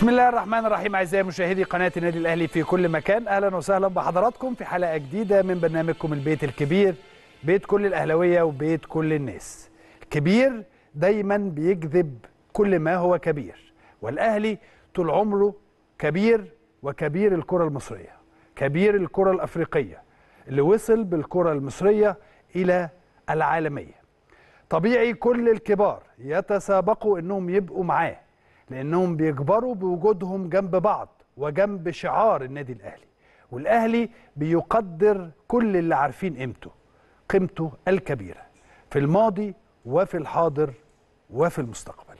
بسم الله الرحمن الرحيم أعزائي مشاهدي قناة النادي الأهلي في كل مكان. أهلا وسهلا بحضراتكم في حلقة جديدة من برنامجكم البيت الكبير بيت كل الأهلاوية وبيت كل الناس. الكبير دايما بيجذب كل ما هو كبير والأهلي طول عمره كبير وكبير الكرة المصرية كبير الكرة الأفريقية اللي وصل بالكرة المصرية إلى العالمية. طبيعي كل الكبار يتسابقوا إنهم يبقوا معاه لأنهم بيكبروا بوجودهم جنب بعض وجنب شعار النادي الأهلي. والأهلي بيقدر كل اللي عارفين قيمته قيمته الكبيرة في الماضي وفي الحاضر وفي المستقبل.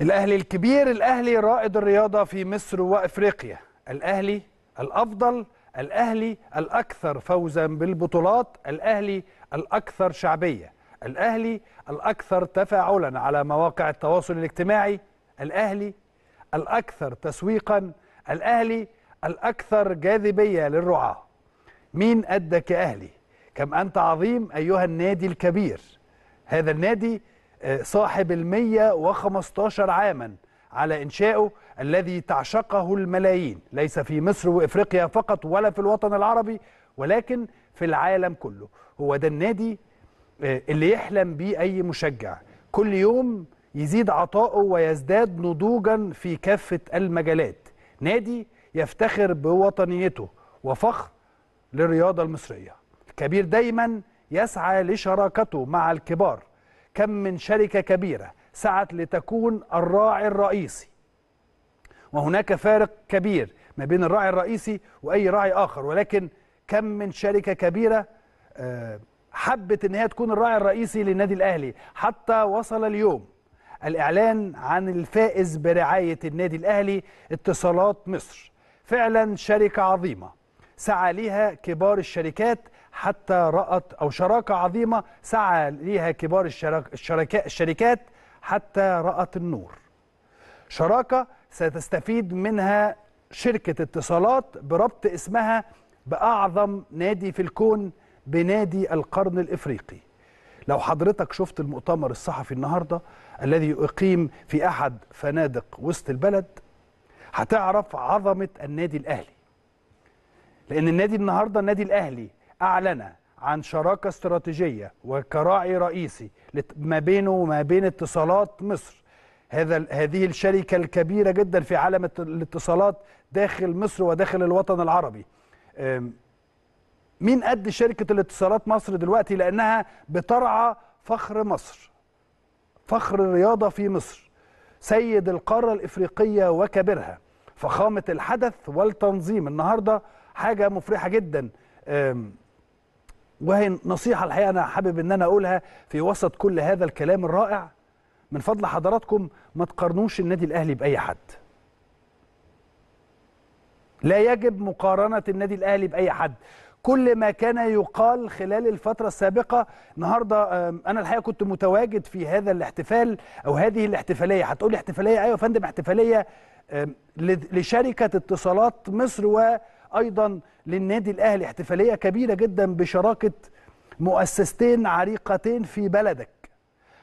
الأهلي الكبير الأهلي رائد الرياضة في مصر وأفريقيا. الأهلي الأفضل الأهلي الأكثر فوزا بالبطولات الأهلي الأكثر شعبية الأهلي الأكثر تفاعلا على مواقع التواصل الاجتماعي الأهلي الأكثر تسويقا الأهلي الأكثر جاذبية للرعاة. مين يا أهلي؟ كم أنت عظيم أيها النادي الكبير. هذا النادي صاحب المية وخمستاشر عاما على إنشائه الذي تعشقه الملايين. ليس في مصر وإفريقيا فقط ولا في الوطن العربي ولكن في العالم كله. هو ده النادي اللي يحلم بيه أي مشجع. كل يوم يزيد عطاؤه ويزداد نضوجا في كافة المجالات. نادي يفتخر بوطنيته وفخر للرياضة المصرية. الكبير دايما يسعى لشراكته مع الكبار. كم من شركة كبيرة سعت لتكون الراعي الرئيسي. وهناك فارق كبير ما بين الراعي الرئيسي وأي راعي آخر. ولكن كم من شركة كبيرة حبت إن هي تكون الراعي الرئيسي للنادي الأهلي. حتى وصل اليوم الإعلان عن الفائز برعاية النادي الأهلي اتصالات مصر. فعلا شركة عظيمة. سعى ليها كبار الشركات حتى رأت أو شراكة عظيمة سعى ليها كبار الشركاء الشركات حتى رأت النور. شراكة ستستفيد منها شركة اتصالات بربط اسمها بأعظم نادي في الكون بنادي القرن الإفريقي. لو حضرتك شفت المؤتمر الصحفي النهاردة الذي يقيم في أحد فنادق وسط البلد هتعرف عظمة النادي الأهلي. لأن النادي النهاردة النادي الأهلي أعلن عن شراكة استراتيجية وكراعي رئيسي ما بينه وما بين اتصالات مصر. هذا هذه الشركة الكبيرة جدا في عالم الاتصالات داخل مصر وداخل الوطن العربي. مين قد شركة الاتصالات مصر دلوقتي؟ لأنها بترعى فخر مصر. فخر الرياضة في مصر. سيد القارة الإفريقية وكبرها فخامة الحدث والتنظيم. النهاردة حاجة مفرحة جدا. وهي نصيحة الحقيقة أنا حابب أن أنا أقولها في وسط كل هذا الكلام الرائع. من فضل حضراتكم ما تقارنوش النادي الأهلي بأي حد. لا يجب مقارنة النادي الأهلي بأي حد. كل ما كان يقال خلال الفترة السابقة النهاردة أنا الحقيقة كنت متواجد في هذا الاحتفال أو هذه الاحتفالية. هتقولي احتفالية؟ أيوة يا فندم احتفالية لشركة اتصالات مصر وأيضا للنادي الأهلي. احتفالية كبيرة جدا بشراكة مؤسستين عريقتين في بلدك.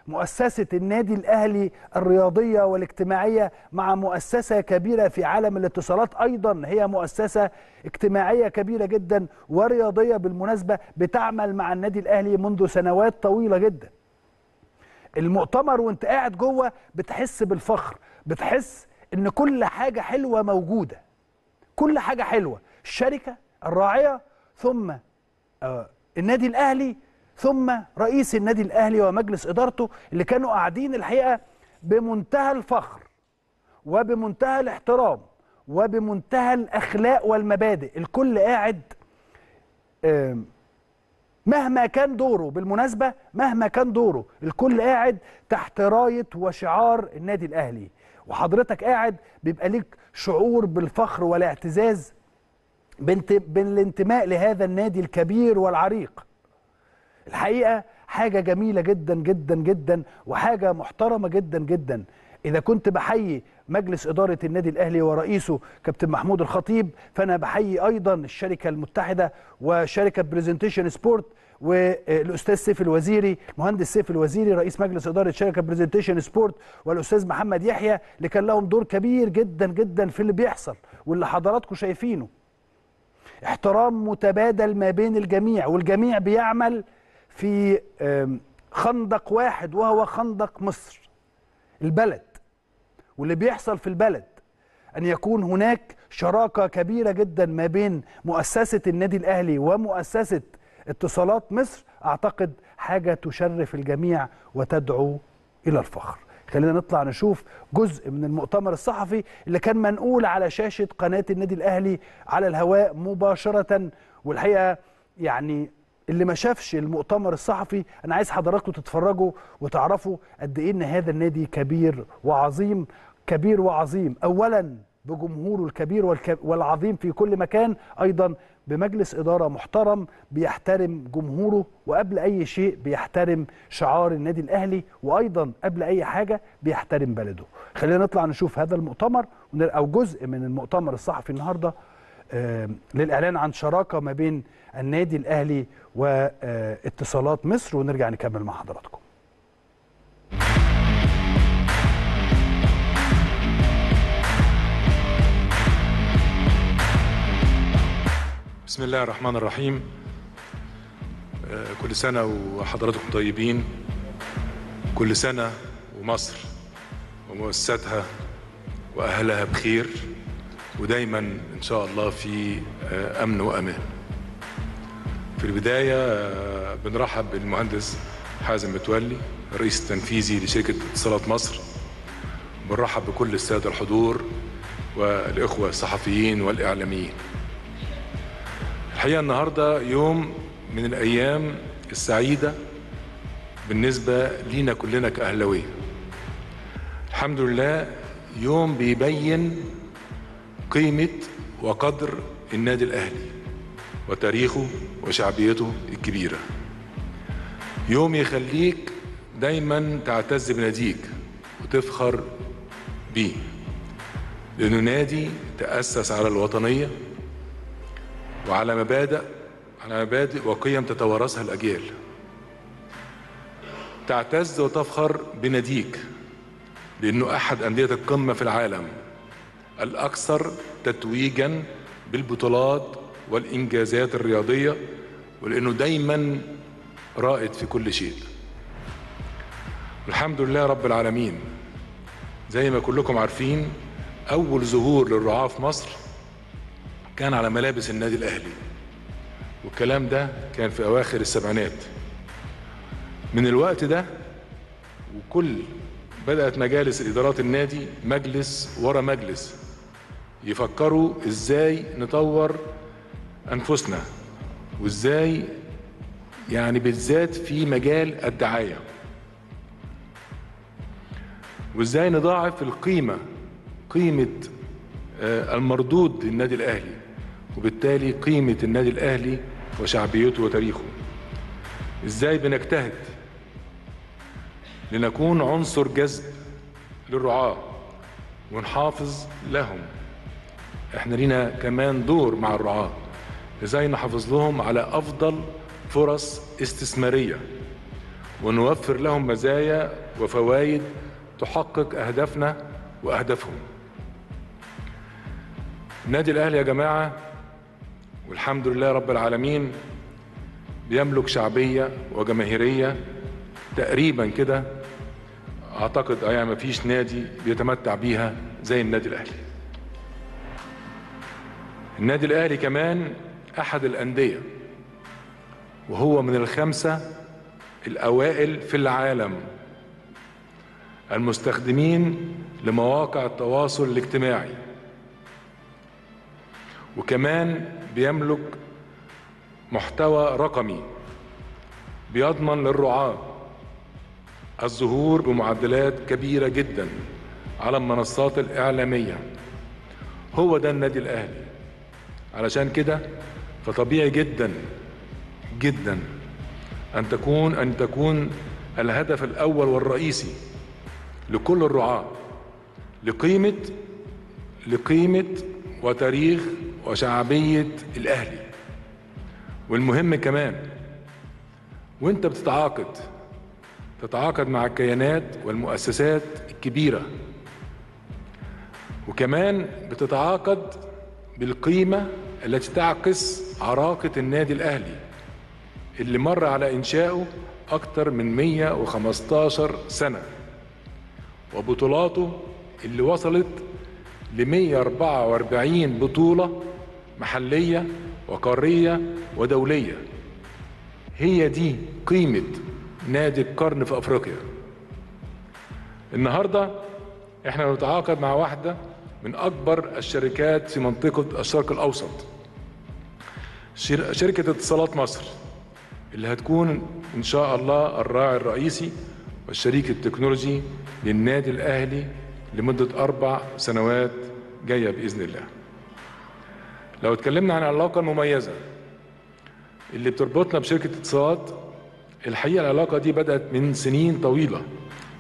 مؤسسة النادي الأهلي الرياضية والاجتماعية مع مؤسسة كبيرة في عالم الاتصالات أيضا. هي مؤسسة اجتماعية كبيرة جدا ورياضية بالمناسبة بتعمل مع النادي الأهلي منذ سنوات طويلة جدا. المؤتمر وانت قاعد جوه بتحس بالفخر بتحس إن كل حاجة حلوة موجودة. كل حاجة حلوة الشركة الراعية ثم آه النادي الأهلي ثم رئيس النادي الأهلي ومجلس إدارته اللي كانوا قاعدين الحقيقة بمنتهى الفخر وبمنتهى الاحترام وبمنتهى الأخلاق والمبادئ. الكل قاعد مهما كان دوره بالمناسبة مهما كان دوره الكل قاعد تحت راية وشعار النادي الأهلي. وحضرتك قاعد بيبقى ليك شعور بالفخر والاعتزاز بالانتماء لهذا النادي الكبير والعريق. الحقيقة حاجة جميلة جدا جدا جدا وحاجة محترمة جدا جدا. إذا كنت بحيي مجلس إدارة النادي الأهلي ورئيسه كابتن محمود الخطيب فأنا بحيي أيضا الشركة المتحدة وشركة برزنتيشن سبورت والأستاذ سيف الوزيري مهندس سيف الوزيري رئيس مجلس إدارة شركة برزنتيشن سبورت والأستاذ محمد يحيى اللي كان لهم دور كبير جدا جدا في اللي بيحصل واللي حضراتكم شايفينه. احترام متبادل ما بين الجميع والجميع بيعمل في خندق واحد وهو خندق مصر البلد. واللي بيحصل في البلد أن يكون هناك شراكة كبيرة جدا ما بين مؤسسة النادي الأهلي ومؤسسة اتصالات مصر أعتقد حاجة تشرف الجميع وتدعو إلى الفخر. خلينا نطلع نشوف جزء من المؤتمر الصحفي اللي كان منقول على شاشة قناة النادي الأهلي على الهواء مباشرة والحقيقة يعني اللي ما شافش المؤتمر الصحفي أنا عايز حضراتكم تتفرجوا وتعرفوا قد إيه إن هذا النادي كبير وعظيم كبير وعظيم. اولا بجمهوره الكبير والعظيم في كل مكان أيضا بمجلس إدارة محترم بيحترم جمهوره وقبل أي شيء بيحترم شعار النادي الأهلي وأيضا قبل أي حاجة بيحترم بلده. خلينا نطلع نشوف هذا المؤتمر أو جزء من المؤتمر الصحفي النهارده للإعلان عن شراكة ما بين النادي الأهلي واتصالات مصر ونرجع نكمل مع حضراتكم. بسم الله الرحمن الرحيم. آه، كل سنة وحضراتكم طيبين. كل سنة ومصر ومؤسساتها وأهلها بخير. ودايما إن شاء الله في آه، أمن وأمان. في البداية آه، بنرحب بالمهندس حازم متولي الرئيس التنفيذي لشركة اتصالات مصر. بنرحب بكل السادة الحضور والإخوة الصحفيين والإعلاميين. الحقيقة النهاردة يوم من الأيام السعيدة بالنسبة لينا كلنا كأهلاوية. الحمد لله يوم بيبين قيمة وقدر النادي الأهلي. وتاريخه وشعبيته الكبيرة. يوم يخليك دايما تعتز بناديك وتفخر بيه. لأنه نادي تأسس على الوطنية وعلى مبادئ على مبادئ وقيم تتوارثها الأجيال. تعتز وتفخر بناديك لأنه أحد أندية القمة في العالم الأكثر تتويجا بالبطولات والإنجازات الرياضية ولأنه دايما رائد في كل شيء. الحمد لله رب العالمين. زي ما كلكم عارفين أول ظهور للرعاة في مصر كان على ملابس النادي الأهلي. والكلام ده كان في أواخر السبعينات. من الوقت ده وكل بدأت مجالس إدارات النادي مجلس ورا مجلس يفكروا إزاي نطور أنفسنا وإزاي يعني بالذات في مجال الدعاية. وإزاي نضاعف القيمة قيمة آه، المردود للنادي الأهلي وبالتالي قيمة النادي الأهلي وشعبيته وتاريخه. إزاي بنجتهد لنكون عنصر جذب للرعاة ونحافظ لهم. إحنا لينا كمان دور مع الرعاة. إزاي نحافظ لهم على أفضل فرص استثمارية ونوفر لهم مزايا وفوائد تحقق أهدافنا وأهدافهم. النادي الأهلي يا جماعة والحمد لله رب العالمين بيملك شعبية وجماهيرية تقريبا كده أعتقد يعني مفيش نادي بيتمتع بيها زي النادي الأهلي. النادي الأهلي كمان أحد الأندية وهو من الخمسة الأوائل في العالم المستخدمين لمواقع التواصل الاجتماعي. وكمان بيملك محتوى رقمي بيضمن للرعاة الظهور بمعدلات كبيرة جدا على المنصات الإعلامية. هو ده النادي الأهلي. علشان كده فطبيعي جدا جدا أن تكون أن تكون الهدف الأول والرئيسي لكل الرعاة لقيمة لقيمة وتاريخ وشعبية الأهلي. والمهم كمان وأنت بتتعاقد تتعاقد مع الكيانات والمؤسسات الكبيرة وكمان بتتعاقد بالقيمة التي تعكس عراقة النادي الأهلي اللي مر على إنشائه أكثر من 115 سنة. وبطولاته اللي وصلت ل 144 بطولة محلية وقارية ودولية. هي دي قيمة نادي القرن في أفريقيا. النهاردة إحنا نتعاقد مع واحدة من أكبر الشركات في منطقة الشرق الأوسط. شركة اتصالات مصر اللي هتكون إن شاء الله الراعي الرئيسي والشريك التكنولوجي للنادي الأهلي لمدة أربع سنوات جاية بإذن الله. لو اتكلمنا عن العلاقة المميزة اللي بتربطنا بشركة اتصالات الحقيقة العلاقة دي بدأت من سنين طويلة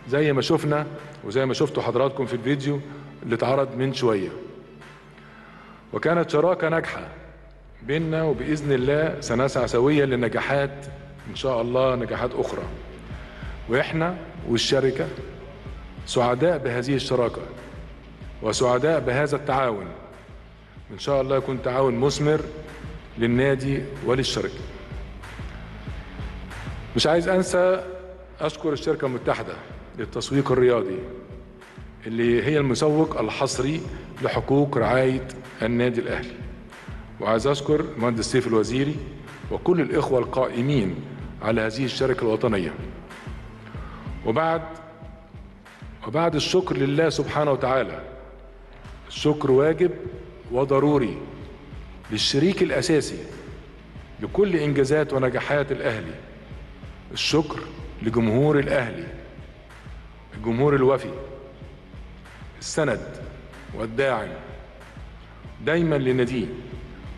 زي ما شفنا وزي ما شفتوا حضراتكم في الفيديو اللي اتعرض من شوية. وكانت شراكة ناجحة بيننا وبإذن الله سنسعى سويا لنجاحات إن شاء الله نجاحات أخرى. وإحنا والشركة سعداء بهذه الشراكة وسعداء بهذا التعاون. إن شاء الله يكون تعاون مثمر للنادي وللشركة. مش عايز أنسى أشكر الشركة المتحدة للتسويق الرياضي اللي هي المسوق الحصري لحقوق رعاية النادي الأهلي. وعايز أشكر المهندس سيف الوزيري وكل الإخوة القائمين على هذه الشركة الوطنية. وبعد وبعد الشكر لله سبحانه وتعالى الشكر واجب وضروري للشريك الأساسي لكل إنجازات ونجاحات الأهلي الشكر لجمهور الأهلي الجمهور الوفي السند والداعم. دايما لناديه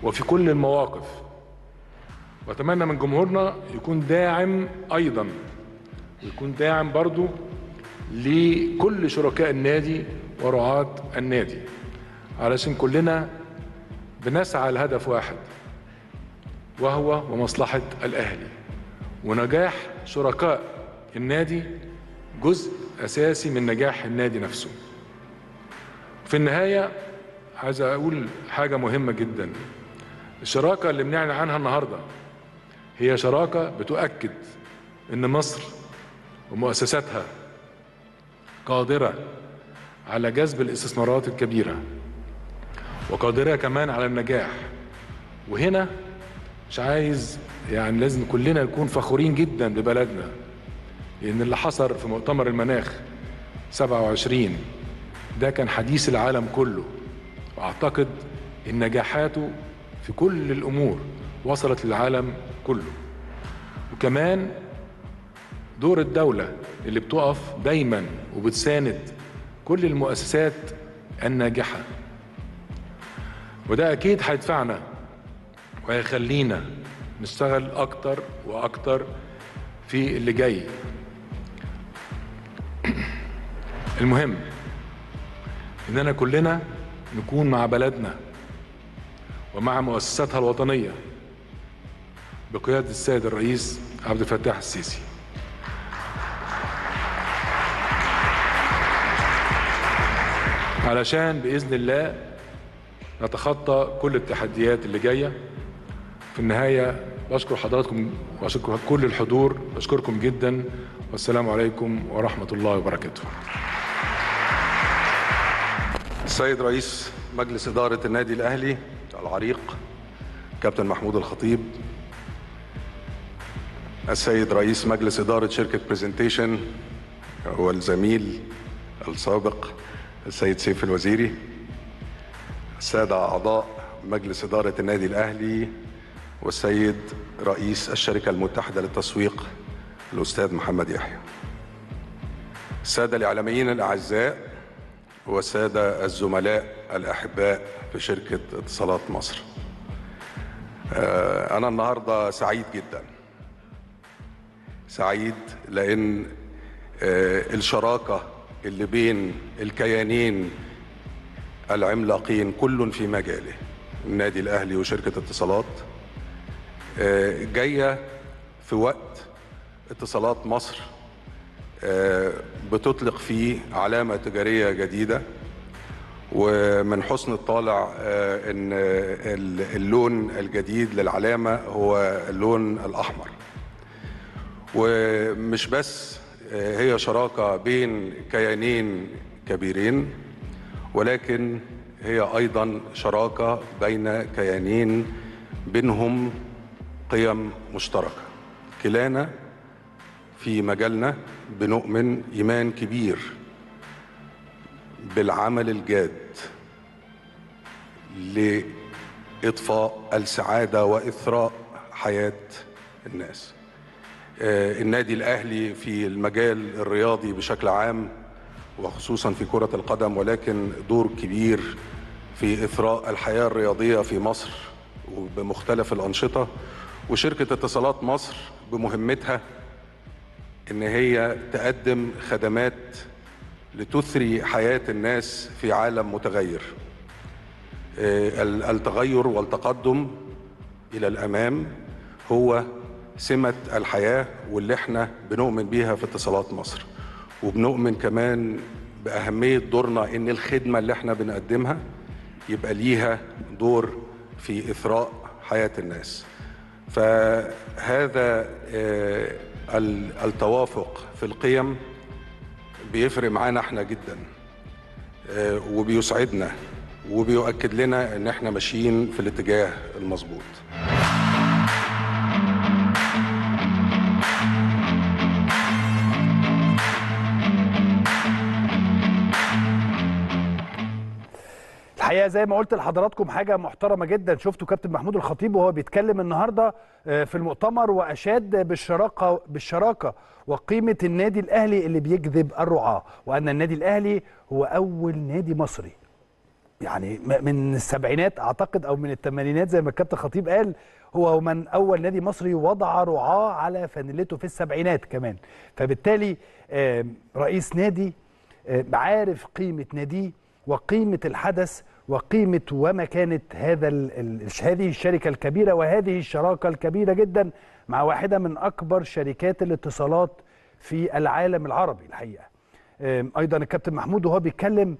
وفي كل المواقف. وأتمنى من جمهورنا يكون داعم أيضا ويكون داعم برضو لكل شركاء النادي ورعاة النادي. علشان كلنا بنسعى لهدف واحد وهو ومصلحة الأهلي. ونجاح شركاء النادي جزء أساسي من نجاح النادي نفسه. في النهاية عايز أقول حاجة مهمة جدا. الشراكة اللي بنعلن عنها النهاردة. هي شراكة بتؤكد إن مصر ومؤسساتها قادرة على جذب الاستثمارات الكبيرة وقادرة كمان على النجاح. وهنا مش عايز يعني لازم كلنا نكون فخورين جدا ببلدنا لأن اللي حصل في مؤتمر المناخ 27 ده كان حديث العالم كله وأعتقد إن نجاحاته في كل الأمور وصلت للعالم كله. وكمان دور الدولة اللي بتقف دايما وبتساند كل المؤسسات الناجحة. وده أكيد هيدفعنا وهيخلينا نشتغل أكتر وأكتر في اللي جاي. المهم إننا كلنا نكون مع بلدنا. ومع مؤسساتها الوطنية بقيادة السيد الرئيس عبد الفتاح السيسي. علشان بإذن الله نتخطى كل التحديات اللي جاية. في النهاية بشكر حضراتكم وأشكر كل الحضور بشكركم جدا والسلام عليكم ورحمة الله وبركاته. السيد رئيس مجلس إدارة النادي الأهلي العريق كابتن محمود الخطيب السيد رئيس مجلس إدارة شركة برزنتيشن والزميل السابق السيد سيف الوزيري السادة أعضاء مجلس إدارة النادي الأهلي والسيد رئيس الشركة المتحدة للتسويق الأستاذ محمد يحيى. السادة الإعلاميين الأعزاء والسادة الزملاء الأحباء في شركة اتصالات مصر. آه، أنا النهاردة سعيد جدا. سعيد لأن آه، الشراكة اللي بين الكيانين العملاقين كل في مجاله النادي الأهلي وشركة اتصالات آه، جاية في وقت اتصالات مصر بتطلق فيه علامة تجارية جديدة ومن حسن الطالع آه، إن ال- اللون الجديد للعلامة هو اللون الأحمر. ومش بس آه، هي شراكة بين كيانين كبيرين ولكن هي أيضا شراكة بين كيانين بينهم قيم مشتركة. كلانا في مجالنا بنؤمن إيمان كبير بالعمل الجاد لإطفاء السعادة وإثراء حياة الناس. آه، النادي الأهلي في المجال الرياضي بشكل عام وخصوصا في كرة القدم ولكن دور كبير في إثراء الحياة الرياضية في مصر وبمختلف الأنشطة. وشركة اتصالات مصر بمهمتها إن هي تقدم خدمات لتثري حياة الناس في عالم متغير. آه، ال- التغير والتقدم إلى الأمام هو سمة الحياة واللي إحنا بنؤمن بيها في اتصالات مصر. وبنؤمن كمان بأهمية دورنا إن الخدمة اللي إحنا بنقدمها يبقى ليها دور في إثراء حياة الناس. فهذا آه، التوافق في القيم بيفرق معانا إحنا جدا آه، وبيسعدنا وبيؤكد لنا إن إحنا ماشيين في الاتجاه المظبوط. الحقيقة زي ما قلت لحضراتكم حاجة محترمة جدا. شفتوا كابتن محمود الخطيب وهو بيتكلم النهارده آه، في المؤتمر وأشاد بالشراكه بالشراكة وقيمة النادي الأهلي اللي بيجذب الرعاة وأن النادي الأهلي هو أول نادي مصري. يعني من السبعينات أعتقد أو من الثمانينات زي ما الكابتن خطيب قال هو من أول نادي مصري وضع رعاة على فانيلته في السبعينات كمان. فبالتالي رئيس نادي عارف قيمة ناديه وقيمة الحدث وقيمة ومكانة هذا هذه الشركة الكبيرة وهذه الشراكة الكبيرة جدا مع واحدة من أكبر شركات الاتصالات في العالم العربي الحقيقة. آم، أيضا الكابتن محمود وهو بيتكلم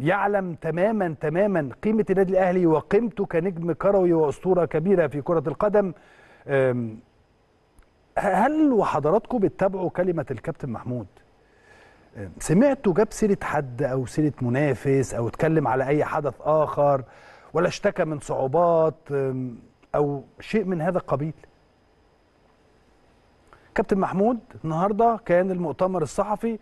يعلم تماما تماما قيمة النادي الأهلي وقيمته كنجم كروي وأسطورة كبيرة في كرة القدم. هل وحضراتكم بتتابعوا كلمة الكابتن محمود؟ آم، سمعتوا جاب سيرة حد أو سيرة منافس أو اتكلم على أي حدث آخر ولا اشتكى من صعوبات أو شيء من هذا القبيل. كابتن محمود النهارده كان المؤتمر الصحفي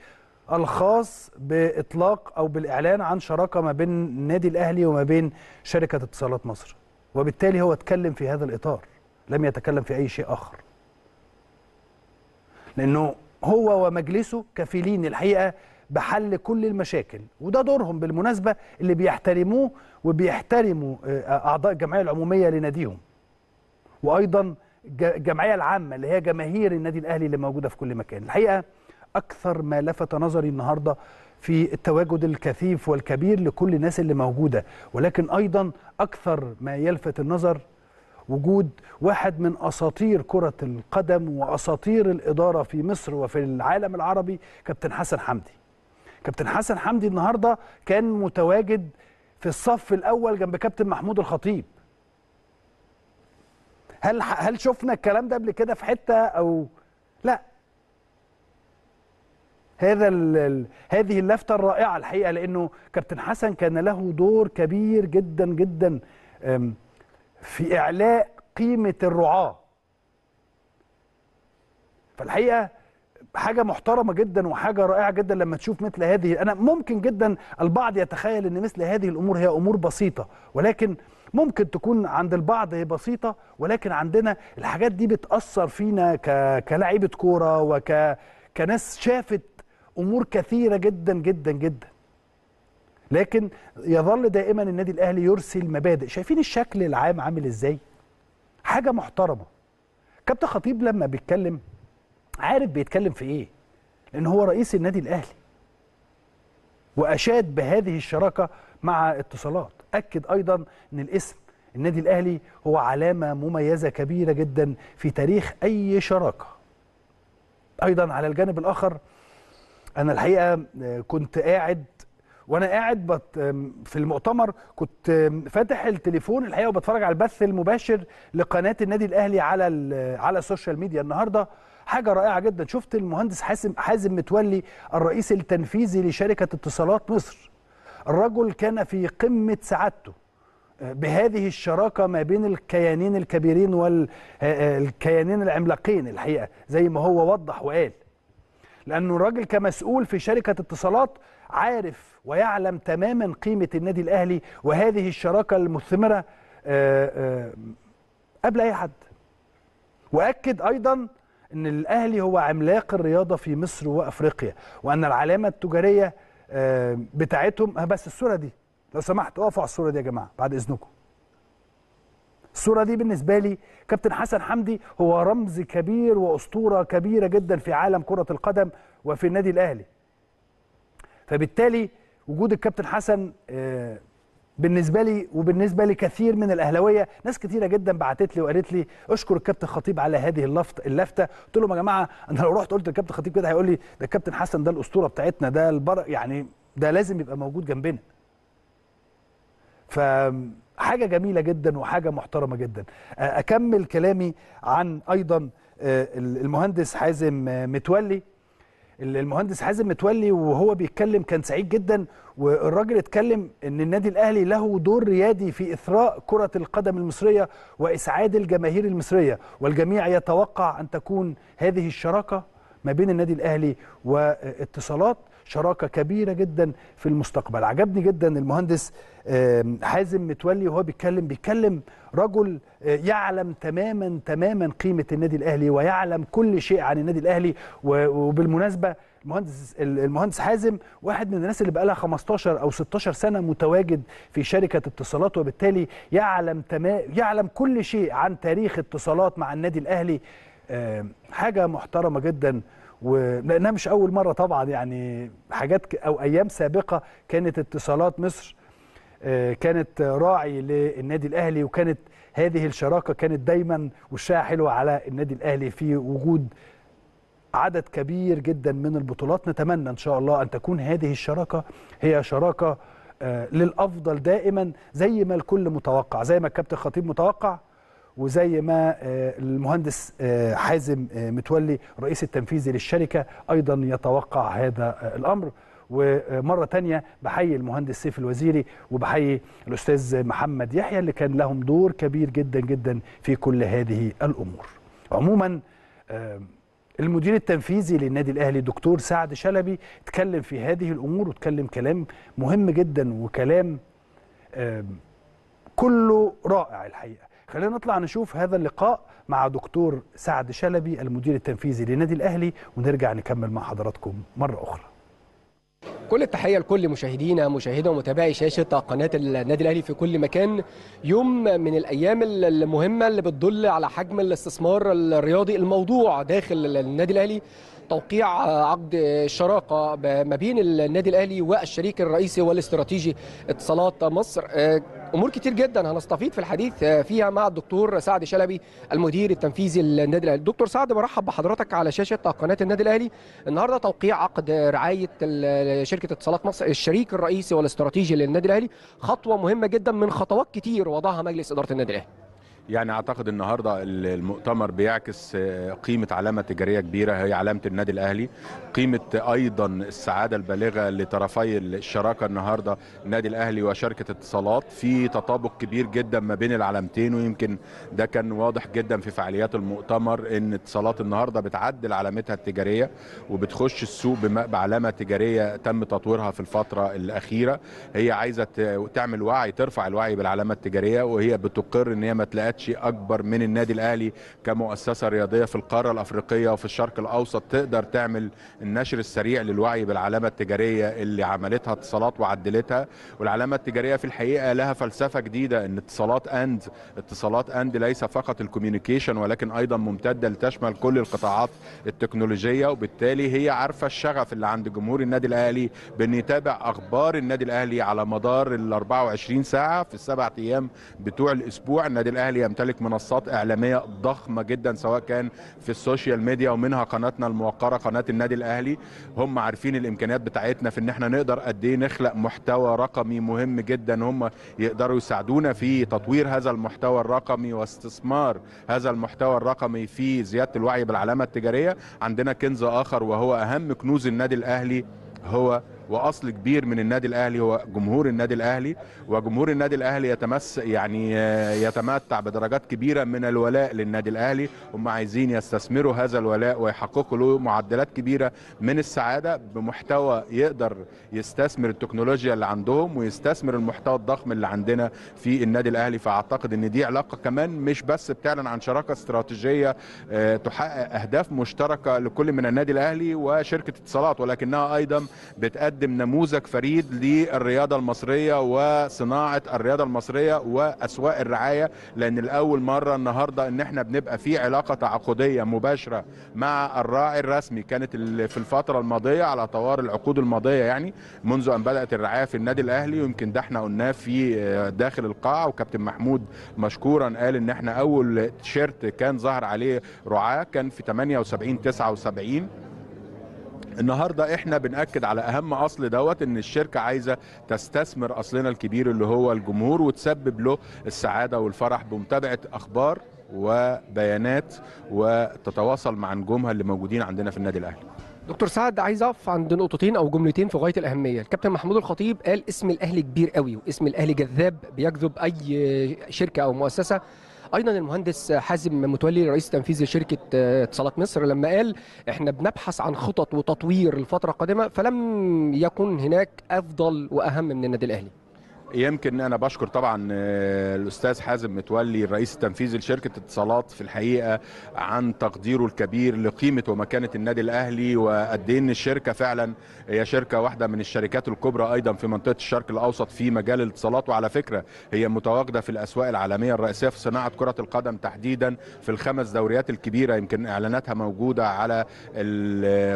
الخاص بإطلاق أو بالإعلان عن شراكة ما بين النادي الأهلي وما بين شركة اتصالات مصر وبالتالي هو اتكلم في هذا الإطار لم يتكلم في أي شيء آخر. لأنه هو ومجلسه كفيلين الحقيقة بحل كل المشاكل وده دورهم بالمناسبة اللي بيحترموه وبيحترموا آه، أعضاء الجمعية العمومية لناديهم وأيضا الجمعية العامة اللي هي جماهير النادي الأهلي اللي موجودة في كل مكان. الحقيقة أكثر ما لفت نظري النهارده في التواجد الكثيف والكبير لكل الناس اللي موجودة. ولكن أيضا أكثر ما يلفت النظر وجود واحد من أساطير كرة القدم وأساطير الإدارة في مصر وفي العالم العربي كابتن حسن حمدي. كابتن حسن حمدي النهارده كان متواجد في الصف الأول جنب كابتن محمود الخطيب. هل هل شفنا الكلام ده قبل كده في حتة أو لا؟ هذا هذه اللفتة الرائعة الحقيقة لأنه كابتن حسن كان له دور كبير جدا جدا في إعلاء قيمة الرعاة. فالحقيقة حاجة محترمة جدا وحاجة رائعة جدا لما تشوف مثل هذه. أنا ممكن جدا البعض يتخيل إن مثل هذه الأمور هي أمور بسيطة ولكن ممكن تكون عند البعض هي بسيطة ولكن عندنا الحاجات دي بتأثر فينا ك... كلاعيبة كورة وك كناس شافت أمور كثيرة جدا جدا جدا. لكن يظل دائما النادي الأهلي يرسل مبادئ. شايفين الشكل العام عامل إزاي؟ حاجة محترمة. كابتن خطيب لما بيتكلم عارف بيتكلم في إيه؟ لأن هو رئيس النادي الأهلي. وأشاد بهذه الشراكة مع اتصالات. أكد أيضا إن الاسم النادي الأهلي هو علامة مميزة كبيرة جدا في تاريخ أي شراكة. أيضا على الجانب الآخر أنا الحقيقة كنت قاعد وأنا قاعد بت في المؤتمر كنت فاتح التليفون الحقيقة وبتفرج على البث المباشر لقناة النادي الأهلي على على السوشيال ميديا. النهارده حاجة رائعة جدا. شفت المهندس حازم حازم متولي الرئيس التنفيذي لشركة اتصالات مصر. الرجل كان في قمة سعادته بهذه الشراكة ما بين الكيانين الكبيرين والكيانين العملاقين الحقيقة زي ما هو وضح وقال. لأنه الراجل كمسؤول في شركة اتصالات عارف ويعلم تماما قيمة النادي الأهلي وهذه الشراكة المثمرة قبل أي حد. وأكد أيضا إن الأهلي هو عملاق الرياضة في مصر وأفريقيا وأن العلامة التجارية بتاعتهم بس الصورة دي لو سمحت اقفوا على الصورة دي يا جماعة بعد إذنكم. الصورة دي بالنسبة لي كابتن حسن حمدي هو رمز كبير وأسطورة كبيرة جدا في عالم كرة القدم وفي النادي الأهلي. فبالتالي وجود الكابتن حسن بالنسبة لي وبالنسبة لكثير من الأهلاوية ناس كتيره جدا بعتت لي وقالت لي أشكر الكابتن خطيب على هذه اللفت اللفتة. قلت لهم يا جماعة أنا لو رحت قلت للكابتن خطيب كده هيقول لي ده الكابتن حسن ده الأسطورة بتاعتنا ده البر يعني ده لازم يبقى موجود جنبنا. فحاجة جميلة جدا وحاجة محترمة جدا. اكمل كلامي عن أيضا المهندس حازم متولي. المهندس حازم متولي وهو بيتكلم كان سعيد جدا والراجل اتكلم إن النادي الأهلي له دور ريادي في إثراء كرة القدم المصرية وإسعاد الجماهير المصرية. والجميع يتوقع أن تكون هذه الشراكة ما بين النادي الأهلي واتصالات شراكة كبيرة جدا في المستقبل. عجبني جدا المهندس حازم متولي وهو بيتكلم بيتكلم رجل يعلم تماما تماما قيمة النادي الأهلي ويعلم كل شيء عن النادي الأهلي وبالمناسبة المهندس المهندس حازم واحد من الناس اللي بقى لها 15 أو 16 سنة متواجد في شركة اتصالات وبالتالي يعلم تمام يعلم كل شيء عن تاريخ اتصالات مع النادي الأهلي. حاجة محترمة جدا ولانها مش أول مرة طبعا يعني حاجات أو أيام سابقة كانت اتصالات مصر كانت راعي للنادي الأهلي وكانت هذه الشراكة كانت دايما وشها حلوة على النادي الأهلي في وجود عدد كبير جدا من البطولات. نتمنى إن شاء الله أن تكون هذه الشراكة هي شراكة للأفضل دائما زي ما الكل متوقع زي ما الكابتن خطيب متوقع. وزي ما المهندس حازم متولي الرئيس التنفيذي للشركة أيضا يتوقع هذا الأمر. ومرة تانية بحيي المهندس سيف الوزيري وبحيي الأستاذ محمد يحيى اللي كان لهم دور كبير جدا جدا في كل هذه الأمور. عموما المدير التنفيذي للنادي الأهلي دكتور سعد شلبي اتكلم في هذه الأمور واتكلم كلام مهم جدا وكلام كله رائع الحقيقة. خلينا نطلع نشوف هذا اللقاء مع دكتور سعد شلبي المدير التنفيذي للنادي الأهلي ونرجع نكمل مع حضراتكم مرة أخرى. كل التحية لكل مشاهدينا مشاهدة ومتابعي شاشة قناة النادي الأهلي في كل مكان. يوم من الأيام المهمة اللي بتدل على حجم الاستثمار الرياضي الموضوع داخل النادي الأهلي. توقيع عقد شراكة ما بين النادي الأهلي والشريك الرئيسي والاستراتيجي اتصالات مصر. أمور كتير جدا هنستفيد في الحديث فيها مع الدكتور سعد شلبي المدير التنفيذي للنادي الأهلي. دكتور سعد برحب بحضرتك على شاشة قناة النادي الأهلي. النهارده توقيع عقد رعاية شركة اتصالات مصر الشريك الرئيسي والاستراتيجي للنادي الأهلي. خطوة مهمة جدا من خطوات كتير وضعها مجلس إدارة النادي الأهلي. يعني أعتقد النهارده المؤتمر بيعكس قيمة علامة تجارية كبيرة هي علامة النادي الأهلي. قيمة أيضا السعادة البالغة لطرفي الشراكة النهارده النادي الأهلي وشركة اتصالات. في تطابق كبير جدا ما بين العلامتين ويمكن ده كان واضح جدا في فعاليات المؤتمر إن اتصالات النهارده بتعدل علامتها التجارية وبتخش السوق بعلامة تجارية تم تطويرها في الفترة الأخيرة. هي عايزة تعمل وعي ترفع الوعي بالعلامة التجارية وهي بتقر إن هي ما تلاقيش أكبر من النادي الأهلي كمؤسسة رياضية في القارة الأفريقية وفي الشرق الأوسط تقدر تعمل النشر السريع للوعي بالعلامة التجارية اللي عملتها اتصالات وعدلتها. والعلامة التجارية في الحقيقة لها فلسفة جديدة إن اتصالات أند اتصالات أند ليس فقط الكوميونيكيشن ولكن أيضا ممتدة لتشمل كل القطاعات التكنولوجية وبالتالي هي عارفة الشغف اللي عند جمهور النادي الأهلي بإن يتابع أخبار النادي الأهلي على مدار ال 24 ساعة في السبع أيام بتوع الأسبوع. النادي الأهلي يمتلك منصات إعلامية ضخمة جدا سواء كان في السوشيال ميديا ومنها قناتنا الموقرة قناة النادي الأهلي. هم عارفين الإمكانيات بتاعتنا في إن إحنا نقدر قد إيه نخلق محتوى رقمي مهم جدا. هم يقدروا يساعدونا في تطوير هذا المحتوى الرقمي واستثمار هذا المحتوى الرقمي في زيادة الوعي بالعلامة التجارية. عندنا كنز آخر وهو أهم كنوز النادي الأهلي هو وأصل كبير من النادي الأهلي هو جمهور النادي الأهلي وجمهور النادي الأهلي يتمس يعني يتمتع بدرجات كبيرة من الولاء للنادي الأهلي. هم عايزين يستثمروا هذا الولاء ويحققوا له معدلات كبيرة من السعادة بمحتوى يقدر يستثمر التكنولوجيا اللي عندهم ويستثمر المحتوى الضخم اللي عندنا في النادي الأهلي. فأعتقد إن دي علاقة كمان مش بس بتعلن عن شراكة استراتيجية تحقق أهداف مشتركة لكل من النادي الأهلي وشركة اتصالات ولكنها أيضا بتقدم بتقدم نموذج فريد للرياضة المصرية وصناعة الرياضة المصرية وأسواق الرعاية لأن الأول مرة النهاردة إن إحنا بنبقى في علاقة تعاقدية مباشرة مع الراعي الرسمي. كانت في الفترة الماضية على طوال العقود الماضية يعني منذ أن بدأت الرعاية في النادي الأهلي. ويمكن ده إحنا قلناه في داخل القاعة. وكابتن محمود مشكورا قال إن إحنا أول تيشيرت كان ظهر عليه رعاة كان في 78 79 النهارده إحنا بنأكد على أهم أصل دوت إن الشركة عايزة تستثمر أصلنا الكبير اللي هو الجمهور وتسبب له السعادة والفرح بمتابعة أخبار وبيانات وتتواصل مع نجومها اللي موجودين عندنا في النادي الأهلي. دكتور سعد عايز أقف عند نقطتين أو جملتين في غاية الأهمية. الكابتن محمود الخطيب قال اسم الأهلي كبير قوي واسم الأهلي جذاب بيجذب أي شركة أو مؤسسة. أيضا المهندس حازم متولي رئيس تنفيذي شركة اتصالات مصر لما قال إحنا بنبحث عن خطط وتطوير الفترة القادمة فلم يكن هناك أفضل وأهم من النادي الأهلي. يمكن أنا بشكر طبعا الأستاذ حازم متولي الرئيس التنفيذي لشركة اتصالات في الحقيقة عن تقديره الكبير لقيمة ومكانة النادي الأهلي وقد إيه إن الشركة فعلا هي شركة واحدة من الشركات الكبرى أيضا في منطقة الشرق الأوسط في مجال الاتصالات. وعلى فكرة هي متواجدة في الأسواق العالمية الرئيسية في صناعة كرة القدم تحديدا في الخمس دوريات الكبيرة. يمكن إعلاناتها موجودة على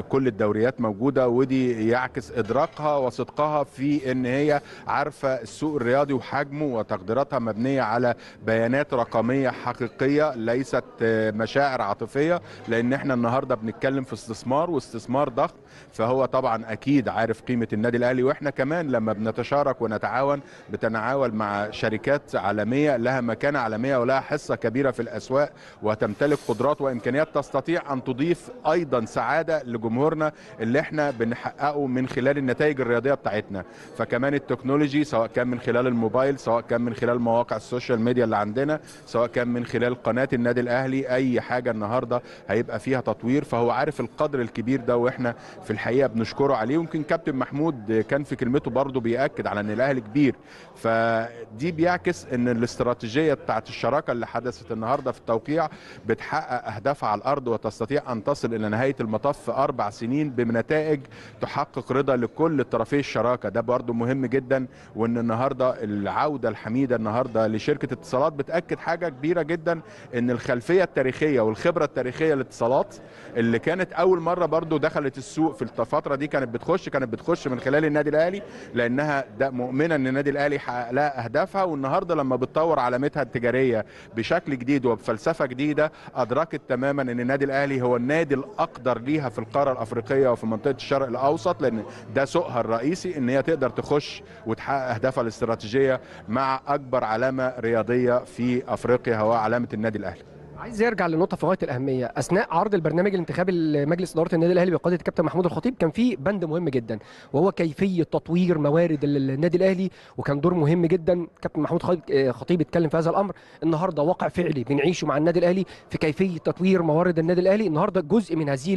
كل الدوريات موجودة ودي يعكس إدراكها وصدقها في إن هي عارفة السوق السوق الرياضي وحجمه وتقديراتها مبنية على بيانات رقمية حقيقية ليست مشاعر عاطفية لأن إحنا النهارده بنتكلم في استثمار واستثمار ضخم. فهو طبعا أكيد عارف قيمة النادي الأهلي. وإحنا كمان لما بنتشارك ونتعاون بتنعاول مع شركات عالمية لها مكانة عالمية ولها حصة كبيرة في الأسواق وتمتلك قدرات وإمكانيات تستطيع أن تضيف أيضا سعادة لجمهورنا اللي إحنا بنحققه من خلال النتائج الرياضية بتاعتنا. فكمان ال technology سواء كان من خلال الموبايل سواء كان من خلال مواقع ال social media اللي عندنا سواء كان من خلال قناة النادي الأهلي أي حاجة النهارده هيبقى فيها تطوير. فهو عارف القدر الكبير ده وإحنا في الحقيقة بنشكره عليه. ويمكن كابتن محمود كان في كلمته برضه بيأكد على إن الأهلي كبير. فدي بيعكس إن الاستراتيجية بتاعت الشراكة اللي حدثت النهارده في التوقيع بتحقق اهدافها على الأرض وتستطيع أن تصل إلى نهاية المطاف في أربع سنين بنتائج تحقق رضا لكل طرفي الشراكة. ده برضه مهم جدا وإن النهارده العودة الحميدة النهارده لشركة اتصالات بتأكد حاجة كبيرة جدا إن الخلفية التاريخية والخبرة التاريخية للاتصالات اللي كانت أول مرة برضو دخلت السوق في الفترة دي كانت بتخش كانت بتخش من خلال النادي الأهلي لأنها مؤمنة إن النادي الأهلي حقق لها أهدافها والنهارده لما بتطور علامتها التجارية بشكل جديد وبفلسفة جديدة أدركت تماما إن النادي الأهلي هو النادي الأقدر ليها في القارة الأفريقية وفي منطقة الشرق الأوسط لأن ده سوقها الرئيسي إن هي تقدر تخش وتحقق أهدافها الاستراتيجية مع أكبر علامة رياضية في أفريقيا هو علامة النادي الأهلي. عايز يرجع لنقطة في غاية الأهمية. أثناء عرض البرنامج الانتخابي لمجلس إدارة النادي الأهلي بقيادة الكابتن محمود الخطيب كان في بند مهم جدا وهو كيفية تطوير موارد النادي الأهلي وكان دور مهم جدا. كابتن محمود خطيب اتكلم في هذا الأمر. النهارده واقع فعلي بنعيشه مع النادي الأهلي في كيفية تطوير موارد النادي الأهلي. النهارده جزء من هذه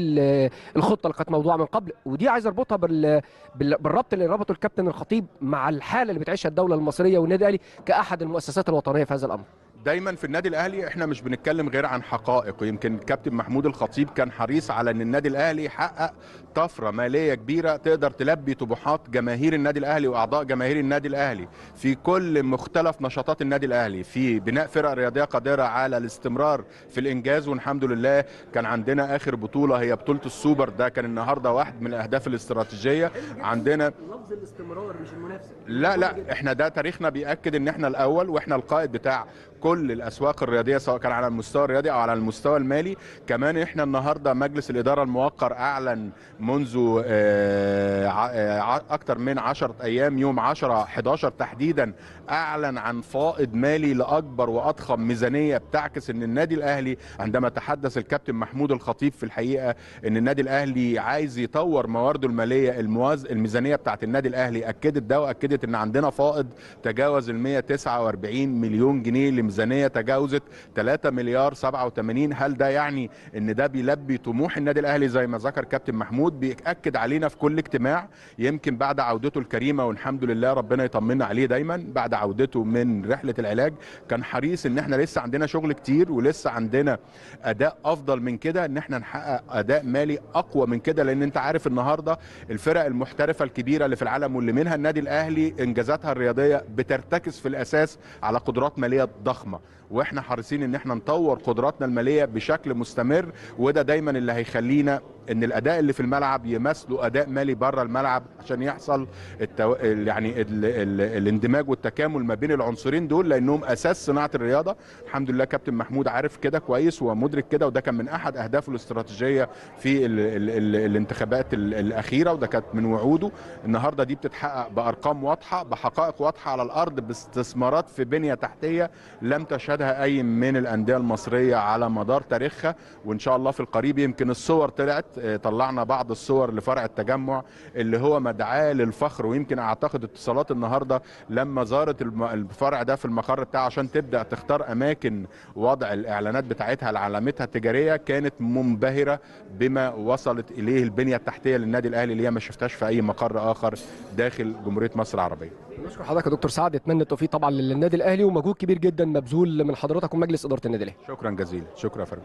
الخطة اللي كانت موضوعه من قبل. ودي عايز أربطها بال... بالربط اللي ربطه الكابتن الخطيب مع الحالة اللي بتعيشها الدولة المصرية والنادي الأهلي كأحد المؤسسات الوطنية في هذا الأمر. دايما في النادي الأهلي إحنا مش بنتكلم غير عن حقائق ويمكن الكابتن محمود الخطيب كان حريص على إن النادي الأهلي يحقق طفرة مالية كبيرة تقدر تلبي طموحات جماهير النادي الأهلي وأعضاء جماهير النادي الأهلي. في كل مختلف نشاطات النادي الأهلي في بناء فرق رياضية قادرة على الاستمرار في الإنجاز والحمد لله كان عندنا آخر بطولة هي بطولة السوبر. ده كان النهارده واحد من الأهداف الاستراتيجية. عندنا لفظ الاستمرار مش المنافسة. لا لا إحنا ده تاريخنا بيأكد إن إحنا الأول وإحنا القائد بتاع كل الأسواق الرياضية سواء كان على المستوى الرياضي أو على المستوى المالي. كمان إحنا النهارده مجلس الإدارة الموقر أعلن منذ آه، آه، أكتر من 10 أيام يوم 10 11 تحديدا أعلن عن فائض مالي لأكبر وأضخم ميزانية بتعكس إن النادي الأهلي عندما تحدث الكابتن محمود الخطيب في الحقيقة إن النادي الأهلي عايز يطور موارده المالية المواز الميزانية بتاعت النادي الأهلي أكدت ده وأكدت إن عندنا فائض تجاوز ال 149 مليون جنيه لميزانية تجاوزت 3 مليار 87 هل ده يعني إن ده بيلبي طموح النادي الأهلي؟ زي ما ذكر كابتن محمود بيأكد علينا في كل اجتماع. يمكن بعد عودته الكريمة والحمد لله ربنا يطمنا عليه دايما بعد عودته من رحلة العلاج. كان حريص إن إحنا لسه عندنا شغل كتير ولسه عندنا أداء أفضل من كده إن إحنا نحقق أداء مالي أقوى من كده. لأن أنت عارف النهارده الفرق المحترفة الكبيرة اللي في العالم واللي منها النادي الأهلي إنجازاتها الرياضية بترتكز في الأساس على قدرات مالية ضخمة. وإحنا حريصين ان إحنا نطور قدراتنا المالية بشكل مستمر وده دايما اللي هيخلينا إن الأداء اللي في الملعب يمثلوا أداء مالي بره الملعب عشان يحصل التو... ال- يعني ال... ال... الاندماج والتكامل ما بين العنصرين دول لأنهم أساس صناعة الرياضة. الحمد لله كابتن محمود عارف كده كويس ومدرك كده وده كان من أحد أهدافه الاستراتيجية في ال... ال... ال... الانتخابات ال... الأخيرة وده كانت من وعوده. النهارده دي بتتحقق بأرقام واضحة بحقائق واضحة على الأرض باستثمارات في بنية تحتية لم تشهدها أي من الأندية المصرية على مدار تاريخها وإن شاء الله في القريب يمكن الصور طلعت آه، طلعنا بعض الصور لفرع التجمع اللي هو مدعاة للفخر ويمكن أعتقد اتصالات النهارده لما زارت الفرع ده في المقر بتاعه عشان تبدأ تختار أماكن وضع الإعلانات بتاعتها لعلامتها التجارية كانت منبهرة بما وصلت إليه البنية التحتية للنادي الأهلي اللي هي ما شفتهاش في أي مقر آخر داخل جمهورية مصر العربية. نشكر حضرتك يا دكتور سعد اتمنى التوفيق طبعا للنادي الأهلي ومجهود كبير جدا مبذول من حضرتك ومجلس إدارة النادي الأهلي. شكرا جزيلا. شكرا يا فندم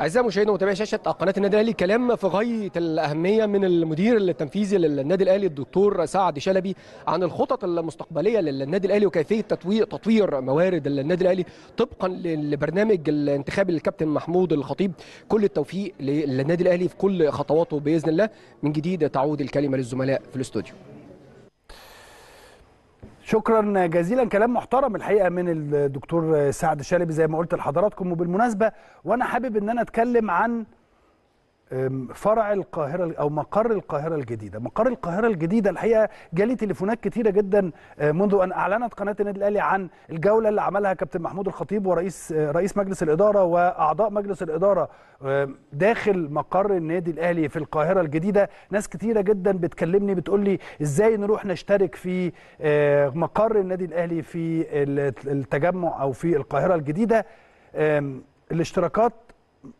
أعزائي المشاهدين ومتابعي شاشة قناة النادي الأهلي كلام في غاية الأهمية من المدير التنفيذي للنادي الأهلي الدكتور سعد شلبي عن الخطط المستقبلية للنادي الأهلي وكيفية تطوير تطوير موارد النادي الأهلي طبقا للبرنامج الانتخابي للكابتن محمود الخطيب. كل التوفيق للنادي الأهلي في كل خطواته بإذن الله. من جديد تعود الكلمة للزملاء في الاستوديو. شكرا جزيلا. كلام محترم الحقيقة من الدكتور سعد شلبي زي ما قلت لحضراتكم. وبالمناسبة وأنا حابب إن أنا أتكلم عن فرع القاهرة أو مقر القاهرة الجديدة. مقر القاهرة الجديدة الحقيقة جالي تليفونات كتيرة جدا آه، منذ أن أعلنت قناة النادي الأهلي عن الجولة اللي عملها كابتن محمود الخطيب ورئيس آه، رئيس مجلس الإدارة وأعضاء مجلس الإدارة آه، داخل مقر النادي الأهلي في القاهرة الجديدة. ناس كتيرة جدا بتكلمني بتقول لي إزاي نروح نشترك في مقر النادي الأهلي في التجمع أو في القاهرة الجديدة. الاشتراكات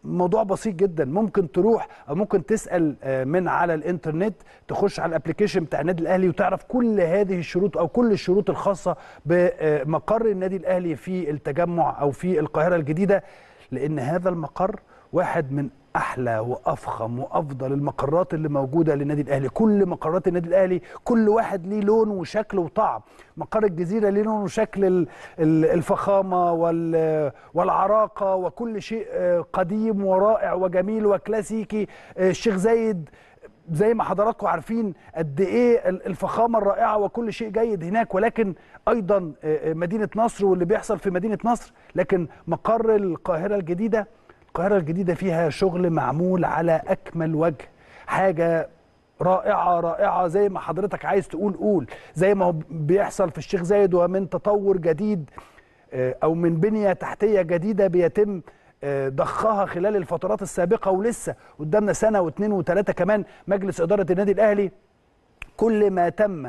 موضوع بسيط جدا. ممكن تروح أو ممكن تسأل آه، من على الإنترنت تخش على الأبلكيشن بتاع النادي الأهلي وتعرف كل هذه الشروط أو كل الشروط الخاصة بمقر النادي الأهلي في التجمع أو في القاهرة الجديدة لأن هذا المقر واحد من أحلى وأفخم وأفضل المقرات اللي موجودة للنادي الأهلي. كل مقرات النادي الأهلي كل واحد ليه لون وشكل وطعم. مقر الجزيرة ليه لون وشكل ال- ال- الفخامة وال- والعراقة وكل شيء آه، قديم ورائع وجميل وكلاسيكي. آه، الشيخ زايد زي ما حضراتكم عارفين قد إيه ال- الفخامة الرائعة وكل شيء جيد هناك. ولكن أيضا آه، مدينة نصر واللي بيحصل في مدينة نصر. لكن مقر القاهرة الجديدة القاهرة الجديدة فيها شغل معمول على أكمل وجه. حاجة رائعة رائعة زي ما حضرتك عايز تقول قول. زي ما هو بيحصل في الشيخ زايد ومن تطور جديد آه، أو من بنية تحتية جديدة بيتم آه، ضخها خلال الفترات السابقة ولسه. قدامنا سنة واثنين وثلاثة كمان مجلس إدارة النادي الأهلي. كل ما تم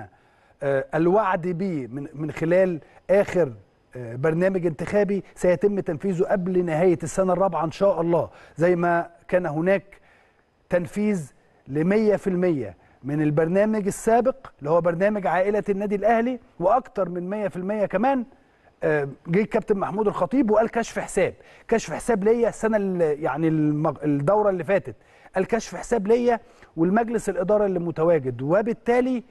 آه، الوعد به من خلال آه، برنامج انتخابي سيتم تنفيذه قبل نهاية السنة الرابعة إن شاء الله. زي ما كان هناك تنفيذ ل 100% من البرنامج السابق اللي هو برنامج عائلة النادي الأهلي وأكتر من 100% كمان آه، جه الكابتن محمود الخطيب وقال كشف حساب. كشف حساب ليا السنة ال- يعني الدورة اللي فاتت. قال كشف حساب ليا والمجلس الإدارة اللي متواجد. وبالتالي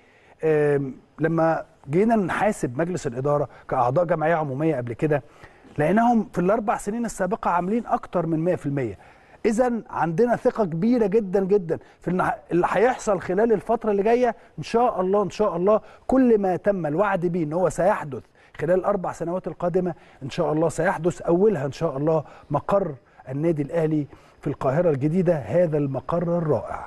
لما جينا نحاسب مجلس الإدارة كأعضاء جمعية عمومية قبل كده لقيناهم في الأربع سنين السابقة عاملين أكتر من 100% اذا عندنا ثقة كبيرة جدا جدا في اللي هيحصل خلال الفترة اللي جاية. إن شاء الله إن شاء الله كل ما تم الوعد به إن هو سيحدث خلال الاربع سنوات القادمة إن شاء الله سيحدث أولها إن شاء الله مقر النادي الأهلي في القاهرة الجديدة هذا المقر الرائع.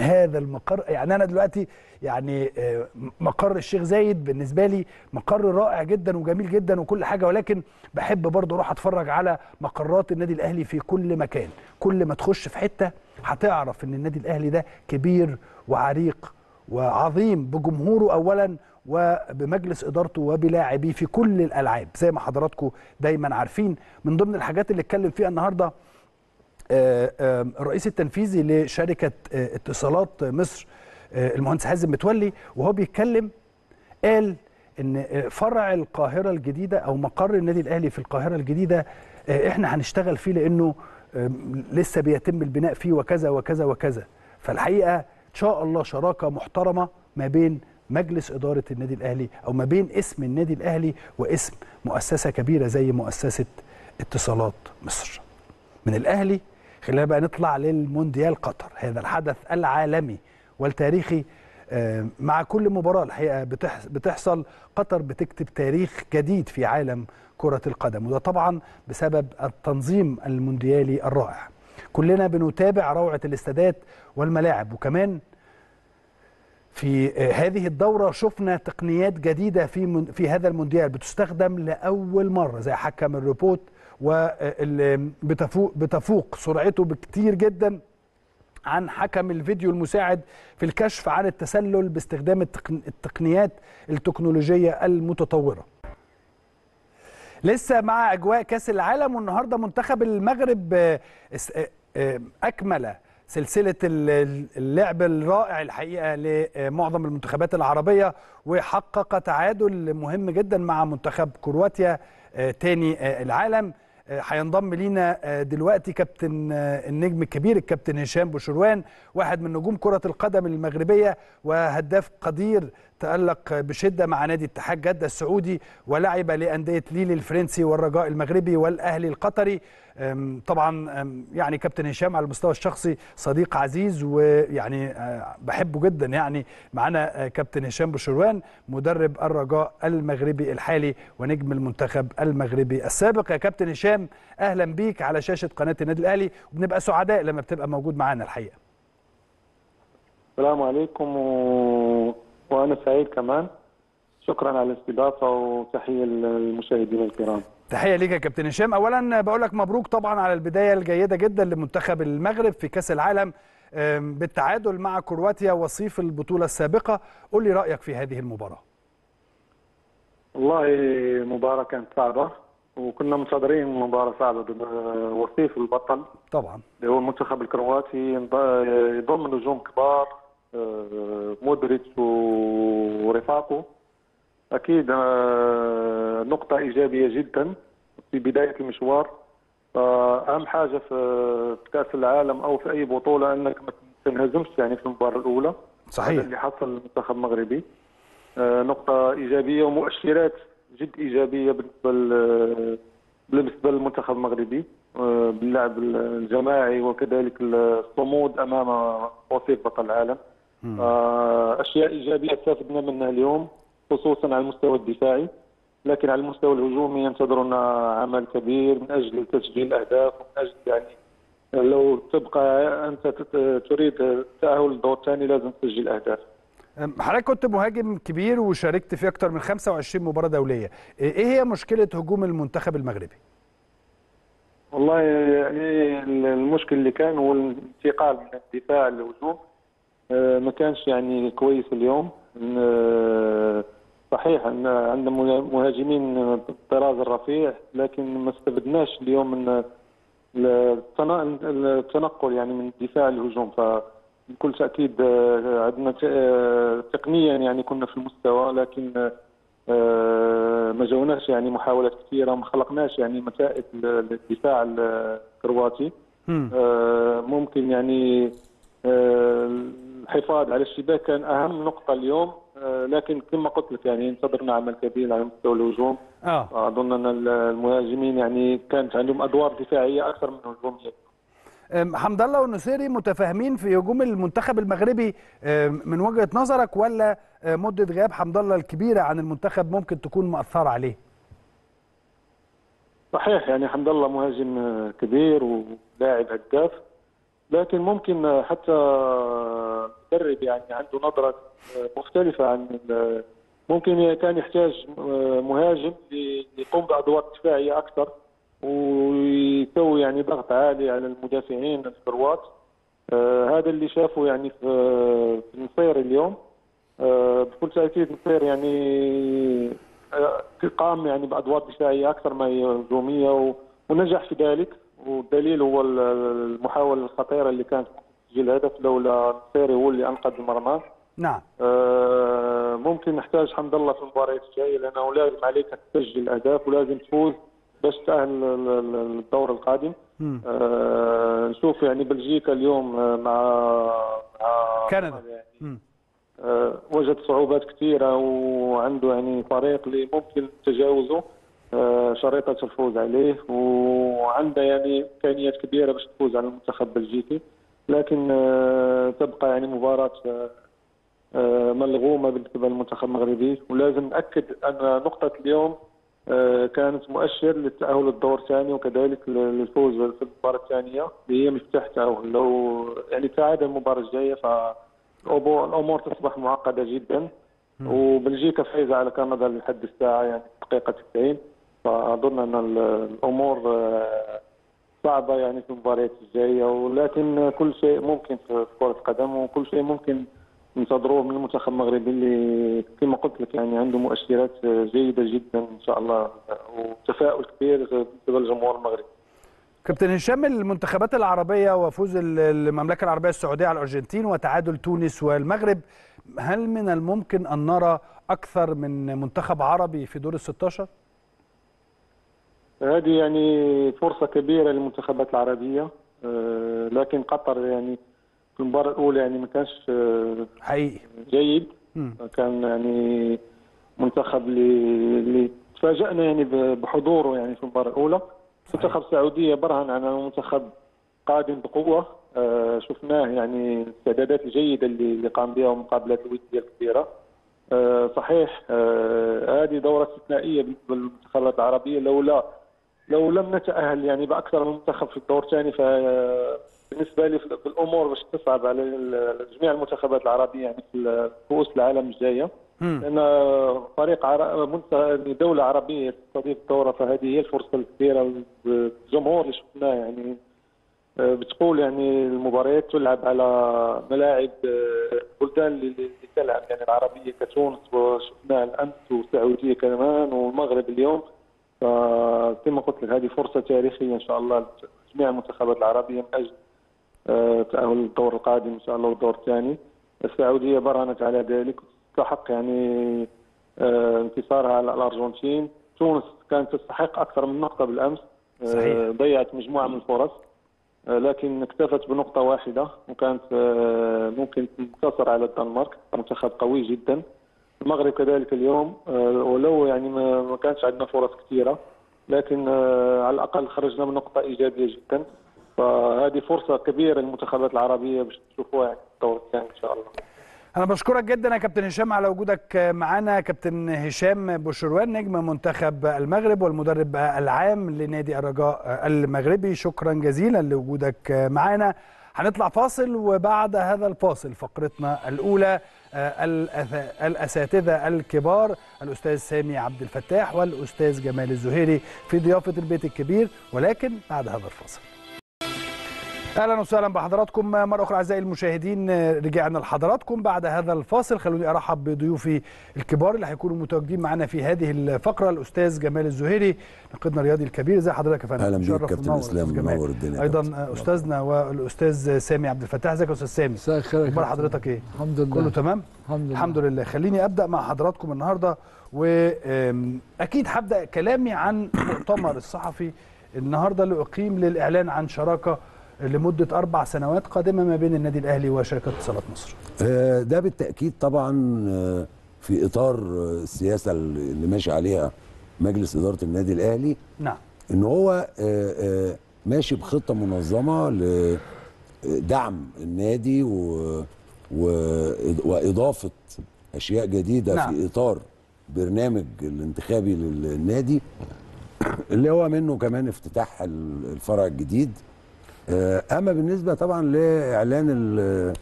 هذا المقر يعني أنا دلوقتي يعني آه، مقر الشيخ زايد بالنسبة لي مقر رائع جدا وجميل جدا وكل حاجة ولكن بحب برضه أروح أتفرج على مقرات النادي الأهلي في كل مكان. كل ما تخش في حتة هتعرف إن النادي الأهلي ده كبير وعريق وعظيم بجمهوره اولا وبمجلس إدارته وبلاعبيه في كل الألعاب. زي ما حضراتكم دايما عارفين من ضمن الحاجات اللي اتكلم فيها النهارده آه، آه، الرئيس التنفيذي لشركة آه، اتصالات مصر المهندس حازم متولي وهو بيتكلم قال إن آه، فرع القاهرة الجديدة أو مقر النادي الأهلي في القاهرة الجديدة آه، إحنا هنشتغل فيه لأنه لسه بيتم البناء فيه وكذا وكذا وكذا. فالحقيقة إن شاء الله شراكة محترمة ما بين مجلس إدارة النادي الأهلي أو ما بين اسم النادي الأهلي واسم مؤسسة كبيرة زي مؤسسة اتصالات مصر. من الأهلي خلينا بقى نطلع للمونديال قطر هذا الحدث العالمي. والتاريخي آه، مع كل مباراة الحقيقة بتح- بتحصل قطر بتكتب تاريخ جديد في عالم كرة القدم وده طبعا بسبب التنظيم المونديالي الرائع. كلنا بنتابع روعة الاستادات والملاعب وكمان في آه، هذه الدورة شفنا تقنيات جديدة في من في هذا المونديال بتستخدم لأول مرة زي حكم الروبوت واللي بتفوق بتفوق سرعته بكتير جدا. عن حكم الفيديو المساعد في الكشف عن التسلل باستخدام التقن- التقنيات التكنولوجية المتطورة. لسه مع أجواء كأس العالم والنهاردة منتخب المغرب آه، آه، آه، أكمل سلسلة ال- اللعب الرائع الحقيقة لمعظم المنتخبات العربية وحقق تعادل مهم جدا مع منتخب كرواتيا تاني العالم. هينضم لينا آه، دلوقتي كابتن آه، النجم الكبير الكابتن هشام بوشروان واحد من نجوم كرة القدم المغربية وهداف قدير تألق بشدة مع نادي اتحاد جدة السعودي ولعب لأندية ليل الفرنسي والرجاء المغربي والأهلي القطري. طبعا يعني كابتن هشام على المستوى الشخصي صديق عزيز ويعني آه، بحبه جدا يعني معانا آه، كابتن هشام بوشروان مدرب الرجاء المغربي الحالي ونجم المنتخب المغربي السابق. يا كابتن هشام أهلا بيك على شاشة قناة النادي الأهلي وبنبقى سعداء لما بتبقى موجود معانا الحقيقة. السلام عليكم و... وأنا سعيد كمان. شكرا على الاستضافة وتحية للمشاهدين الكرام. تحية ليك يا كابتن هشام. اولا بقول لك مبروك طبعا على البداية الجيدة جدا لمنتخب المغرب في كأس العالم بالتعادل مع كرواتيا وصيف البطولة السابقة. قول لي رأيك في هذه المباراة. والله مباراة كانت صعبة وكنا منتظرين مباراة صعبة ضد وصيف البطل. طبعا. اللي هو المنتخب الكرواتي ينض- يضم نجوم كبار آه، مودريتش ورفاقه. أكيد آه، نقطة إيجابية جدا في بداية المشوار. فأهم حاجة في في كأس العالم أو في أي بطولة أنك ما تنهزمش يعني في المباراة الأولى. هذا صحيح اللي حصل المنتخب المغربي. آه، نقطة إيجابية ومؤشرات جد إيجابية بالنسبة لل- بالنسبة للمنتخب المغربي. آه، باللعب الجماعي وكذلك الصمود أمام وصيف بطل العالم. آه، أشياء إيجابية استفدنا منها اليوم. خصوصا على المستوى الدفاعي لكن على المستوى الهجومي ينتظرنا عمل كبير من أجل تسجيل أهداف ومن أجل يعني لو تبقى تت- تريد التأهل للدور الثاني لازم تسجل أهداف. أم، حضرتك كنت مهاجم كبير وشاركت في أكتر من 25 مباراة دولية. إيه هي مشكلة هجوم المنتخب المغربي؟ والله يعني المشكل اللي كان هو الانتقال من الدفاع للهجوم. آه، ما كانش يعني كويس اليوم. آه، صحيح أن عندنا مهاجمين بالطراز الرفيع لكن ما استفدناش اليوم من التنقل يعني من الدفاع للهجوم فبكل تأكيد آه، عندنا آه، تقنيا يعني كنا في المستوى لكن آه، ما جاوناش يعني محاولات كثيرة ما خلقناش يعني مسائل للدفاع الكرواتي. مم. ممكن يعني الحفاظ على الشباك كان أهم نقطة اليوم. لكن كما قلت لك يعني انتظرنا عمل كبير على مستوى الهجوم. آه. أظن أن المهاجمين يعني كانت عندهم أدوار دفاعية أكثر من هجومية. حمد الله والنصيري متفاهمين في هجوم المنتخب المغربي من وجهة نظرك ولا آه، مدة غياب حمد الله الكبيرة عن المنتخب ممكن تكون مأثره عليه؟ صحيح يعني حمد الله مهاجم آه، كبير ولاعب هداف. لكن ممكن حتى مدرب يعني عنده نظرة آه، مختلفة عن ممكن كان يحتاج مهاجم يقوم بأدوار دفاعية أكثر ويسوي يعني ضغط عالي على المدافعين الكروات آه، هذا اللي شافه يعني في النصير اليوم. آه، بكل تأكيد نصير يعني آه، قام يعني بأدوار دفاعية أكثر ما هي هجومية و- ونجح في ذلك. والدليل هو ال- المحاولة الخطيرة اللي كانت تسجيل هدف لولا نصيري هو اللي أنقذ المرمى نعم آه، ممكن نحتاج حمد الله في المباريات الجاية لأنه لازم عليك تسجل أهداف ولازم تفوز باش تأهل للدور القادم. آه، نشوف يعني بلجيكا اليوم آه، مع مع كندا. يعني. آه، وجد صعوبات كثيرة وعنده يعني فريق اللي ممكن تجاوزه آه، شريطة الفوز عليه وعنده يعني إمكانيات كبيرة باش تفوز على المنتخب البلجيكي. لكن آه، تبقى يعني مباراة آه، ملغومة بالنسبة للمنتخب المغربي. ولازم نأكد أن نقطة اليوم كانت مؤشر للتأهل للدور الثاني وكذلك للفوز في المباراة الثانية. اللي هي مفتاح التاهل لو يعني تعادل المباراة الجاية فالامور الأمور تصبح معقدة جدا. وبلجيكا فايزة على كندا لحد الساعة يعني دقيقة 90 فأظن أن ال- الأمور آه، صعبة يعني في المباريات الجاية ولكن كل شيء ممكن في كرة القدم وكل شيء ممكن ننتظروه من المنتخب المغربي اللي كما قلت لك يعني عنده مؤشرات جيدة جدا إن شاء الله وتفاؤل كبير بالنسبة للجمهور المغربي. كابتن هشام المنتخبات العربية وفوز ال- المملكة العربية السعودية على الأرجنتين وتعادل تونس والمغرب هل من الممكن أن نرى أكثر من منتخب عربي في دور ال 16 هذه يعني فرصة كبيرة للمنتخبات العربية آه، لكن قطر يعني في المباراة الأولى يعني ما كانش آه، حقيقي. جيد. كان يعني منتخب اللي تفاجأنا يعني بحضوره يعني في المباراة الأولى. منتخب السعودية برهن على منتخب قادم بقوة آه، شفناه يعني الاستعدادات الجيدة اللي اللي قام بها ومقابلات الودية الكبيرة. صحيح هذه دورة استثنائية بالنسبة للمنتخبات العربية لولا لو لم نتأهل يعني بأكثر من منتخب في الدور الثاني فبالنسبة لي في الأمور باش تصعب على جميع المنتخبات العربية يعني في كؤوس العالم الجاية مم. لأن فريق عر... منت- دولة عربية تستضيف الدورة فهذه هي الفرصة الكبيرة الجمهور اللي شفناه يعني آه، بتقول يعني المباريات تلعب على ملاعب آه، بلدان اللي تلعب يعني العربية كتونس وشفناها الأمس والسعودية كمان والمغرب اليوم فكما قلت لك هذه فرصة تاريخية إن شاء الله لجميع المنتخبات العربية من أجل آه، تأهل الدور القادم إن شاء الله والدور الثاني. السعودية برهنت على ذلك تستحق يعني آه، انتصارها على الأرجنتين. تونس كانت تستحق أكثر من نقطة بالأمس آه، صحيح. ضيعت مجموعة من الفرص لكن اكتفت بنقطة واحدة وكانت ممكن تنتصر على الدنمارك منتخب قوي جدا. المغرب كذلك اليوم آه، ولو يعني ما كانش عندنا فرص كثيرة لكن آه، على الأقل خرجنا بنقطة إيجابية جدا. فهذه فرصة كبيرة للمنتخبات العربية باش تشوفوها يعني الدور الثاني إن شاء الله. أنا بشكرك جدا يا كابتن هشام على وجودك معنا. كابتن هشام بوشروان نجم منتخب المغرب والمدرب العام لنادي الرجاء المغربي. شكرا جزيلا لوجودك معنا. هنطلع فاصل وبعد هذا الفاصل فقرتنا الأولى الأساتذة الكبار الأستاذ سامي عبد الفتاح والأستاذ جمال الزهيري في ضيافة البيت الكبير ولكن بعد هذا الفاصل. أهلا وسهلا بحضراتكم. مرة أخرى أعزائي المشاهدين رجعنا لحضراتكم بعد هذا الفاصل. خلوني أرحب بضيوفي الكبار اللي هيكونوا متواجدين معنا في هذه الفقرة. الأستاذ جمال الزهيري ناقدنا الرياضي الكبير. ازي حضرتك يا فندم؟ أهلا بيك كابتن إسلام. منور الدنيا يا أيضا. أستاذنا والأستاذ سامي عبد الفتاح. إزيك يا أستاذ سامي؟ مساء الخير يا أخبار. حضرتك إيه؟ الحمد لله. كله تمام؟ الحمد لله. الحمد لله. خليني أبدأ مع حضراتكم النهارده واكيد هبدأ كلامي عن المؤتمر الصحفي النهارده اللي أقيم للإعلان عن شراكة لمدة أربع سنوات قادمة ما بين النادي الأهلي وشركه اتصالات مصر. آه، ده بالتأكيد طبعا آه، في إطار آه، السياسة اللي ماشي عليها مجلس إدارة النادي الأهلي نعم إن هو ماشي بخطة منظمة لدعم النادي و وإضافة أشياء جديدة نعم. في إطار برنامج الانتخابي للنادي اللي هو منه كمان افتتاح ال- الفرع الجديد أما بالنسبة طبعا لإعلان ال-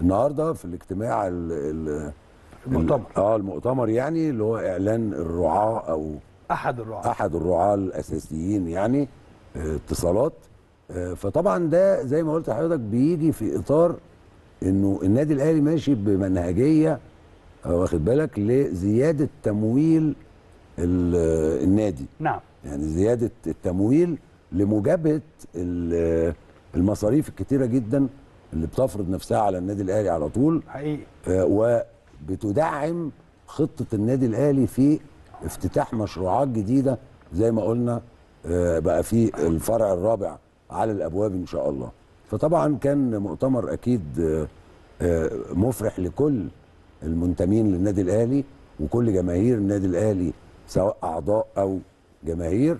النهارده في الاجتماع ال- ال- المؤتمر. آه المؤتمر يعني اللي هو إعلان الرعاة أو أحد الرعاة. أحد الرعاة الأساسيين يعني آه، اتصالات. آه، فطبعا ده زي ما قلت لحضرتك بيجي في إطار إنه النادي الأهلي ماشي بمنهجية آه، واخد بالك لزيادة تمويل ال- النادي. نعم. يعني زيادة التمويل لمجابهة المصاريف الكتيرة جدا اللي بتفرض نفسها على النادي الأهلي على طول حقيقي. آه، وبتدعم خطة النادي الأهلي في افتتاح مشروعات جديدة. زي ما قلنا آه، بقى في الفرع الرابع على الأبواب إن شاء الله. فطبعا كان مؤتمر أكيد آه، آه، مفرح لكل المنتمين للنادي الأهلي وكل جماهير النادي الأهلي سواء أعضاء أو جماهير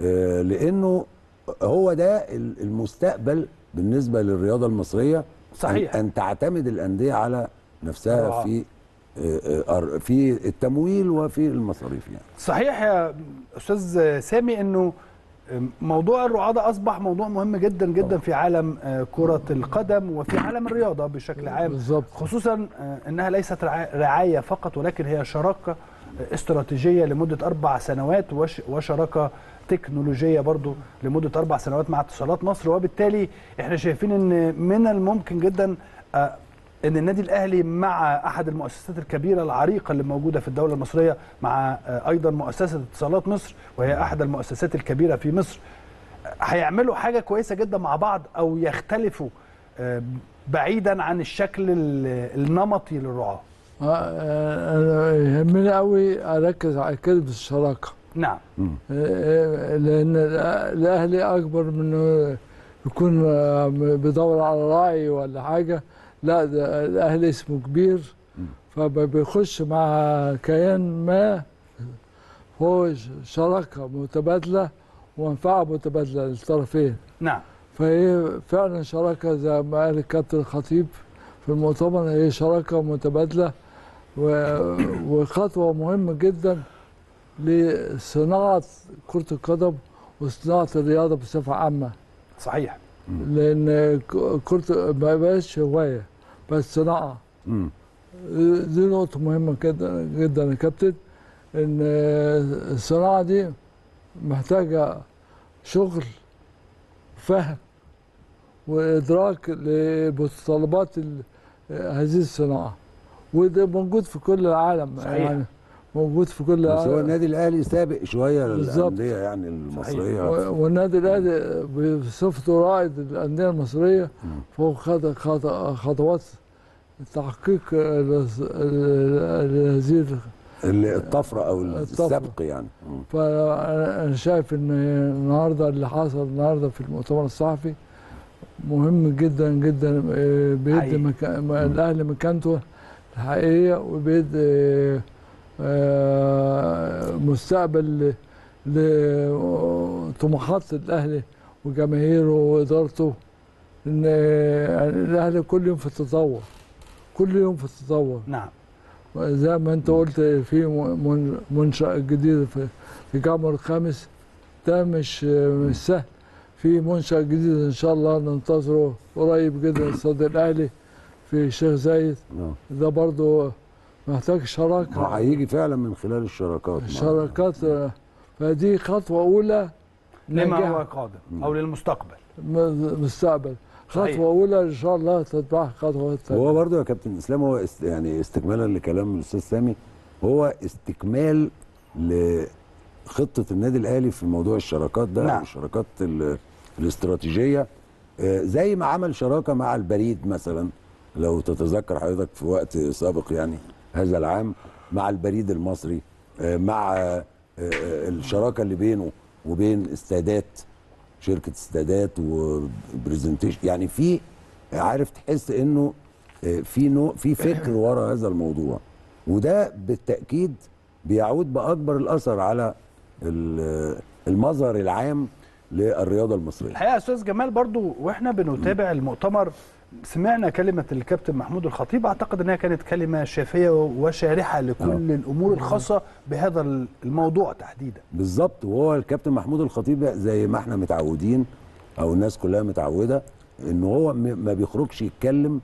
آه، لأنه هو ده المستقبل بالنسبة للرياضة المصرية صحيح. أن, أن تعتمد الأندية على نفسها الرعاة. في آه، آه، في التمويل وفي المصاريف يعني صحيح يا أستاذ سامي إنه موضوع الرعاة ده أصبح موضوع مهم جدا جدا في عالم آه، كرة القدم وفي عالم الرياضة بشكل عام بالظبط. خصوصا إنها ليست رعا- رعاية فقط ولكن هي شراكة استراتيجية لمدة أربع سنوات وش- وشراكة تكنولوجية برضو لمدة أربع سنوات مع اتصالات مصر وبالتالي إحنا شايفين إن من الممكن جدا آه، إن النادي الأهلي مع أحد المؤسسات الكبيرة العريقة اللي موجودة في الدولة المصرية مع آه، أيضا مؤسسة اتصالات مصر وهي أحد المؤسسات الكبيرة في مصر آه، هيعملوا حاجة كويسة جدا مع بعض أو يختلفوا بعيدا عن الشكل ال- النمطي للرعاة. يهمني قوي أركز على كلمة الشراكة. نعم. آه، لأن الأ- الاهلي أكبر من إنه يكون آه، بيدور على راعي ولا حاجة. لا ده الاهلي اسمه كبير. فبيخش مع كيان ما هو شراكة متبادلة ومنفعة متبادلة للطرفين. نعم. فهي فعلا شراكة زي ما قال الكابتن الخطيب في المؤتمر هي شراكة متبادلة و- وخطوة مهمة جدا. لصناعة كرة القدم وصناعة الرياضة بصفة عامة صحيح لأن ك- كرة ما بقاش هواية بس صناعة مم. دي نقطة مهمة جدا جدا يا كابتن إن الصناعة دي محتاجة شغل فهم وإدراك لمتطلبات هذه الصناعة وده موجود في كل العالم صحيح. يعني موجود في كل بس هو النادي الأهلي سابق شوية بالظبط. للأندية يعني المصرية و- والنادي الأهلي بصفته رائد الانديه المصرية فهو خد خط- خطوات تحقيق ال- ال- هذه اللي- الطفرة أو الطفرة. السبق يعني. فانا شايف إن النهارده اللي حصل النهارده في المؤتمر الصحفي مهم جدا جدا آه، بيدي. الأهلي مكانته الحقيقية وبيدي آه، مستقبل ل- لطموحات الاهلي وجماهيره وإدارته. إن الاهلي كل يوم في التطور كل يوم في التطور. نعم. زي ما أنت قلت في من- منشأ جديد في جامعة الخامس. ده مش مش سهل. في منشأ جديد إن شاء الله ننتظره قريب جدا استاد الأهلي في الشيخ زايد. آه. ده برضو محتاج هو شراكة هيجي فعلا من خلال الشراكات مع- شراكات آه، فدي خطوة أولى لما هو قادم أو للمستقبل. م- مستقبل. صحيح. خطوة أولى إن شاء الله تتبعها خطوة هو ثانية برضه يا كابتن إسلام هو است يعني استكمالا لكلام الأستاذ سامي هو استكمال لخطة النادي الأهلي في موضوع الشراكات ده نعم. نعم. الشراكات ال- الاستراتيجية. آه، زي ما عمل شراكة مع البريد مثلا لو تتذكر حضرتك في وقت سابق يعني. هذا العام مع البريد المصري آه، مع آه، آه، الشراكة اللي بينه وبين استادات شركة استادات وبرزنتيشن يعني في عارف تحس إنه في نوع في فكر ورا هذا الموضوع. وده بالتأكيد بيعود بأكبر الأثر على ال- المظهر العام للرياضة المصرية. الحقيقة أستاذ جمال برضو وإحنا بنتابع المؤتمر سمعنا كلمة الكابتن محمود الخطيب. أعتقد أنها كانت كلمة شافية وشارحة لكل آه. الأمور الخاصة بهذا الموضوع تحديدا. بالظبط. وهو الكابتن محمود الخطيب زي ما إحنا متعودين أو الناس كلها متعودة إن هو ما بيخرجش يتكلم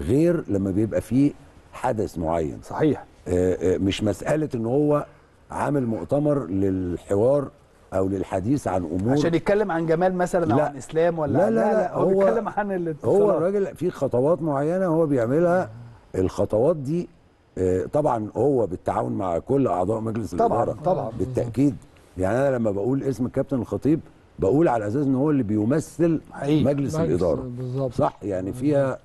غير لما بيبقى فيه حدث معين. صحيح. آه، آه، مش مسألة إن هو عامل مؤتمر للحوار أو للحديث عن أمور عشان يتكلم عن جمال مثلا أو لا. عن إسلام ولا لا عن- لا لا هو, بيتكلم عن الاتصالات هو الراجل في خطوات معينة هو بيعملها. الخطوات دي آه، طبعا هو بالتعاون مع كل أعضاء مجلس طبعا الإدارة طبعا بالتأكيد. يعني أنا لما بقول اسم الكابتن الخطيب بقول على أساس إن هو اللي بيمثل حقيقي. مجلس مجلس- الإدارة. بالظبط. صح؟ يعني فيها آه،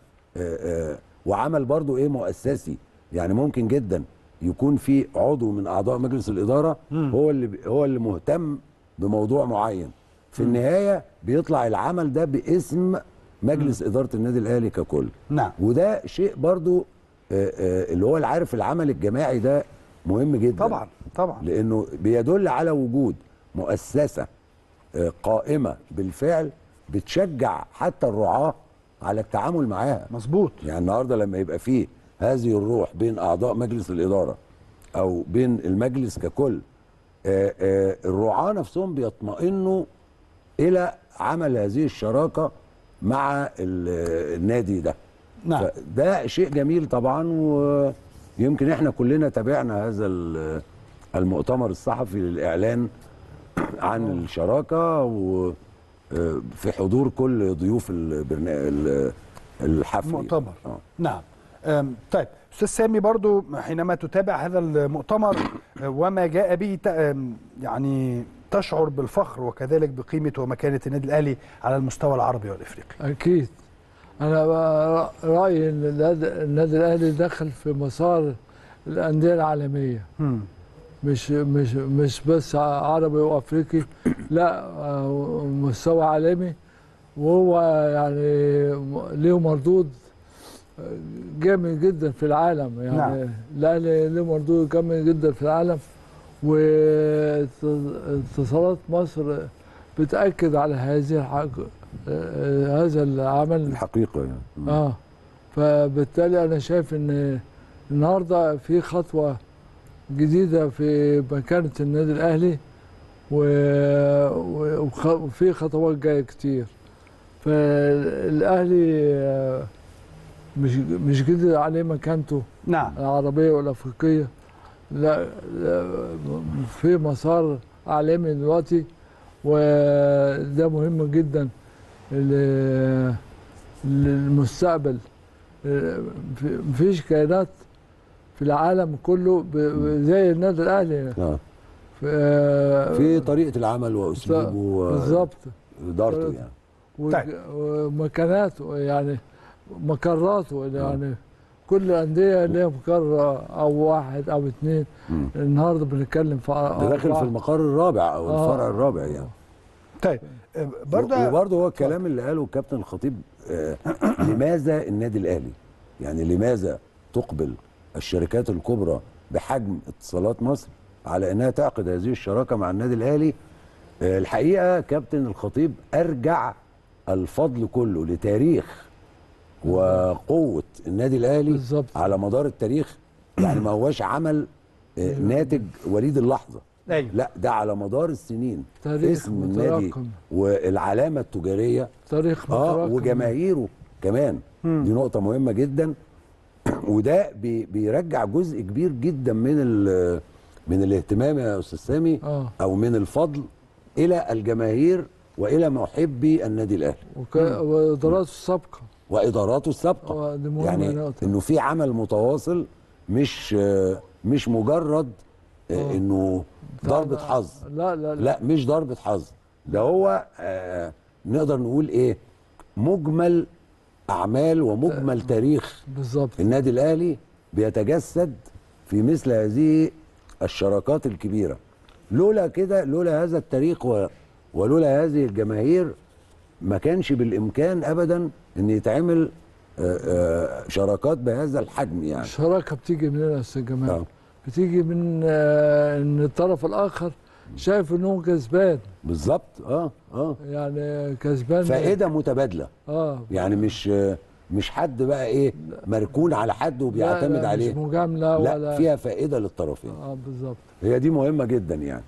آه، وعمل برضو إيه مؤسسي. يعني ممكن جدا يكون في عضو من أعضاء مجلس الإدارة هو اللي هو اللي مهتم بموضوع معين. في النهاية بيطلع العمل ده باسم مجلس إدارة النادي الأهلي ككل. نعم. وده شيء برضو آه، آه، اللي هو العارف العمل الجماعي ده مهم جدا. طبعا طبعا. لأنه بيدل على وجود مؤسسة آه، قائمة بالفعل بتشجع حتى الرعاة على التعامل معاها. مظبوط. يعني النهارده لما يبقى فيه هذه الروح بين أعضاء مجلس الإدارة أو بين المجلس ككل آه، آه، الرعاة نفسهم بيطمئنوا إلى عمل هذه الشراكة مع ال- النادي ده. نعم. ده شيء جميل طبعا ويمكن إحنا كلنا تابعنا هذا ال- المؤتمر الصحفي للإعلان عن الشراكة وفي حضور كل ضيوف البرنامج الحفل. المؤتمر. آه. نعم. طيب أستاذ سامي برضو حينما تتابع هذا المؤتمر أه، وما جاء به يعني تشعر بالفخر وكذلك بقيمه ومكانة النادي الأهلي على المستوى العربي والإفريقي؟ أكيد. أنا رأيي إن النادي الأهلي دخل في مسار الأندية العالمية. مش مش مش بس عربي وأفريقي لا آه، مستوى عالمي وهو يعني له مردود جامد جدا في العالم يعني نعم. الأهلي له مردود جامد جدا في العالم. واتصالات مصر بتأكد على هذه آه، هذا العمل. الحقيقة يعني. آه. فبالتالي أنا شايف إن النهارده في خطوة جديدة في مكانة النادي الأهلي وفي خطوات جاية كتير. فالأهلي مش مش جديد عليه مكانته. نعم. العربية والافريقيه لا, لا في مسار عالمي دلوقتي وده مهم جدا ل- للمستقبل. في- مفيش كيانات في العالم كله زي النادي الأهلي. آه. في في طريقة العمل وأسلوبه بالظبط. وادارته يعني. طيب. ومكاناته يعني. مقراته يعني كل الانديه ليها مقر أو واحد أو اثنين. النهارده بنتكلم في ده داخل. في المقر الرابع أو آه. الفرع الرابع يعني طيب أه، برضه وبرضه هو الكلام اللي قاله الكابتن الخطيب آه، لماذا النادي الأهلي؟ يعني لماذا تقبل الشركات الكبرى بحجم اتصالات مصر على إنها تعقد هذه الشراكة مع النادي الأهلي؟ آه، الحقيقة كابتن الخطيب أرجع الفضل كله لتاريخ وقوة النادي الأهلي بالظبط. على مدار التاريخ. يعني ما هوش عمل آه، ناتج وليد اللحظة. أيوه. لا ده على مدار السنين. تاريخ اسم النادي. والعلامة التجارية. تاريخ آه متراكم. وجماهيره كمان. دي نقطة مهمة جدا. وده بي بيرجع جزء كبير جدا من ال- من الاهتمام يا أستاذ سامي آه. أو من الفضل إلى الجماهير وإلى محبي النادي الأهلي. وك... واداراته السابقه واداراته السابقة. يعني. إنه في عمل متواصل مش مش مجرد آه، آه. إنه ضربة حظ. لا لا لا, لا مش ضربة حظ. ده هو آه نقدر نقول إيه مجمل أعمال ومجمل تاريخ. بالظبط. النادي الأهلي بيتجسد في مثل هذه الشراكات الكبيرة. لولا كده لولا هذا التاريخ ولولا هذه الجماهير ما كانش بالإمكان ابدا إن يتعمل آه، آه، شراكات بهذا الحجم يعني. الشراكه بتيجي منين يا أستاذ جمال؟ آه. بتيجي من آه، إن الطرف الآخر شايف ان هو كسبان. بالظبط آه آه. يعني كسبان فائدة متبادلة. آه. يعني مش مش حد بقى إيه مركون على حد لا، وبيعتمد لا، عليه مش مجاملة لا ولا فيها فائدة للطرفين. آه بالظبط. هي دي مهمة جدا يعني.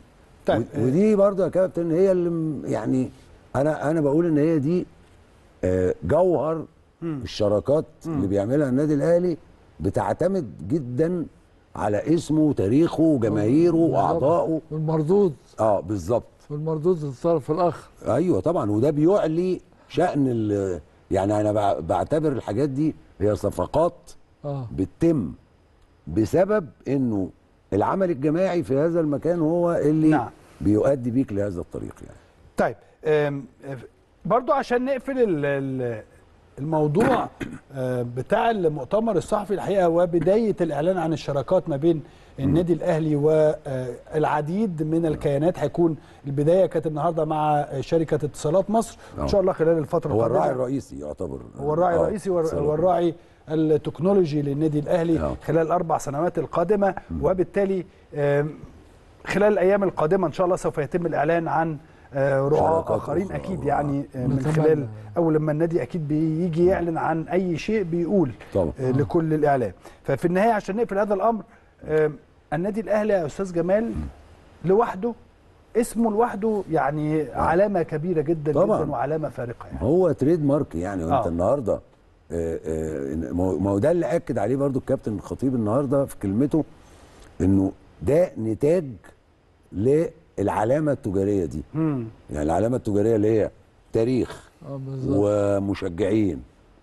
طيب. ودي برضه يا كابتن هي اللي يعني أنا أنا بقول إن هي دي جوهر الشراكات اللي بيعملها النادي الأهلي بتعتمد جدا على اسمه وتاريخه وجماهيره واعضائه والمردود. آه بالظبط. والمردود للطرف الأخر. أيوه طبعا وده بيعلي شأن ال- يعني أنا بع- بعتبر الحاجات دي هي صفقات آه. بتتم بسبب إنه العمل الجماعي في هذا المكان هو اللي نعم. بيؤدي بيك لهذا الطريق يعني. طيب برضو عشان نقفل ال- ال- الموضوع آه، بتاع المؤتمر الصحفي الحقيقة وبداية الإعلان عن الشراكات ما بين النادي الأهلي والعديد من الكيانات هيكون البداية كانت النهارده مع شركة اتصالات مصر. إن شاء الله خلال الفترة هو الراعي الرئيسي يعتبر. هو الراعي آه، الرئيسي. والراعي التكنولوجي للنادي الأهلي آه. خلال الاربع سنوات القادمة. وبالتالي خلال الأيام القادمة إن شاء الله سوف يتم الإعلان عن رعاة آخرين. أكيد يعني آه، من. خلال أول لما النادي أكيد بيجي يعلن عن أي شيء بيقول طبعا. آه، لكل الإعلام ففي النهاية عشان نقفل هذا الأمر آم، النادي الأهلي يا أستاذ جمال لوحده اسمه لوحده يعني علامة كبيرة جدا طبعاً. جدا وعلامة فارقة يعني هو تريد مارك يعني وأنت آه. النهارده آه، آه، ما هو- ده اللي أكد عليه برضو الكابتن الخطيب النهارده في كلمته إنه ده نتاج للعلامه التجارية دي. مم. يعني العلامة التجارية اللي هي تاريخ بالظبط. ومشجعين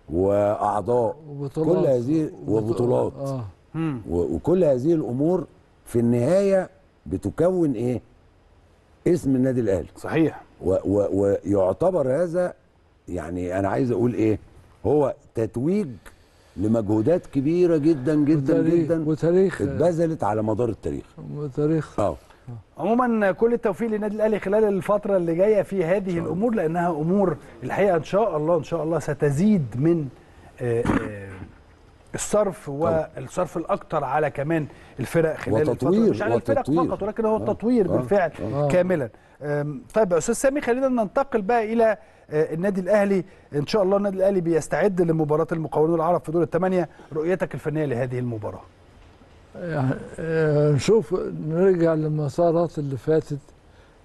وأعضاء. وبطولات. كل هذه وبطولات. و- وكل هذه الأمور في النهاية بتكون إيه؟ اسم النادي الأهلي. صحيح. و- و- ويعتبر هذا يعني أنا عايز أقول إيه؟ هو تتويج لمجهودات كبيرة جدا جدا وتاريخ جدا وتاريخ. اتبذلت على مدار التاريخ. وتاريخ. آه. عموما كل التوفيق للنادي الأهلي خلال الفترة اللي جاية في هذه الأمور لأنها أمور الحقيقة إن شاء الله إن شاء الله ستزيد من آه، آه، الصرف والصرف الاكثر على كمان الفرق خلال الفترة وتطوير- مش على الفرق. فقط ولكن هو. التطوير آه. بالفعل. كاملا طيب يا أستاذ سامي خلينا ننتقل بقى إلى النادي الأهلي إن شاء الله النادي الأهلي بيستعد لمباراة المقاولون العرب في دور الثمانية رؤيتك الفنية لهذه المباراة نشوف نرجع للمسارات اللي فاتت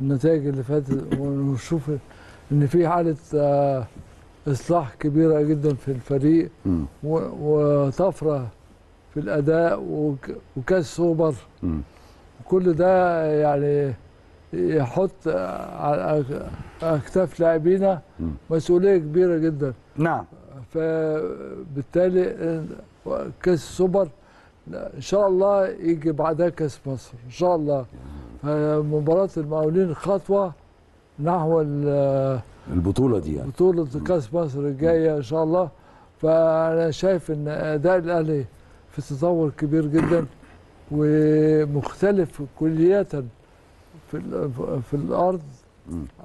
النتائج اللي فاتت ونشوف إن في حالة آه، إصلاح كبيرة جدا في الفريق وطفرة في الأداء وك- وكأس سوبر. كل ده يعني يحط على أك- أكتاف لاعبينا. مسؤولية كبيرة جدا نعم فبالتالي كأس السوبر إن شاء الله يجي بعدها كاس مصر. إن شاء الله. مباراه المقاولين خطوة نحو ال- البطولة دي يعني. بطولة كأس مصر الجاية إن شاء الله. فأنا شايف إن أداء الأهلي في تطور كبير جدا ومختلف كلية في ال- في الأرض.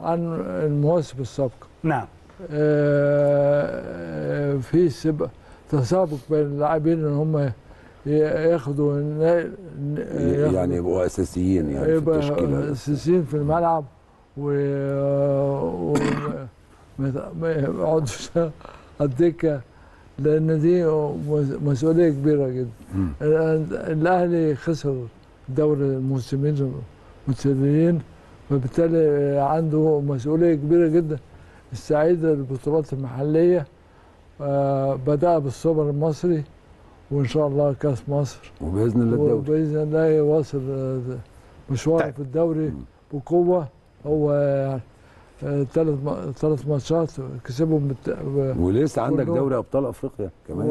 عن المواسم السابقة. نعم. آه، في سب- تسابق بين اللاعبين ان هم ياخدوا يعني يبقوا أساسيين يعني في التشكيلة. أساسيين في الملعب و ما يقعدوش على الدكة لأن دي مس- مسؤولية كبيرة جدا. الأهلي خسر دوري الموسمين المتتاليين فبالتالي عنده مسؤولية كبيرة جدا. استعيد البطولات المحلية آه، بدأ بالسوبر المصري وإن شاء الله كأس مصر وبإذن الله الدوري وبإذن الله يواصل آه، مشواره طيب. في الدوري. بقوة هو ثلاث ثلاث ماتشات كسبهم بالت- ب- ولسه عندك. دوري أبطال أفريقيا كمان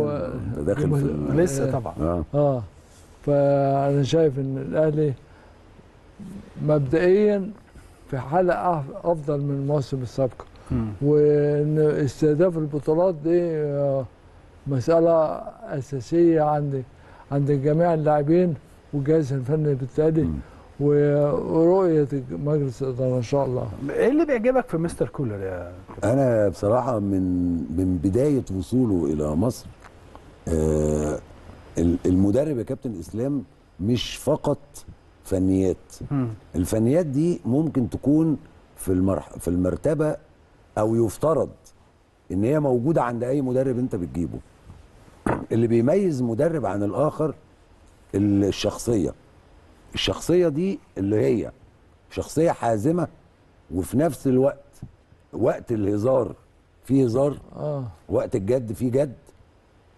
انت داخل في لسه طبعا آه آه فأنا شايف إن الأهلي مبدئيا في حالة أفضل من المواسم السابقه مم. وإن استهداف البطولات دي آه، مسألة أساسية عند عند جميع اللاعبين والجهاز الفني بالتالي ورؤية مجلس الإدارة إن شاء الله. إيه اللي بيعجبك في مستر كولر يا أنا بصراحة من من بداية وصوله إلى مصر آه ال- المدرب يا كابتن إسلام مش فقط فنيات. مم. الفنيات دي ممكن تكون في المرح في المرتبة أو يفترض إن هي موجودة عند أي مدرب أنت بتجيبه. اللي بيميز مدرب عن الآخر الشخصية. الشخصية دي اللي هي شخصية حازمة وفي نفس الوقت وقت الهزار فيه هزار آه. وقت الجد فيه جد.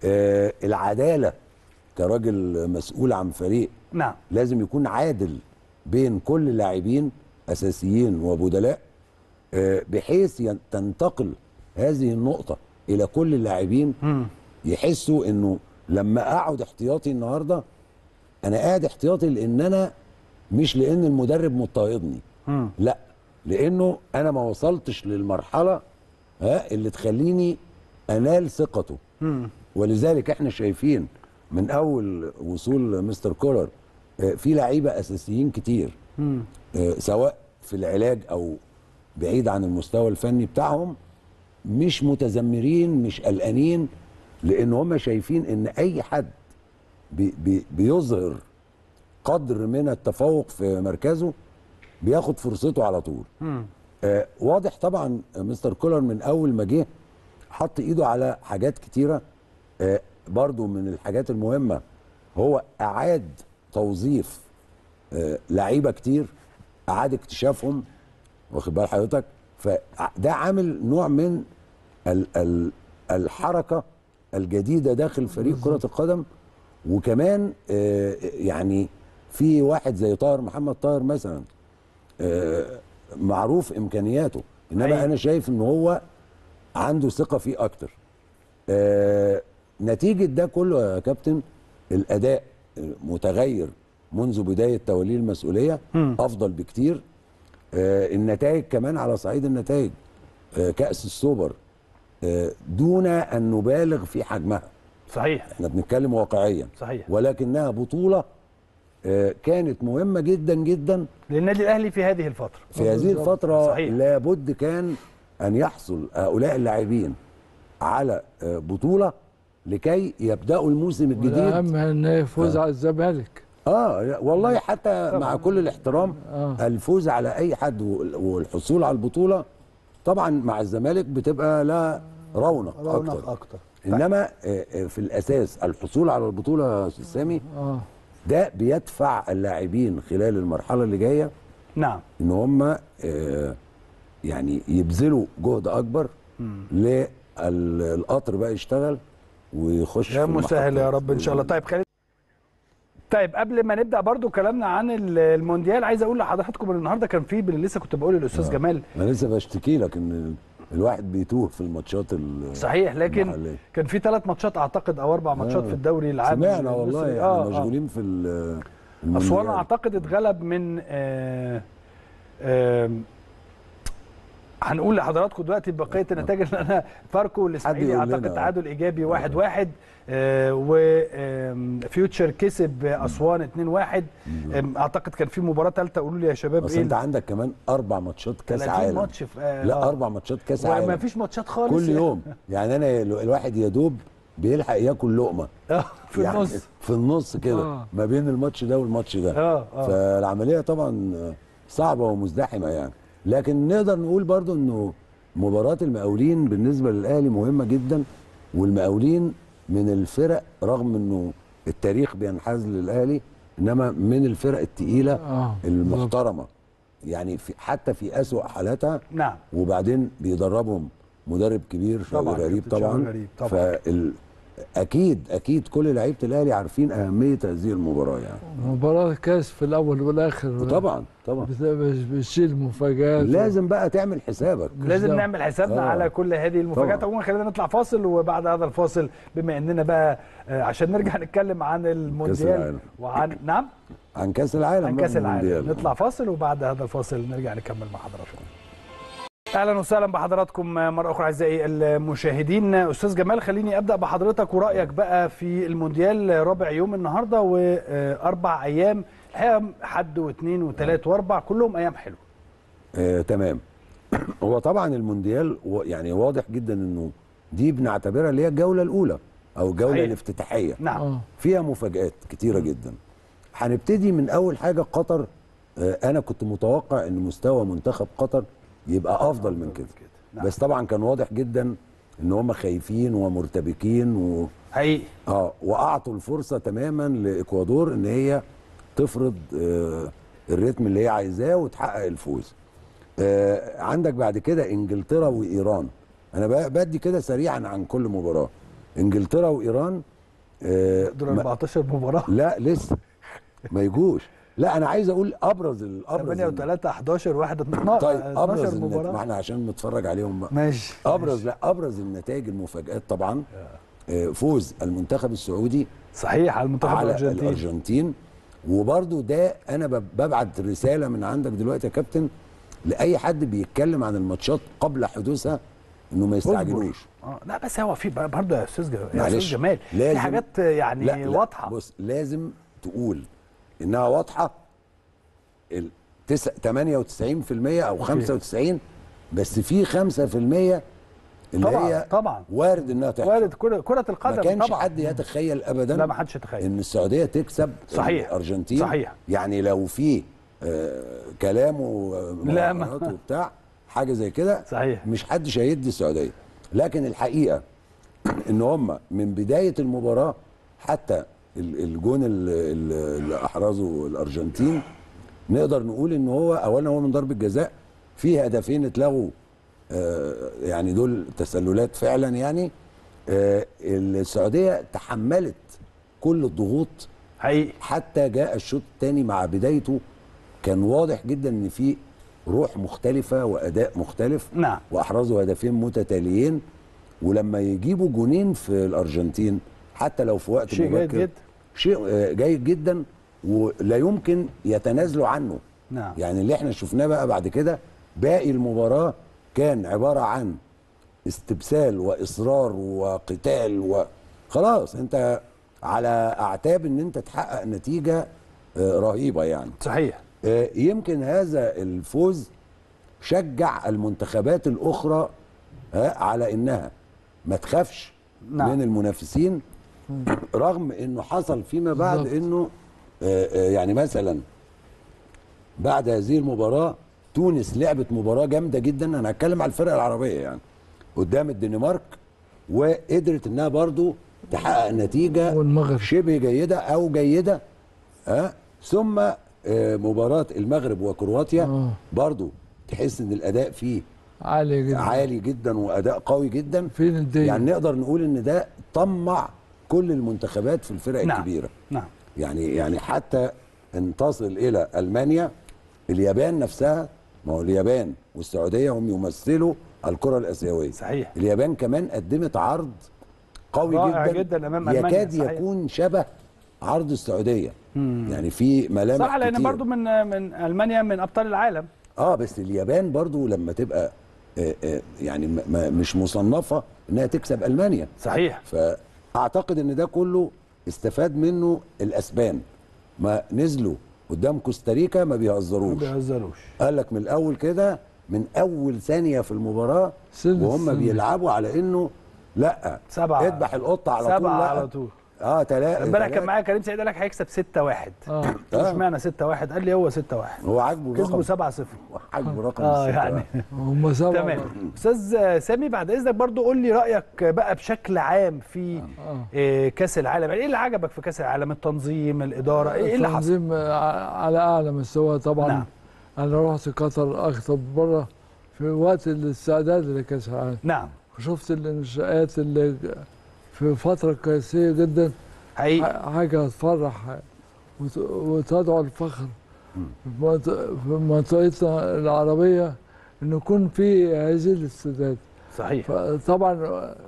آه العدالة كراجل مسؤول عن فريق نعم. لازم يكون عادل بين كل اللاعبين أساسيين وبدلاء آه، بحيث تنتقل هذه النقطة إلى كل اللاعبين يحسوا إنه لما أقعد احتياطي النهارده أنا قاعد احتياطي لأن أنا مش لأن المدرب مضطهدني. لا لأنه أنا ما وصلتش للمرحلة ها اللي تخليني أنال ثقته. ولذلك إحنا شايفين من أول وصول مستر كولر آه، في لعيبة أساسيين كتير. آه، سواء في العلاج أو بعيد عن المستوى الفني بتاعهم مش متذمرين مش قلقانين. لأن هم شايفين ان اي حد بي بي بيظهر قدر من التفوق في مركزه بياخد فرصته على طول. آه واضح طبعا مستر كولر من أول ما جه حط إيده على حاجات كتيرة. آه برضو من الحاجات المهمة هو أعاد توظيف آه لعيبة كتير أعاد اكتشافهم واخد بال حضرتك؟ فده عامل نوع من ال ال الحركة الجديدة داخل فريق كرة القدم وكمان آه يعني في واحد زي طاهر محمد طاهر مثلا آه معروف إمكانياته. إنما أيوة. أنا شايف إن هو عنده ثقة فيه أكتر. آه نتيجة ده كله يا كابتن الأداء متغير منذ بداية توليه المسؤولية أفضل بكتير. النتائج كمان على صعيد النتائج كأس السوبر. دون أن نبالغ في حجمها. صحيح. إحنا بنتكلم واقعيا. صحيح. ولكنها بطولة آه كانت مهمة جدا جدا. للنادي الأهلي في هذه الفترة. في هذه الفترة صحيح. لابد كان أن يحصل هؤلاء اللاعبين على آه، بطولة لكي يبدأوا الموسم الجديد. والأهم أن يفوز على الزمالك. آه والله حتى مع كل الاحترام آه. الفوز على أي حد وال- والحصول على البطولة طبعا مع الزمالك بتبقى لا رونق, رونق أكتر. إنما آه، آه، في الأساس الحصول على البطولة يا أستاذ سامي آه. ده بيدفع اللاعبين خلال المرحلة اللي جاية نعم. إن هم آه، يعني يبذلوا جهد أكبر للقطر بقى يشتغل ويخش يا مسهل يا. رب إن شاء الله. طيب خالد طيب قبل ما نبدأ برضو كلامنا عن ال- المونديال عايز أقول لحضراتكم إن النهارده كان في لسه كنت بقول للأستاذ جمال أنا لسه بشتكي لك إن الواحد بيتوه في الماتشات ال- صحيح لكن المحلية. كان في ثلاث ماتشات أعتقد أو أربع ماتشات آه. في الدوري العام سمعنا والله المصري. إحنا آه، آه. مشغولين في ال- اسوان. أعتقد اتغلب من آه آه هنقول لحضراتكم دلوقتي بقية النتائج اللي أنا فاركو والاسماعيلي. أعتقد تعادل إيجابي 1-1 واحد واحد. آه وفيوتشر كسب أسوان 2-1 آم، أعتقد كان في مباراة ثالثه قولوا لي يا شباب بس إيه أنت عندك كمان أربع ماتشات كأس 30 عالم. ماتش في آه لا آه. أربع ماتشات كأس وما عالم. فيش ماتشات خالص كل يوم. يعني أنا ال- الواحد يا دوب بيلحق ياكل لقمة. آه، في يعني النص. في النص كده آه. ما بين الماتش ده والماتش ده. آه آه. فالعملية طبعا صعبة ومزدحمة يعني. لكن نقدر نقول برضو إنه مباراة المقاولين بالنسبة للأهلي مهمة جدا والمقاولين من الفرق رغم إنه التاريخ بينحاز للأهلي إنما من الفرق التقيلة آه المحترمة. يعني في حتى في أسوأ حالاتها نعم. وبعدين بيدربهم مدرب كبير طبعاً، غريب طبعا. طبعاً. فال أكيد أكيد كل لعيبة الأهلي عارفين أهمية هذه المباراة يعني مباراة كاس في الأول والآخر طبعا طبعا بت- بت- بتشيل مفاجآت لازم بقى تعمل حسابك لازم بالظبط. نعمل حسابنا آه. على كل هذه المفاجآت طبعاً. عموما خلينا نطلع فاصل وبعد هذا الفاصل بما إننا بقى آه، عشان نرجع نتكلم عن المونديال العالم. وعن نعم عن كأس العالم عن كأس العالم. نطلع فاصل وبعد هذا الفاصل نرجع نكمل مع حضراتكم أهلا وسهلا بحضراتكم مرة أخرى أعزائي المشاهدين. أستاذ جمال خليني أبدأ بحضرتك ورأيك بقى في المونديال رابع يوم النهارده وأربع أيام الحقيقة حد واثنين وثلاث وأربع كلهم أيام حلوة. آه تمام. هو طبعا المونديال يعني واضح جدا إنه دي بنعتبرها اللي هي الجولة الأولى أو الجوله صحيح. الافتتاحية. نعم. آه. فيها مفاجآت كتيرة جدا. هنبتدي من أول حاجة قطر. آه، أنا كنت متوقع أن مستوى منتخب قطر يبقى أفضل من كده. نعم. بس طبعا كان واضح جدا إن هم خايفين ومرتبكين و... حقيقي. آه وأعطوا الفرصة تماما لإكوادور إن هي تفرض آه الريتم اللي هي عايزاه وتحقق الفوز. آه عندك بعد كده إنجلترا وإيران. أنا بدي كده سريعا عن كل مباراة. إنجلترا وإيران آه دول ما- 14 مباراة. لا لسه ما يجوش. لا أنا عايز أقول أبرز الابرز 8 و3 11 1 12 طيب أبرز 12 النت... ما إحنا عشان نتفرج عليهم. بقى ماشي أبرز لا أبرز النتائج المفاجآت طبعا آه، فوز المنتخب السعودي صحيح على المنتخب على الارجنتيني الأرجنتين. وبرضو ده أنا ببعت رسالة من عندك دلوقتي يا كابتن لأي حد بيتكلم عن الماتشات قبل حدوثها إنه ما يستعجلوش. آه لا بس هو في برضه يا أستاذ جمال في حاجات يعني لا لا واضحة. بص لازم تقول إنها واضحة. ال تس- 98% أو 95 بس في 5% اللي طبعا هي طبعا. وارد إنها تحصل. وارد كرة, كرة ما القدم كانش طبعا. حد يتخيل ابدا لا ما حدش يتخيل. إن السعودية تكسب صحيح. الأرجنتين. صحيح. يعني لو في آه كلام لا، ما- ومراهنات وبتاع حاجة زي كده صحيح. مش حدش هيدي السعودية. لكن الحقيقة إن هم من بداية المباراة حتى الجون ال- ال- اللي أحرزه الأرجنتين نقدر نقول إن هو اولا هو من ضربة جزاء في هدفين اتلغوا آه، يعني دول تسللات فعلا يعني. آه، السعودية تحملت كل الضغوط. حقيقي. حتى جاء الشوط الثاني مع بدايته كان واضح جدا إن في روح مختلفة وأداء مختلف. نعم. وأحرزوا هدفين متتاليين. ولما يجيبوا جونين في الأرجنتين حتى لو في وقت مبكر جدا. شيء آه، جيد جدا ولا يمكن يتنازلوا عنه. نعم. يعني اللي إحنا شفناه بقى بعد كده باقي المباراة كان عبارة عن استبسال وإصرار وقتال وخلاص انت على أعتاب إن انت تحقق نتيجة آه، رهيبة يعني. صحيح. آه، يمكن هذا الفوز شجع المنتخبات الأخرى على إنها ما تخافش نعم. من المنافسين. رغم إنه حصل فيما بعد. إنه آه، آه، يعني مثلا بعد هذه المباراة تونس لعبت مباراة جامدة جدا أنا هتكلم على الفرقه العربية يعني قدام الدنمارك وقدرت إنها برضو تحقق نتيجة والمغرب. شبه جيدة أو جيدة ها ثم آه، مباراة المغرب وكرواتيا. برضو تحس إن الأداء فيه عالي جدا عالي جدا وأداء قوي جدا في نديه يعني نقدر نقول إن ده طمع كل المنتخبات في الفرق نعم. الكبيرة. نعم. يعني يعني حتى ان تصل إلى ألمانيا اليابان نفسها ما هو اليابان والسعودية هم يمثلوا الكرة الآسيوية. صحيح. اليابان كمان قدمت عرض قوي رائع جدا, جدا أمام ألمانيا، يكاد صحيح. يكون شبه عرض السعودية. يعني في ملامح صح لأن. برضو من من ألمانيا من أبطال العالم. آه بس اليابان برضو لما تبقى آه آه يعني مش مصنفة إنها تكسب ألمانيا. صحيح. فاعتقد إن ده كله استفاد منه الأسبان ما نزلوا قدام كوستاريكا ما ما بيهزروش بيهزروش قال لك من الأول كده من أول ثانية في المباراة وهم. بيلعبوا على إنه لأ سبعة. اذبح القطة على طول سبعة لأ. على طول آه تلاقي امبارح كان معايا كريم سعيد قال لك هيكسب 6 1 آه. اشمعنى 6 1 قال لي هو 6 1 هو عاجبه كسبوا الرقم 7 0 عاجبه رقم آه يعني. هم سبعة تمام. برضه. أستاذ سامي بعد إذنك برضو قول لي رأيك بقى بشكل عام في آه. آه، كأس العالم. إيه اللي عجبك في كأس العالم؟ التنظيم الإدارة إيه اللي حصل؟ التنظيم ع- على أعلى مستوى طبعا. نعم. أنا رحت قطر أخطب بره في وقت الاستعداد لكأس العالم. نعم. شفت الإنشاءات اللي في فترة قياسيه جدا. حقيقي. حاجة تفرح وت- وتدعو الفخر. في منط- في منطقتنا العربية إن يكون في هذه الاستعداد. صحيح. فطبعا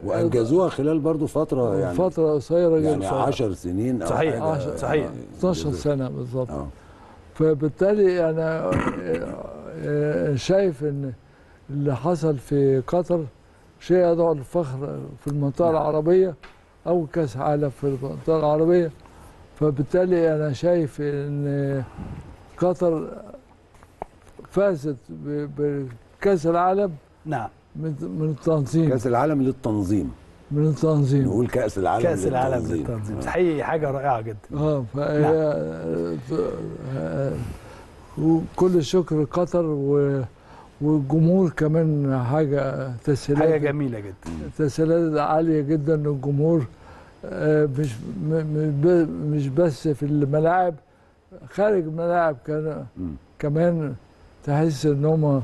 وأنجزوها خلال برضو فترة يعني فترة قصيرة يعني جدا 10 سنين أو صحيح، عشر- صحيح. يعني 12 سنة بالظبط آه. فبالتالي أنا آه، شايف إن اللي حصل في قطر شيء يدعو للفخر في المنطقة العربية أو كأس عالم في المنطقة العربية. فبالتالي أنا شايف إن قطر فازت ب- بكأس العالم نعم. من من التنظيم. كأس العالم للتنظيم. من التنظيم. نقول كأس العالم كأس العالم للتنظيم. للتنظيم. حقيقي حاجة رائعة جدا. آه فهي آه، وكل الشكر لقطر و والجمهور كمان حاجة تسهيلات حاجة جميلة جدا. تسهيلات عالية جدا للجمهور آه، مش مش بس في الملاعب خارج الملاعب كان. كمان تحس إن هم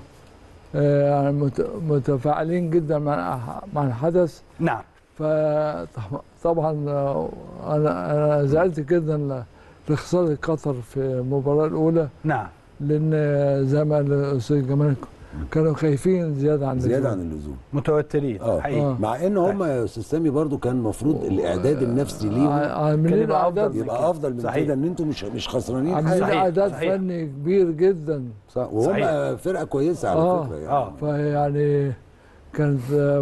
آه، مت- متفاعلين جدا مع مع الحدث. نعم. فطبعا أنا أنا زعلت جدا لخسارة قطر في المباراة الأولى. نعم. لأن زي ما الاستاذ جمال كانوا خايفين زيادة عن زيادة اللزوم. عن اللزوم. متوترين آه. حقيقي. آه. مع إن هم يا أستاذ سامي برضو كان المفروض الإعداد النفسي ليهم كان عاملين يبقى من يبقى. أفضل من. كده إن أنتم مش مش خسرانين عاملين إعداد صحيح. فني كبير جدا. صح. وهم صحيح. فرقة كويسة على آه. فكرة يعني. آه. فيعني كانت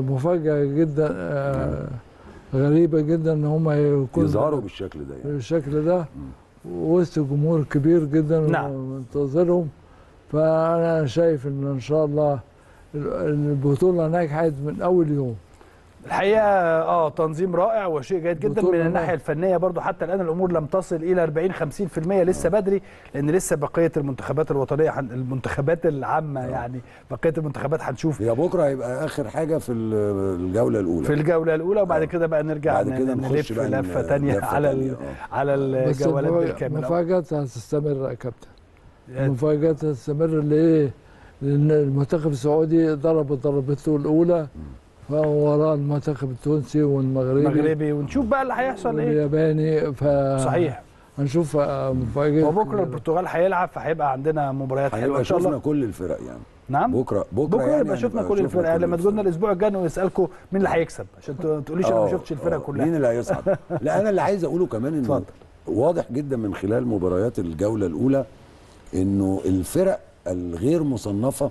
مفاجأة جدا آه، غريبة جدا إن هم يكونوا يظهروا بالشكل ده يعني. بالشكل ده. وسط جمهور كبير جدا نعم. ومنتظرهم فأنا شايف إن إن شاء الله البطولة نجحت من أول يوم. الحقيقة آه تنظيم رائع وشيء جيد جدا من. الناحية الفنية برضو. حتى الآن الأمور لم تصل إلى 40 50% لسه بدري لأن لسه بقية المنتخبات الوطنية حن- المنتخبات العامة يعني بقية المنتخبات هنشوف. هي بكرة هيبقى آخر حاجة في ال- الجولة الأولى. في الجولة الأولى وبعد آه. كده بقى نرجع بعد كده نخش نلف بقى لفة ثانية على ال- آه. على الجولات بالكامل. مفاجأة هتستمر يا كابتن. المفاجأة هتستمر ليه؟ لأن المنتخب السعودي ضرب ضربته الأولى فهو وراء المنتخب التونسي والمغربي. مغربي ونشوف بقى اللي هيحصل إيه؟ والياباني ف صحيح. هنشوف آه، مفاجأة. وبكرة البرتغال هيلعب فهيبقى عندنا مباريات حلوة إن شاء شفنا الله كل الفرق يعني. نعم. بكره بكرة, بكرة يعني يبقى شفنا كل الفرق. يعني لما تقولنا. الأسبوع الجاي ونسالكم مين اللي هيكسب عشان ت- تقوليش أنا ما آه، شفتش الفرق آه، كلها. مين اللي هيصعد؟ لا أنا اللي عايز أقوله كمان إنه اتفضل. واضح جدا من خلال مباريات الجولة الأولى انه الفرق الغير مصنفة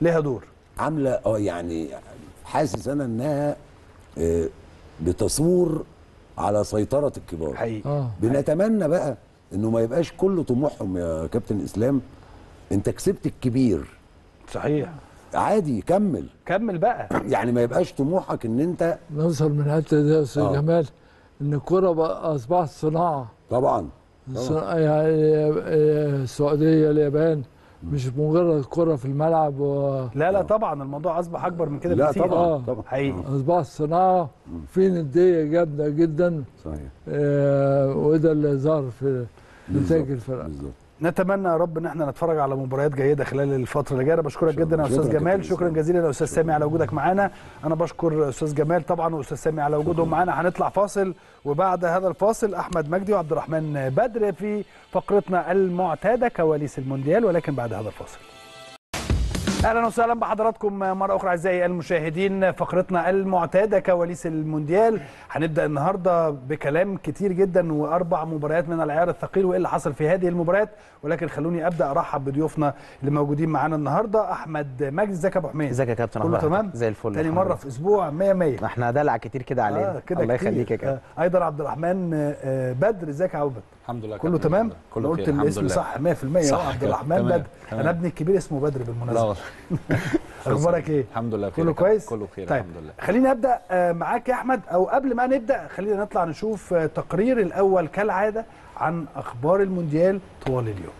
ليها دور. عاملة آه يعني حاسس أنا انها آه، بتصور على سيطرة الكبار. حقيقي. آه. بنتمنى بقى انه ما يبقاش كل طموحهم يا كابتن إسلام. انت كسبت الكبير. صحيح. عادي كمل. كمل بقى. يعني ما يبقاش طموحك ان انت نوصل من الحتة دي يا أستاذ آه. جمال إن الكرة بقى أصبحت صناعة. طبعا. السعودية اليابان مش مجرد كرة في الملعب و... لا لا طبعا الموضوع أصبح أكبر من كده لا بكتير. طبعا آه. طبعا. حقيقي. أصبحت صناعة في ندية جامدة جدا. صحيح. آه، وده اللي ظهر في نتائج الفرق بالظبط. نتمنى يا رب إن إحنا نتفرج على مباريات جيدة خلال الفترة اللي جاية. أنا بشكرك. جدا يا أستاذ جمال. شكرا. جزيلا يا أستاذ سامي على وجودك معانا. أنا بشكر أستاذ جمال. طبعا واستاذ سامي على وجودهم معانا. هنطلع فاصل وبعد هذا الفاصل أحمد مجدي وعبد الرحمن بدر في فقرتنا المعتادة كواليس المونديال ولكن بعد هذا الفاصل. أهلا وسهلا بحضراتكم مرة أخرى أعزائي المشاهدين. فقرتنا المعتادة كواليس المونديال. هنبدأ النهارده بكلام كتير جدا وأربع مباريات من العيار الثقيل وإيه اللي حصل في هذه المباريات. ولكن خلوني أبدأ أرحب بضيوفنا اللي موجودين معانا النهارده. أحمد مجدي إزيك يا أبو حميد؟ إزيك يا كابتن كله؟ تمام؟ زي الفل. تاني مرة في أسبوع 100 100 لله. إحنا دلع كتير كده علينا. آه كده الله. يخليك يا كابتن. آه أيضا عبد الرحمن آه، بدر. إزيك يا عبد؟ الحمد لله كله. تمام. كله قلت الاسم. صح 100% صح اهو عبد. الرحمن. بدر. أنا ابني الكبير اسمه بدر بالمناسبة. أخبارك إيه الحمد لله بخير كله يا. كويس كله بخير طيب الحمد لله خليني أبدأ آه، معاك يا أحمد أو قبل ما نبدأ خلينا نطلع نشوف آه، تقرير الأول كالعادة عن أخبار المونديال طوال اليوم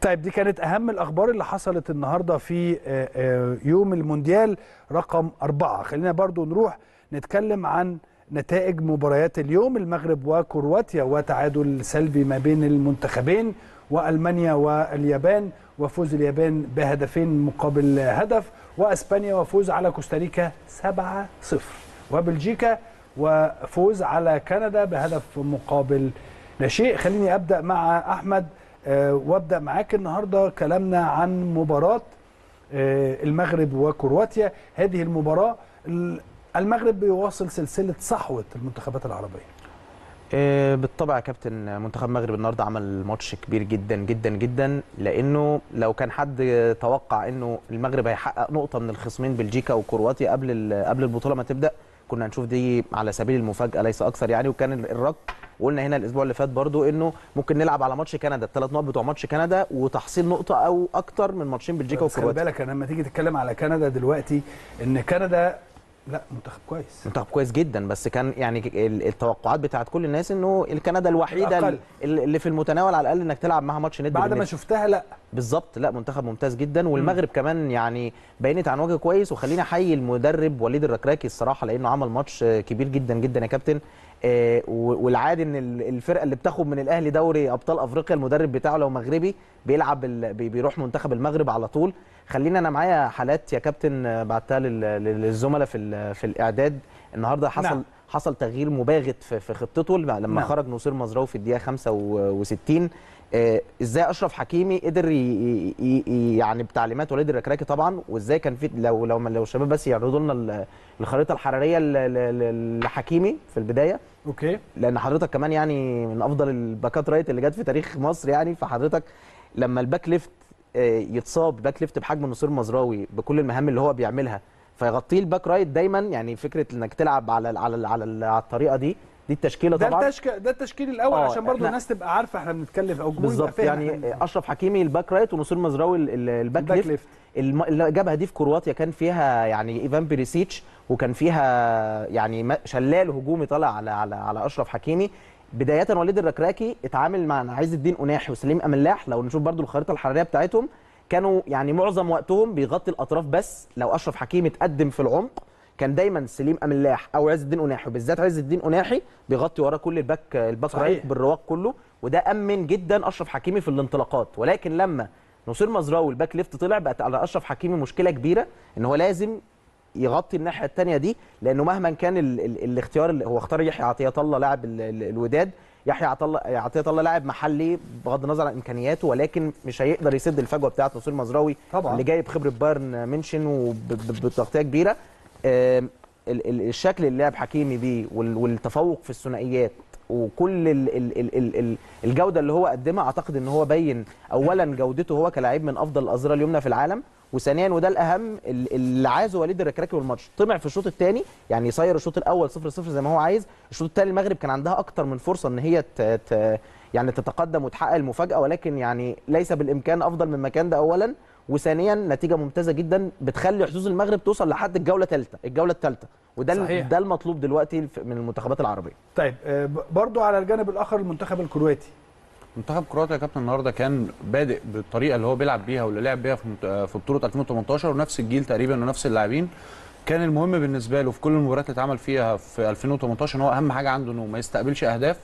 طيب دي كانت أهم الأخبار اللي حصلت النهارده في آه، يوم المونديال رقم أربعة خلينا برضو نروح نتكلم عن نتائج مباريات اليوم المغرب وكرواتيا وتعادل سلبي ما بين المنتخبين وألمانيا واليابان وفوز اليابان بهدفين مقابل هدف وإسبانيا وفوز على كوستاريكا 7-0 وبلجيكا وفوز على كندا بهدف مقابل لا شيء خليني أبدأ مع أحمد آه، وأبدأ معاك النهارده كلامنا عن مباراة آه، المغرب وكرواتيا. هذه المباراة ال- المغرب بيواصل سلسلة صحوة المنتخبات العربية. آه، بالطبع يا كابتن منتخب المغرب النهارده عمل ماتش كبير جدا جدا جدا لأنه لو كان حد توقع إنه المغرب هيحقق نقطة من الخصمين بلجيكا وكرواتيا قبل قبل البطولة ما تبدأ كنا هنشوف دي على سبيل المفاجأة ليس أكثر. يعني وكان الرك وقلنا هنا الأسبوع اللي فات برضو إنه ممكن نلعب على ماتش كندا الثلاث نقط بتوع ماتش كندا وتحصيل نقطة أو أكتر من ماتشين بلجيكا بس خلي وكرواتيا. بالك لما تيجي تتكلم على كندا دلوقتي إن كندا لا منتخب كويس. منتخب كويس جدا بس كان يعني ال- التوقعات بتاعت كل الناس إنه الكندا الوحيدة الأقل. ال- اللي في المتناول على الأقل إنك تلعب معاها ماتش ند بعد ما. شفتها لا. بالظبط لا منتخب ممتاز جدا. والمغرب كمان يعني بينت عن وجه كويس. وخليني أحيي المدرب وليد الركراكي الصراحة لأنه عمل ماتش كبير جدا جدا يا كابتن. والعادي إن ال- الفرقة اللي بتاخد من الأهلي دوري أبطال أفريقيا المدرب بتاعه لو مغربي بيلعب بيروح منتخب المغرب على طول خلينا أنا معايا حالات يا كابتن آه، بعتها لل- لل- للزملاء في في الإعداد النهارده حصل نعم. حصل تغيير مباغت في خطته لما نعم. خرج نصير مزراوي في الدقيقة 65 آه، إزاي أشرف حكيمي قدر ي- ي- ي- يعني بتعليمات وليد الركراكي طبعا وإزاي كان في لو لو لو الشباب بس يعرضوا لنا ال- الخريطة الحرارية لحكيمي في البداية okay. لأن حضرتك كمان يعني من أفضل ال back ات right اللي جت في تاريخ مصر يعني فحضرتك لما ال back left آه، يتصاب back left بحجم نصير مزراوي بكل المهام اللي هو بيعملها فيغطيه ال back right دايما يعني فكرة إنك تلعب على ال- على ال- على ال- على الطريقة دي دي التشكيلة ده طبعا. التشك... ده التشكيل الأول آه، عشان برضو إحنا- الناس تبقى عارفة إحنا بنتكلم أو بالظبط يعني أشرف حكيمي ال back right ونصير مزراوي ال- ال- ال back ال back left. left. الم- اللي جابها دي في كرواتيا كان فيها يعني إيفان بيريسيتش وكان فيها يعني شلال هجومي طالع على على على أشرف حكيمي. بداية وليد الركراكي اتعامل مع عز الدين أوناحي وسليم أملاح لو نشوف برضو الخريطة الحرارية بتاعتهم كانوا يعني معظم وقتهم بيغطي الأطراف بس لو أشرف حكيمي اتقدم في العمق كان دايما سليم أملاح أو عز الدين أوناحي. وبالذات عز الدين أوناحي بيغطي وراه كل ال back ال back. right بالرواق كله وده أمن جدا أشرف حكيمي في الانطلاقات. ولكن لما نصير مزراوي ال back left طلع بقت على أشرف حكيمي مشكلة كبيرة إن هو لازم يغطي الناحية الثانية دي لأنه مهما كان ال ال الاختيار اللي هو اختار يحيى عطية الله لاعب ال- ال- الوداد. يحيى عطية الله لاعب محلي بغض النظر عن إمكانياته ولكن مش هيقدر يسد الفجوة بتاعة نصير مزراوي طبعاً. اللي جايب خبرة بايرن منشن وبتغطيه كبيرة. آم، ال- ال- الشكل اللي لعب حكيمي بيه وال- والتفوق في الثنائيات وكل ال ال ال ال ال الجودة اللي هو قدمها أعتقد إن هو بين اولا جودته هو كلاعب من أفضل الاظهره اليمنى في العالم. وثانيا وده الأهم ال- اللي عايزه وليد الركراكي والماتش. طمع في الشوط الثاني يعني يصير الشوط الأول 0 0 زي ما هو عايز. الشوط الثاني المغرب كان عندها أكتر من فرصة إن هي ت ت يعني تتقدم وتحقق المفاجأة ولكن يعني ليس بالإمكان أفضل من مكان ده اولا. وثانيا نتيجة ممتازة جدا بتخلي حظوظ المغرب توصل لحد الجولة الثالثة الجولة الثالثة. وده صحيح. ده المطلوب دلوقتي من المنتخبات العربية. طيب آه، برضو على الجانب الآخر المنتخب الكرواتي. منتخب كرواتيا يا كابتن النهارده كان بادئ بالطريقة اللي هو بيلعب بيها واللي لعب بيها في بطولة 2018 ونفس الجيل تقريبا ونفس اللاعبين. كان المهم بالنسبة له في كل المباريات اللي اتعمل فيها في 2018 إن هو أهم حاجة عنده إنه ما يستقبلش أهداف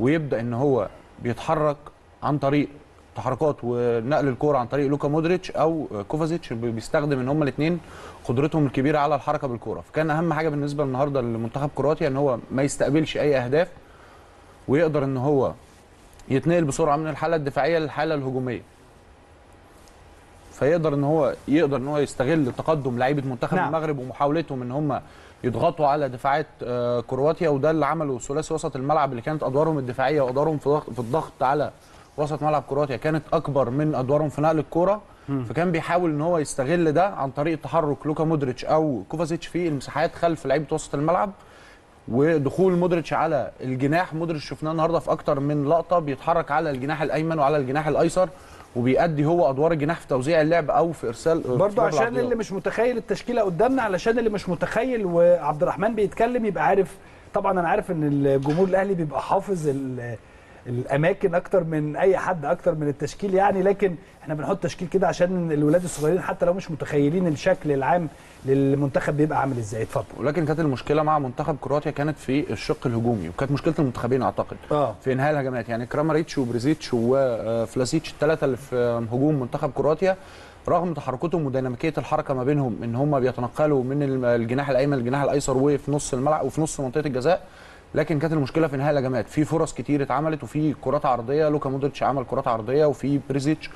ويبدأ إن هو بيتحرك عن طريق تحركات ونقل الكورة عن طريق لوكا مودريتش أو كوفازيتش بي- بيستخدم إن هما الاثنين قدرتهم الكبيرة على الحركة بالكورة. فكان أهم حاجة بالنسبة النهارده لمنتخب كرواتيا إن هو ما يستقبلش أي أهداف ويقدر إن هو يتنقل بسرعة من الحالة الدفاعية للحالة الهجومية. فيقدر إن هو يقدر إن هو يستغل تقدم لعيبة منتخب نعم. المغرب ومحاولتهم إن هم يضغطوا على دفاعات آه، كرواتيا وده اللي عمله ثلاثي وسط الملعب اللي كانت أدوارهم الدفاعية وأدوارهم في الضغط على وسط ملعب كرواتيا كانت أكبر من أدوارهم في نقل الكورة. فكان بيحاول إن هو يستغل ده عن طريق تحرك لوكا مودريتش أو كوفازيتش في المساحات خلف لعيبة وسط الملعب. ودخول مودريتش على الجناح. مودريتش شفناه النهارده في أكتر من لقطة بيتحرك على الجناح الأيمن وعلى الجناح الأيسر وبيأدي هو أدوار الجناح في توزيع اللعب أو في إرسال ضرب عشان العرضيات. اللي مش متخيل التشكيلة قدامنا علشان اللي مش متخيل وعبد الرحمن بيتكلم يبقى عارف. طبعا أنا عارف إن الجمهور الأهلي بيبقى حافظ ال- الأماكن أكتر من أي حد أكتر من التشكيل يعني. لكن إحنا بنحط تشكيل كده عشان الولاد الصغيرين حتى لو مش متخيلين الشكل العام للمنتخب بيبقى عامل إزاي؟ اتفضل. ولكن كانت المشكلة مع منتخب كرواتيا كانت في الشق الهجومي وكانت مشكلة المنتخبين أعتقد آه. في إنهاء الهجمات. يعني كراماريتش وبيريسيتش وفلاسيتش الثلاثه اللي في هجوم منتخب كرواتيا رغم تحركاتهم وديناميكية الحركة ما بينهم إن هم بيتنقلوا من الجناح الأيمن للجناح الأيسر وفي نص الملعب وفي نص منطقة الجزاء. لكن كانت المشكلة في إنهاء الهجمات. في فرص كتير اتعملت وفي كرات عرضية لوكا مودريتش عمل كرات عرضية وفي بيريسيتش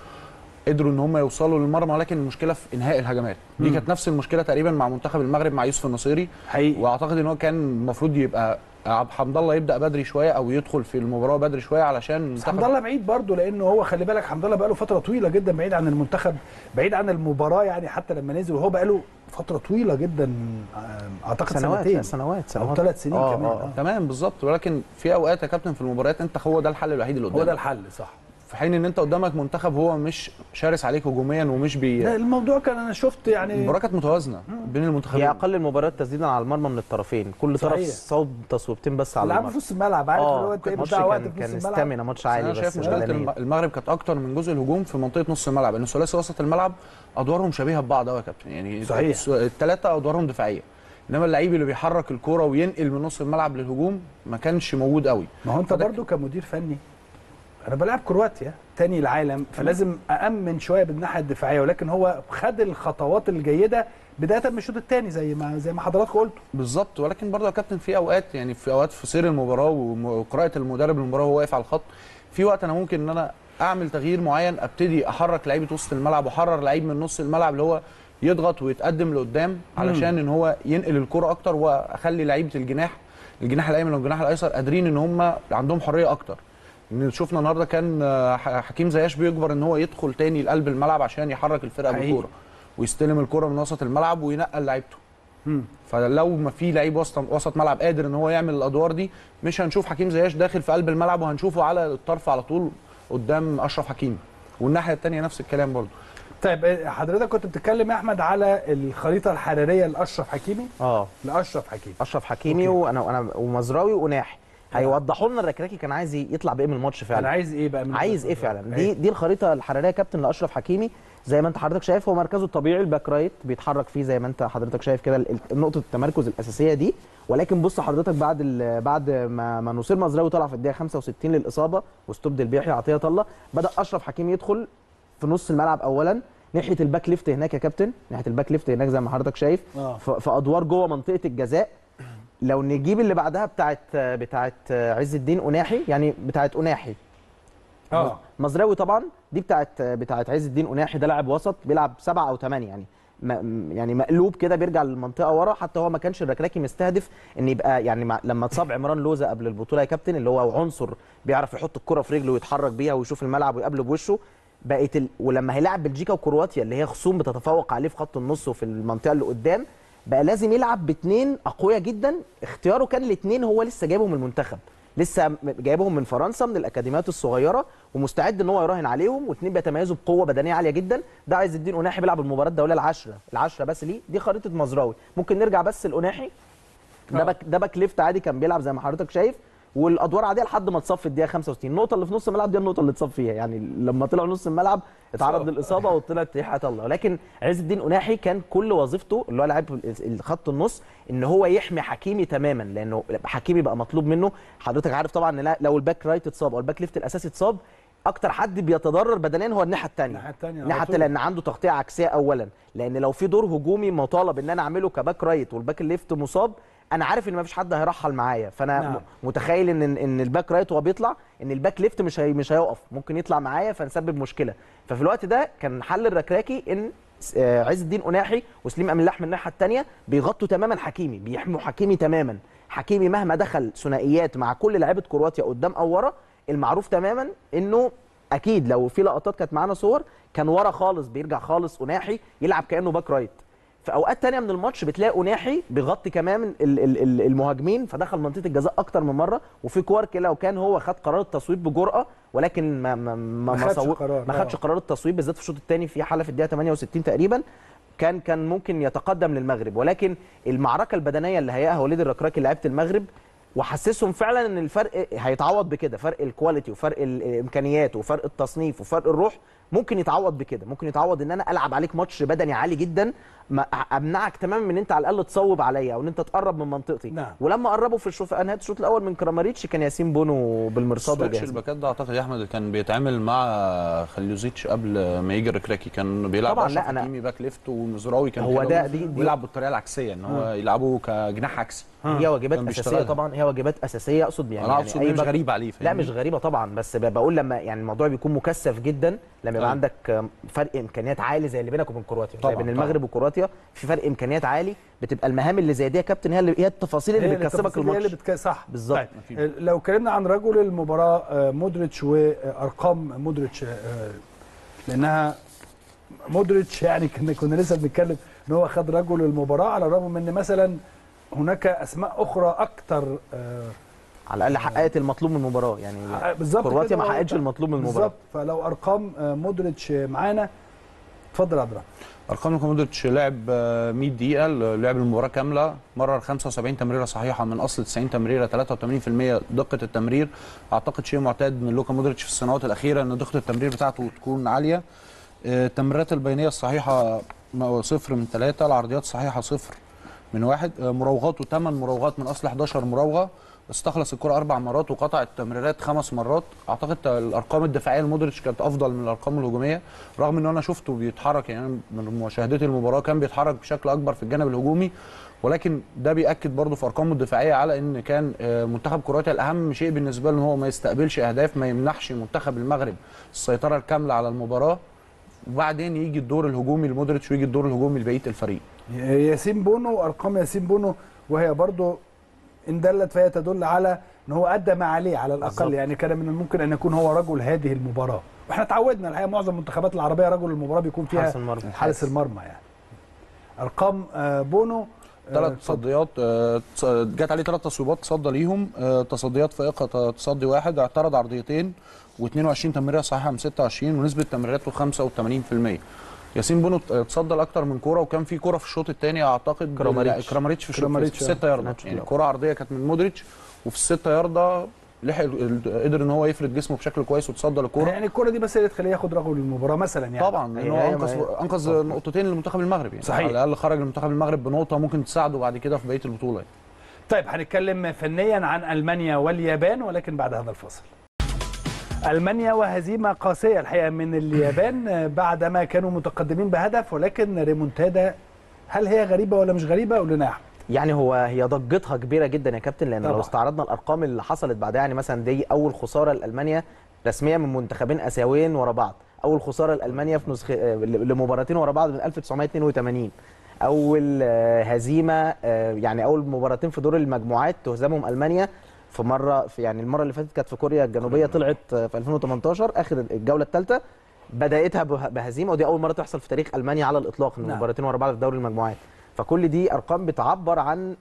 قدروا إن هم يوصلوا للمرمى لكن المشكلة في إنهاء الهجمات. دي كانت نفس المشكلة تقريبا مع منتخب المغرب مع يوسف النصيري. حقيقي. وأعتقد إن هو كان المفروض يبقى عبد حمد الله يبدأ بدري شوية أو يدخل في المباراة بدري شوية علشان حمد الله بعيد برضه لأنه هو خلي بالك حمد الله بقاله فترة طويلة جدا بعيد عن المنتخب بعيد عن المباراة يعني حتى لما نزل وهو بقاله فترة طويلة جدا آه، أعتقد سنوات سنتين. لا، سنوات أو سنوات ثلاث سنين آه، كمان. آه، آه. تمام بالظبط. ولكن في أوقات يا كابتن في المباريات أنت هو ده الحل الوحيد اللي هو ده قدامك. الحل صح. في حين إن أنت قدامك منتخب هو مش شرس عليك هجوميا ومش بي لا، الموضوع كان أنا شفت يعني المباراة كانت متوازنة بين هي المنتخبين أقل المباريات تسديدا على المرمى من الطرفين. كل طرف صحيح. صوب تصويبتين بس على لعب في المرمى نص الملعب عارف اللي هو انت إيه ماتش بتاع وقت كان كان استامينا ماتش أنا عالي شايف بس مشكلة بدنيا. الم- المغرب كانت أكتر من جزء الهجوم في منطقة نص الملعب ان ثلاثي وسط الملعب أدوارهم شبيهة ببعض قوي يا كابتن. يعني صحيح. الثلاثة أدوارهم دفاعية. إنما اللعيب اللي بيحرك الكورة وينقل من نص الملعب للهجوم ما كانش موجود قوي ما هو أنت برضو كمدير فني أنا بلعب كرواتيا تاني العالم فلازم أأمن شوية بالناحية الدفاعية ولكن هو خد الخطوات الجيدة بداية من الشوط الثاني زي ما زي ما حضراتكم قلتوا. بالظبط ولكن برضه يا كابتن في أوقات يعني في أوقات في سير المباراة وقراءة المدرب للمباراة وهو واقف على الخط في وقت أنا ممكن إن أنا أعمل تغيير معين أبتدي أحرك لعيبة وسط الملعب وأحرر لعيب من نص الملعب اللي هو يضغط ويتقدم لقدام علشان إن هو ينقل الكرة أكتر وأخلي لعيبة الجناح الجناح الأيمن والجناح الأيسر قادرين إن هم عندهم حرية أكتر. إن شفنا النهارده كان آه، حكيم زياش بيجبر إن هو يدخل تاني لقلب الملعب عشان يحرك الفرقة. بالكوره ويستلم الكره من وسط الملعب وينقل لعيبته. فلو ما في لعيب وسط وسط ملعب قادر إن هو يعمل الأدوار دي مش هنشوف حكيم زياش داخل في قلب الملعب وهنشوفه على الطرف على طول قدام أشرف حكيمي والناحية الثانية نفس الكلام برضه. طيب إيه، حضرتك كنت بتتكلم يا أحمد على الخريطة الحرارية لأشرف حكيمي؟ آه. لأشرف حكيمي. أشرف حكيمي وأنا وأنا ومزراوي وناحي. هيوضحوا لنا الركراكي كان عايز يطلع بإيه من الماتش فعلا. أنا عايز إيه بقى من عايز إيه فعلا؟ دي دي الخريطة الحرارية كابتن لاشرف حكيمي زي ما أنت حضرتك شايف هو مركزه الطبيعي ال back right بيتحرك فيه زي ما أنت حضرتك شايف كده نقطة التمركز الأساسية دي. ولكن بص حضرتك بعد بعد ما ما نصير مزراوي طلع في الدقيقة 65 للإصابة واستبدل بيحيى عطية الله بدأ أشرف حكيمي يدخل في نص الملعب اولا ناحية ال back left هناك يا كابتن ناحية ال back left هناك زي ما حضرتك شايف آه. في أدوار جوه منطقة الجزاء. لو نجيب اللي بعدها بتاعت بتاعت عز الدين اناحي يعني بتاعت اناحي آه. مزراوي طبعا دي بتاعت بتاعت عز الدين اناحي ده لاعب وسط بيلعب سبعة أو ثمانية يعني يعني مقلوب كده بيرجع للمنطقة ورا حتى هو ما كانش الركراكي مستهدف إن يبقى يعني مع لما اتصاب عمران لوزه قبل البطولة يا كابتن اللي هو عنصر بيعرف يحط الكرة في رجله ويتحرك بيها ويشوف الملعب ويقابله بوشه بقت ال... ولما هيلاعب بلجيكا وكرواتيا اللي هي خصوم بتتفوق عليه في خط النص وفي المنطقة اللي قدام بقى لازم يلعب باثنين أقوياء جدا. اختياره كان الاثنين هو لسه جايبهم من المنتخب. لسه جايبهم من فرنسا من الأكاديميات الصغيرة ومستعد إن هو يراهن عليهم واثنين بيتميزوا بقوة بدنية عالية جدا. ده عز الدين أوناحي بيلعب المباراة الدولية العشره العشره بس ليه؟ دي خريطة مزراوي. ممكن نرجع بس لأوناحي ده back ده back left عادي كان بيلعب زي ما حضرتك شايف. والادوار عاديه لحد ما اتصاب في الدقيقه 65 النقطه اللي في نص الملعب دي النقطه اللي اتصاب فيها. يعني لما طلع نص الملعب اتعرض للاصابه وطلع يحيى عطية الله. لكن عز الدين أوناحي كان كل وظيفته اللي هو لاعب خط النص ان هو يحمي حكيمي تماما لأنه حكيمي بقى مطلوب منه. حضرتك عارف طبعا إن لو ال back right اتصاب أو ال back left الأساسي اتصاب. أكتر حد بيتضرر بدنيا هو الناحية الثانية الناحية التانية على الناحية طول. التانية لأن عنده تغطية عكسية اولا. لأن لو في دور هجومي مطالب إن أنا أعمله ك back right وال back ال left مصاب أنا عارف ان مفيش حد هيرحل معايا فانا نعم. متخيل ان ان ال back right وهو بيطلع ان ال back left مش هي مش هيقف ممكن يطلع معايا فنسبب مشكلة. ففي الوقت ده كان حل الركراكي ان آه، عز الدين أوناحي وسليم أملاح الناحية الثانية بيغطوا تماما حكيمي بيحموا حكيمي تماما. حكيمي مهما دخل ثنائيات مع كل لعيبة كرواتيا قدام أو ورا المعروف تماما إنه أكيد لو في لقطات كانت معانا صور كان ورا خالص بيرجع خالص أوناحي يلعب كأنه back right. في أوقات تانية من الماتش بتلاقي أوناحي بيغطي كمان ال- ال- ال- المهاجمين فدخل منطقة الجزاء أكتر من مرة وفي كور كده وكان هو خد قرار التصويب بجرأة ولكن ما ما ما, ما خدش قرار، ما آه. خدش قرار التصويب بالذات في الشوط الثاني في حالة في الدقيقة 68 تقريبا كان كان ممكن يتقدم للمغرب ولكن المعركة البدنية اللي هيئها وليد الركراكي لعيبه المغرب وحسسهم فعلا إن الفرق هيتعوض بكده فرق ال quality وفرق الإمكانيات وفرق التصنيف وفرق الروح ممكن يتعوض بكده. ممكن يتعوض إن أنا ألعب عليك ماتش بدني عالي جدا ما أمنعك تماما من إن أنت على الأقل تصوب عليا أو ان أنت تقرب من منطقتي. نعم. ولما قربوا في الشوط نهاية الشوط الأول من كراماريتش كان ياسين بونو بالمرصاد وجاهز ال back ات ده أعتقد يا أحمد كان بيتعامل مع خليلوزيتش قبل ما يجي الركراكي كان بيلعب طبعاً، لا، أنا- حكيمي back left ومزراوي كان هو ده- دي- دي- ويلعب بالطريقة العكسية إن هو يلعبوا كجناح عكسي. هي واجبات أساسية. طبعا هي واجبات أساسية أقصد يعني أنا يعني اقصد إن مش غريبة عليه لا؟ مش غريبة طبعا بس بقول لما يعني الموضوع بيكون مكثف جدا لما يبقى أيوة. عندك فرق إمكانيات عالي زي اللي بينك وبين كرواتيا طبعاً، زي بين طبعاً. المغرب وكرواتيا في فرق إمكانيات عالي بتبقى المهام اللي زي دي يا كابتن هي اللي هي التفاصيل اللي بتكسبك التفاصيل هي اللي الماتش بتك... صح بالظبط. طيب. لو اتكلمنا عن رجل المباراة آه، مودريتش وأرقام مودريتش آه، لأنها مودريتش يعني كنا كنا لسه بنتكلم إن هو خد رجل المباراة على الرغم من إن مثلا هناك أسماء أخرى أكثر على الأقل حققت المطلوب من المباراة يعني بالظبط كرواتيا. ما حققتش المطلوب من المباراة. بالظبط. فلو أرقام آه، مودريتش معانا اتفضل يا عبد الرحمن. أرقام مودريتش لعب آه، 100 دقيقة لعب المباراة كاملة مرر 75 تمريرة صحيحة من أصل 90 تمريرة 83% دقة التمرير. أعتقد شيء معتاد من لوكا مودريتش في السنوات الأخيرة إن دقة التمرير بتاعته تكون عالية. آه، التمريرات البينية الصحيحة صفر من ثلاثة العرضيات الصحيحه صفر من واحد. آه، مراوغاته 8 مراوغات من أصل 11 مراوغة. استخلص الكرة أربع مرات وقطع التمريرات خمس مرات. أعتقد الأرقام الدفاعية لمودريتش كانت أفضل من الأرقام الهجومية. رغم إن أنا شفته بيتحرك يعني من مشاهدتي المباراة كان بيتحرك بشكل أكبر في الجانب الهجومي. ولكن ده بيأكد برضه في أرقامه الدفاعية على إن كان آه، منتخب كرواتيا الأهم شيء بالنسبة له إن هو ما يستقبلش أهداف ما يمنحش منتخب المغرب السيطرة الكاملة على المباراة. وبعدين يجي الدور الهجومي لمودريتش ويجي الدور الهجومي لبقية الفريق. ياسين بونو أرقام ياسين بونو وهي برضو إن دلت فهي تدل على إن هو أدى ما عليه على الأقل بالظبط. يعني كان من الممكن أن يكون هو رجل هذه المباراة وإحنا اتعودنا الحقيقة معظم المنتخبات العربية رجل المباراة بيكون فيها حارس المرمى. حارس المرمى يعني أرقام آه، بونو آه، ثلاث تصديات آه، جت عليه ثلاث تصويبات تصدى ليهم آه، تصديات فائقه تصدي واحد اعترض عرضيتين و22 تمريرة صحيحة من 26 ونسبة تمريراته 85% ياسين بونو ت- تصدى لأكتر من كورة وكان في كورة في الشوط الثاني أعتقد كراماريتش. كراماريتش في الشوط كراماريتش، في 6 ياردة ماتش يعني الأول. كورة عرضية كانت من مودريتش وفي الستة ياردة لحق قدر إن هو يفرد جسمه بشكل كويس وتصدى للكورة يعني الكره دي بس اللي تخليه ياخد رجل المباراة مثلا يعني طبعا هي- هو انقذ هي- أنقذ نقطتين للمنتخب المغربي يعني صحيح. على الأقل خرج المنتخب المغرب بنقطة ممكن تساعده بعد كده في بقية البطولة يعني. طيب هنتكلم فنيا عن ألمانيا واليابان ولكن بعد هذا الفصل. ألمانيا وهزيمة قاسية الحقيقة من اليابان بعدما كانوا متقدمين بهدف ولكن ريمونتادا هل هي غريبة ولا مش غريبة؟ قول لنا أحمد. يعني هو هي ضجتها كبيرة جدا يا كابتن لأن طبعا. لو استعرضنا الأرقام اللي حصلت بعدها يعني مثلا دي أول خسارة لألمانيا رسميا من منتخبين آسيويين ورا بعض أول خسارة لألمانيا في نسخ آه، لمباراتين ورا بعض من 1982 أول آه، هزيمة آه، يعني أول مباراتين في دور المجموعات تهزمهم ألمانيا في مرة في يعني المرة اللي فاتت كانت في كوريا الجنوبية طلعت آه، في 2018 آخر الجولة الثالثه بدايتها به- بهزيمة ودي أول مرة تحصل في تاريخ ألمانيا على الإطلاق ان نعم. مباراتين ورا بعض في دوري المجموعات. فكل دي أرقام بتعبر عن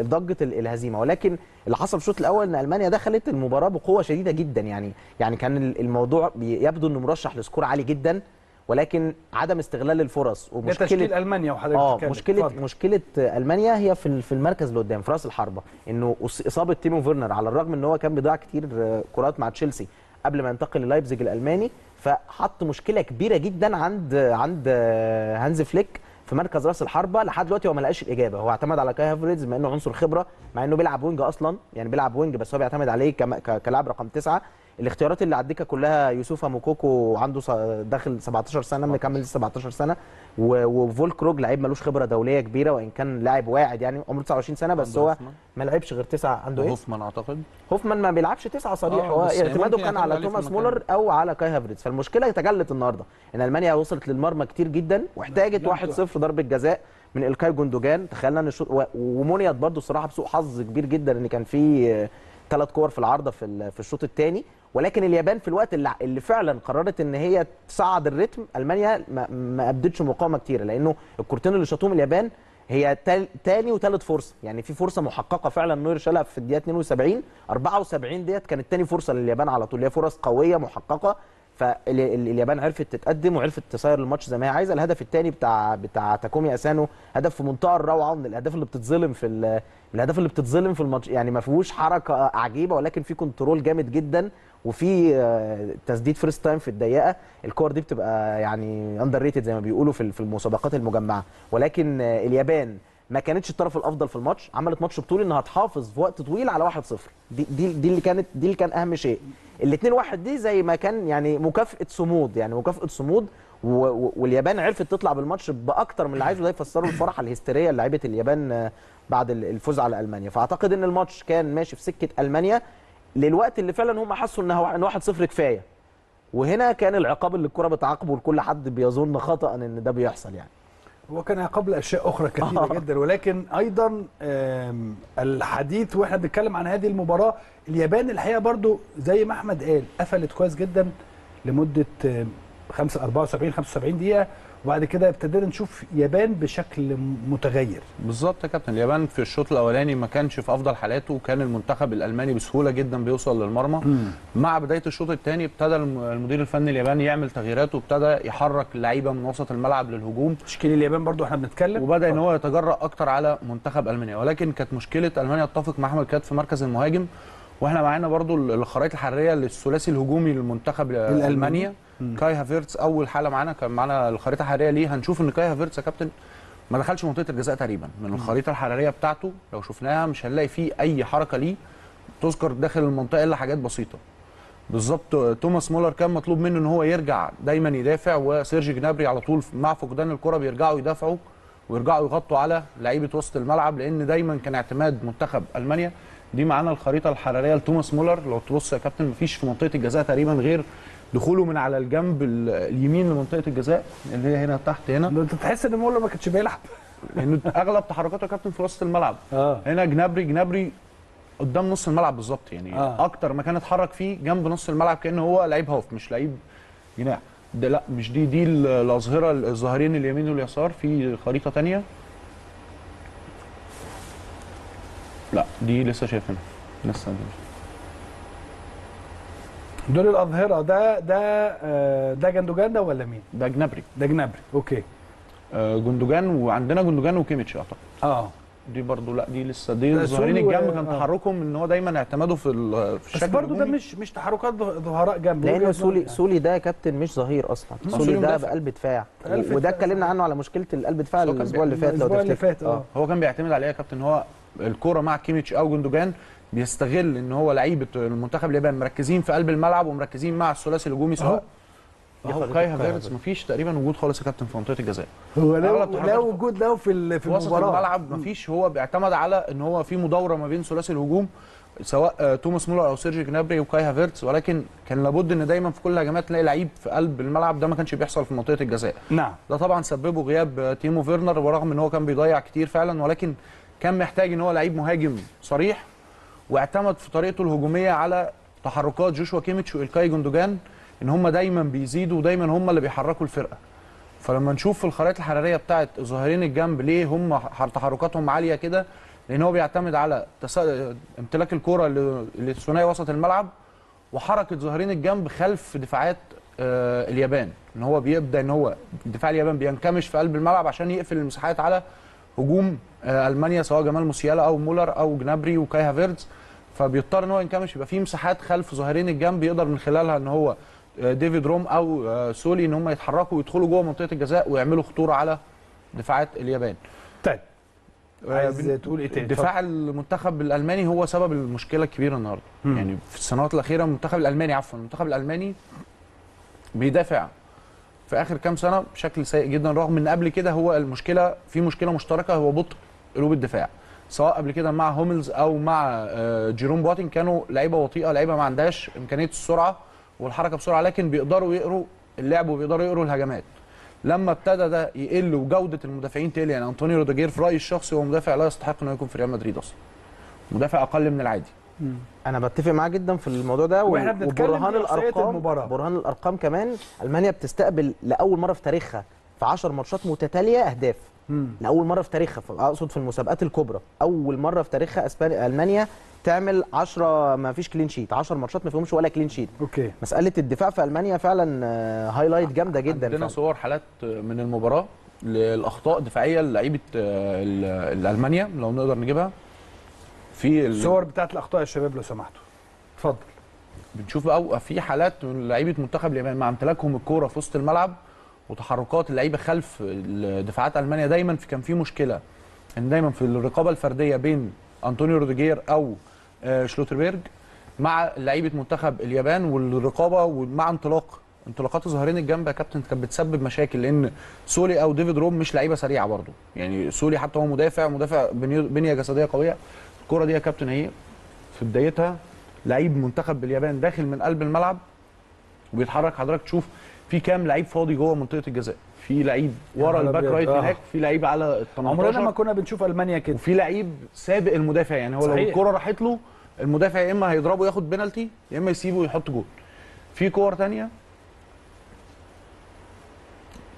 ضجة ال- الهزيمة. ولكن اللي حصل في الشوط الأول إن ألمانيا دخلت المباراة بقوة شديدة جدا. يعني يعني كان ال- الموضوع يبدو إنه مرشح ل score عالي جدا. ولكن عدم استغلال الفرص ده تشكيل ومشكله ألمانيا وحضرتك آه. مشكلة اتفضل. مشكلة ألمانيا هي في في المركز اللي قدام في رأس الحربة إنه إصابة تيمو فيرنر على الرغم إن هو كان بيضيع كتير آه، كرات مع تشيلسي قبل ما ينتقل للايبزيج الألماني فحط مشكلة كبيرة جدا عند عند آه، هانز فليك في مركز رأس الحربة لحد دلوقتي هو ما لقاش الإجابة هو اعتمد على كاي هافريدز بما إنه عنصر خبرة مع إنه بيلعب wing أصلا يعني بيلعب wing بس هو بيعتمد عليه كلاعب رقم تسعة الاختيارات اللي على الدكة كلها يوسوفا موكوكو عنده داخل 17 سنة مكمل لسه 17 سنه وفولكروج لعيب ملوش خبرة دولية كبيرة وإن كان لاعب واعد يعني عمره 29 سنة بس هو. ما لعبش غير تسعة عنده إيه؟ هوفمان أعتقد. هوفمان ما بيلعبش تسعة صريح. آه، هو اعتماده كان على توماس. مولر أو على كاي هافريدز. فالمشكلة تجلت النهارده. إن ألمانيا وصلت للمرمى كتير جدا واحتاجت 1-0 ضربة جزاء من إلكاي جوندوجان. تخيلنا إن الشوط و- ومنيت برده الصراحة بسوء حظ كبير جدا إن كان في ثلاث كور في العارضة في في الشوط الثاني ولكن اليابان في الوقت اللي, اللي فعلا قررت إن هي تصعد الريتم ألمانيا ما, أبدتش مقاومة كتيره لأنه الكورتين اللي شاطوهم اليابان هي تاني وتالت فرصة. يعني في فرصة محققة فعلا نوير شالها في الدقيقة 72 74 ديت كانت تاني فرصة لليابان على طول. هي فرص قوية محققة فاليابان عرفت تتقدم وعرفت تصير الماتش زي ما هي عايزة. الهدف الثاني بتاع بتاع تاكومي أسانو هدف في منتهى الروعة من الاهداف اللي بتتظلم في ال- الاهداف اللي بتتظلم في الماتش. يعني ما فيهوش حركة عجيبة ولكن في control جامد جدا وفي آه، تسديد first time في الدقيقة. الكور دي بتبقى يعني underrated زي ما بيقولوا في في المسابقات المجمعة. ولكن آه، اليابان ما كانتش الطرف الأفضل في الماتش. عملت ماتش بطولي إنها تحافظ في وقت طويل على 1-0 دي دي دي اللي كانت دي اللي كان أهم شيء. الاثنين واحد دي زي ما كان يعني مكافأة صمود يعني مكافأة صمود واليابان عرفت تطلع بالماتش بأكتر من اللي عايزه ده يفسروا الفرحه الهستيرية اللي لعيبة اليابان بعد ال- الفوز على ألمانيا. فأعتقد إن الماتش كان ماشي في سكة ألمانيا للوقت اللي فعلا هم حسوا إن 1-0 كفاية. وهنا كان العقاب اللي الكرة بتعاقبه لكل حد بيظن خطا إن ده بيحصل يعني. هو كان قبل أشياء أخرى كثيرة جدا ولكن أيضا الحديث وإحنا بنتكلم عن هذه المباراة اليابان الحقيقة برضو زي ما أحمد قال قفلت كويس جدا لمدة آم، خمسة 74 75 دقيقة. وبعد كده ابتدينا نشوف يابان بشكل متغير. بالظبط يا كابتن. اليابان في الشوط الأولاني ما كانش في أفضل حالاته وكان المنتخب الألماني بسهولة جدا بيوصل للمرمى. مع بداية الشوط الثاني ابتدى الم- المدير الفني الياباني يعمل تغييرات وابتدى يحرك اللعيبه من وسط الملعب للهجوم. تشكيل اليابان برضو إحنا بنتكلم. وبدأ إن هو يتجرأ أكتر على منتخب ألمانيا. ولكن كانت مشكلة ألمانيا اتفق مع أحمد كات في مركز المهاجم. وإحنا معانا برضو ال- الخرائط الحرارية للثلاثي الهجومي للمنتخب الألماني. ألمانيا. كاي هافيرتس أول حالة معانا كان معانا الخريطة الحرارية ليه؟ هنشوف إن كاي هافيرتس يا كابتن ما دخلش منطقة الجزاء تقريبا من الخريطة الحرارية بتاعته لو شفناها مش هنلاقي فيه أي حركة ليه تذكر داخل المنطقة إلا حاجات بسيطة. بالظبط توماس مولر كان مطلوب منه إن هو يرجع دايما يدافع وسيرجي جنابري على طول مع فقدان الكرة بيرجعوا يدافعوا ويرجعوا يغطوا على لعيبة وسط الملعب لأن دايما كان اعتماد منتخب ألمانيا. دي معانا الخريطة الحرارية لتوماس مولر. لو تبص يا كابتن مفيش في منطقة الجزاء تقريبا غير دخوله من على الجنب ال- اليمين لمنطقة الجزاء اللي هي هنا تحت هنا. انت تحس ان مولر ما كانش بيلعب. لأن أغلب تحركاته كابتن في وسط الملعب. آه. هنا جنابري جنابري قدام نص الملعب بالظبط يعني. آه. آه. أكتر مكان اتحرك فيه جنب نص الملعب كأنه هو لعيب half مش لعيب جناح. ده لا مش دي دي ال- الأظهرة الظاهرين اليمين واليسار. في خريطة تانية. لا دي لسه شايفينها. لسه دي. دول الأظهرة ده ده آه، ده جندوجان ده ولا مين؟ ده جنابري ده جنابري okay آه جندوجان وعندنا جندوجان وكيميتش اعتقد آه دي برضو لا دي لسه دي و- الجنب كان آه. تحركهم إن هو دايما اعتماده في ال- في بس الشكل برضو ده. مش مش تحركات ظه- ظهراء جنب وجهة سولي. سولي ده يا كابتن مش ظهير أصلا سولي ده. بقلب دفاع وده. اتكلمنا عنه على مشكلة القلب دفاع الأسبوع اللي فات لو الأسبوع اللي تفتكر فات آه هو كان بيعتمد عليها يا كابتن هو الكورة مع كيميتش أو جندوجان بيستغل إن هو لعيبه المنتخب اليابان مركزين في قلب الملعب ومركزين مع الثلاثي الهجومي سواء أهو. كاي هافيرتز مفيش تقريبا وجود خالص يا كابتن في منطقة الجزاء. هو لو لو وجود له في في وسط الملعب مفيش. هو بيعتمد على إن هو في مداورة ما بين ثلاثي الهجوم سواء آه، توماس مولر أو سيرجي جنابري وكاي هافيرتز ولكن كان لابد إن دايما في كل الهجمات تلاقي لعيب في قلب الملعب. ده ما كانش بيحصل في منطقة الجزاء. نعم. ده طبعا سببه غياب آه، تيمو فيرنر ورغم إن هو كان بيضيع كتير فعلا ولكن كان محتاج إن هو لعيب مهاجم صريح. واعتمد في طريقته الهجومية على تحركات جوشوا كيميتش وإلكاي جندوجان إن هم دايما بيزيدوا ودايما هم اللي بيحركوا الفرقة. فلما نشوف في الخرائط الحرارية بتاعت ظهيرين الجنب ليه هم تحركاتهم عالية كده لأن هو بيعتمد على تسا... امتلاك الكره ل- لثنائي وسط الملعب وحركة ظهيرين الجنب خلف دفاعات آه اليابان. إن هو بيبدأ إن هو دفاع اليابان بينكمش في قلب الملعب عشان يقفل المساحات على هجوم ألمانيا سواء جمال موسيالا أو مولر أو جنابري وكاي هافيرتز فبيضطر إن هو ينكمش يبقى في مساحات خلف ظاهرين الجنب يقدر من خلالها إن هو آه، ديفيد روم أو آه، سولي إن هم يتحركوا ويدخلوا جوه منطقة الجزاء ويعملوا خطورة على دفاعات اليابان. طيب. عايز تقول إيه تاني؟ دفاع المنتخب الألماني هو سبب المشكلة الكبيرة النهارده. مم. يعني في السنوات الأخيرة المنتخب الألماني عفوا المنتخب الألماني بيدافع في آخر كام سنة بشكل سيء جدا رغم إن قبل كده هو المشكلة في مشكلة مشتركة هو بطء قلوب الدفاع سواء قبل كده مع هوملز أو مع آه، جيروم بواتينج كانوا لعيبة بطيئه لعيبة ما عندهاش إمكانية السرعة والحركة بسرعة لكن بيقدروا يقروا اللعب وبيقدروا يقروا الهجمات لما ابتدى ده يقل وجودة المدافعين تقل يعني أنطونيو روديجير في رأيي الشخصي هو مدافع لا يستحق إنه يكون في ريال مدريد أصلا مدافع أقل من العادي أنا بتفق معاه جدا في الموضوع ده و- وإحنا بنتكلم وبرهان الأرقام المباراة. برهان الأرقام كمان ألمانيا بتستقبل لأول مرة في تاريخها في 10 ماتشات متتالية أهداف. لاول مرة في تاريخها في- أقصد في المسابقات الكبرى. أول مرة في تاريخها أسبانيا ألمانيا تعمل 10 ما فيش clean sheet 10 ماتشات ما فيهمش ولا clean sheet okay. مسألة الدفاع في ألمانيا فعلا آه، highlight جامدة جدا عندنا فعلا. صور حالات من المباراة للأخطاء دفاعيه لعيبه آه، ال- الالمانيا لو نقدر نجيبها. في ال- الصور بتاعت الأخطاء يا شباب لو سمحتوا. اتفضل. بنشوف بقى في حالات من لعيبة منتخب اليابان مع امتلاكهم الكورة في وسط الملعب. وتحركات اللعيبه خلف دفاعات ألمانيا دايما كان في مشكلة. إن دايما في الرقابة الفردية بين أنطونيو روديجير أو آه، شلوتربيرج مع لعيبة منتخب اليابان والرقابة ومع انطلاق انطلاقات ظهيرين الجنب يا كابتن كانت بتسبب مشاكل لأن سولي أو ديفيد راوم مش لعيبة سريعة برضو يعني سولي حتى هو مدافع مدافع بني- بنية جسدية قوية. الكرة دي يا كابتن أهي في بدايتها لعيب منتخب اليابان داخل من قلب الملعب وبيتحرك حضرتك تشوف في كام لعيب فاضي جوه منطقة الجزاء في لعيب ورا ال back. right آه. هناك في لعيب على ال 18 عمرنا ما كنا بنشوف ألمانيا كده وفي لعيب سابق المدافع يعني هو لو صحيح. الكرة راحت له المدافع يا إما هيضربه ياخد بينالتي يا إما يسيبه ويحط جول في كور تانية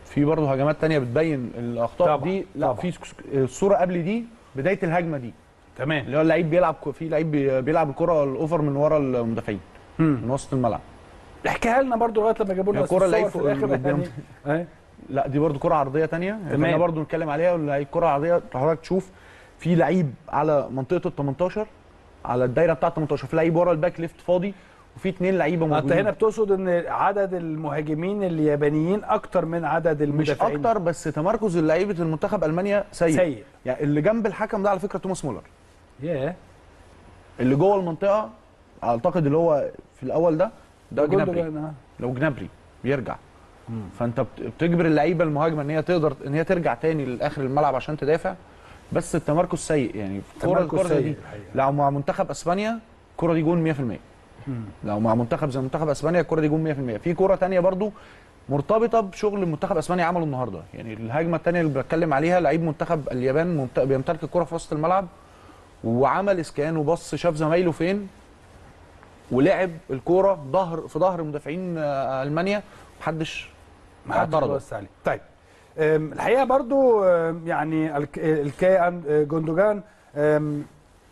في برضه هجمات تانية بتبين الأخطاء طبعاً، دي لا طبعاً. في الصورة قبل دي بداية الهجمة دي تمام اللي هو اللعيب بيلعب في لعيب بي- بيلعب الكرة ال over من ورا المدافعين. من وسط الملعب احكيها لنا برضو لغاية لما جابوا لنا هي الكرة الصور اللعيب في الآخر. يعني. لا دي برضو كرة عرضية تانية. تمام. كنا برضو نتكلم عليها واللعيب كره عرضيه حضرتك تشوف في لعيب على منطقة ال 18 على الدايرة بتاعة 18 في لعيب ورا ال back left فاضي وفي اثنين لعيبة انت موجودين. هنا بتقصد إن عدد المهاجمين اليابانيين أكتر من عدد مش المدافعين. أكتر بس تمركز لعيبه المنتخب ألمانيا سيء. سيء. يعني اللي جنب الحكم ده على فكرة توماس مولر. ياه. اللي جوه المنطقة أعتقد اللي هو في الأول ده ده جنابري. لو جنابري بيرجع. فانت بت- بتجبر اللعيبة المهاجمة إن هي تقدر إن هي ترجع تاني لآخر الملعب عشان تدافع. بس التمركز سيء. يعني الكره الكره دي. لو مع منتخب أسبانيا الكره دي جون 100% لو مع منتخب زي منتخب أسبانيا الكره دي جون 100% في كرة تانية برضو مرتبطة بشغل منتخب أسبانيا عمله النهارده. يعني الهجمة الثانية اللي بتكلم عليها لعيب منتخب اليابان بيمتلك الكره في وسط الملعب وعمل إسكان وبص شاف زمايله فين؟ ولعب الكورة ظهر في ظهر مدافعين آه، ألمانيا. محدش ما حدش اعترض عليه. طيب. الحقيقة برضو يعني الك- الكاي أن- جوندوجان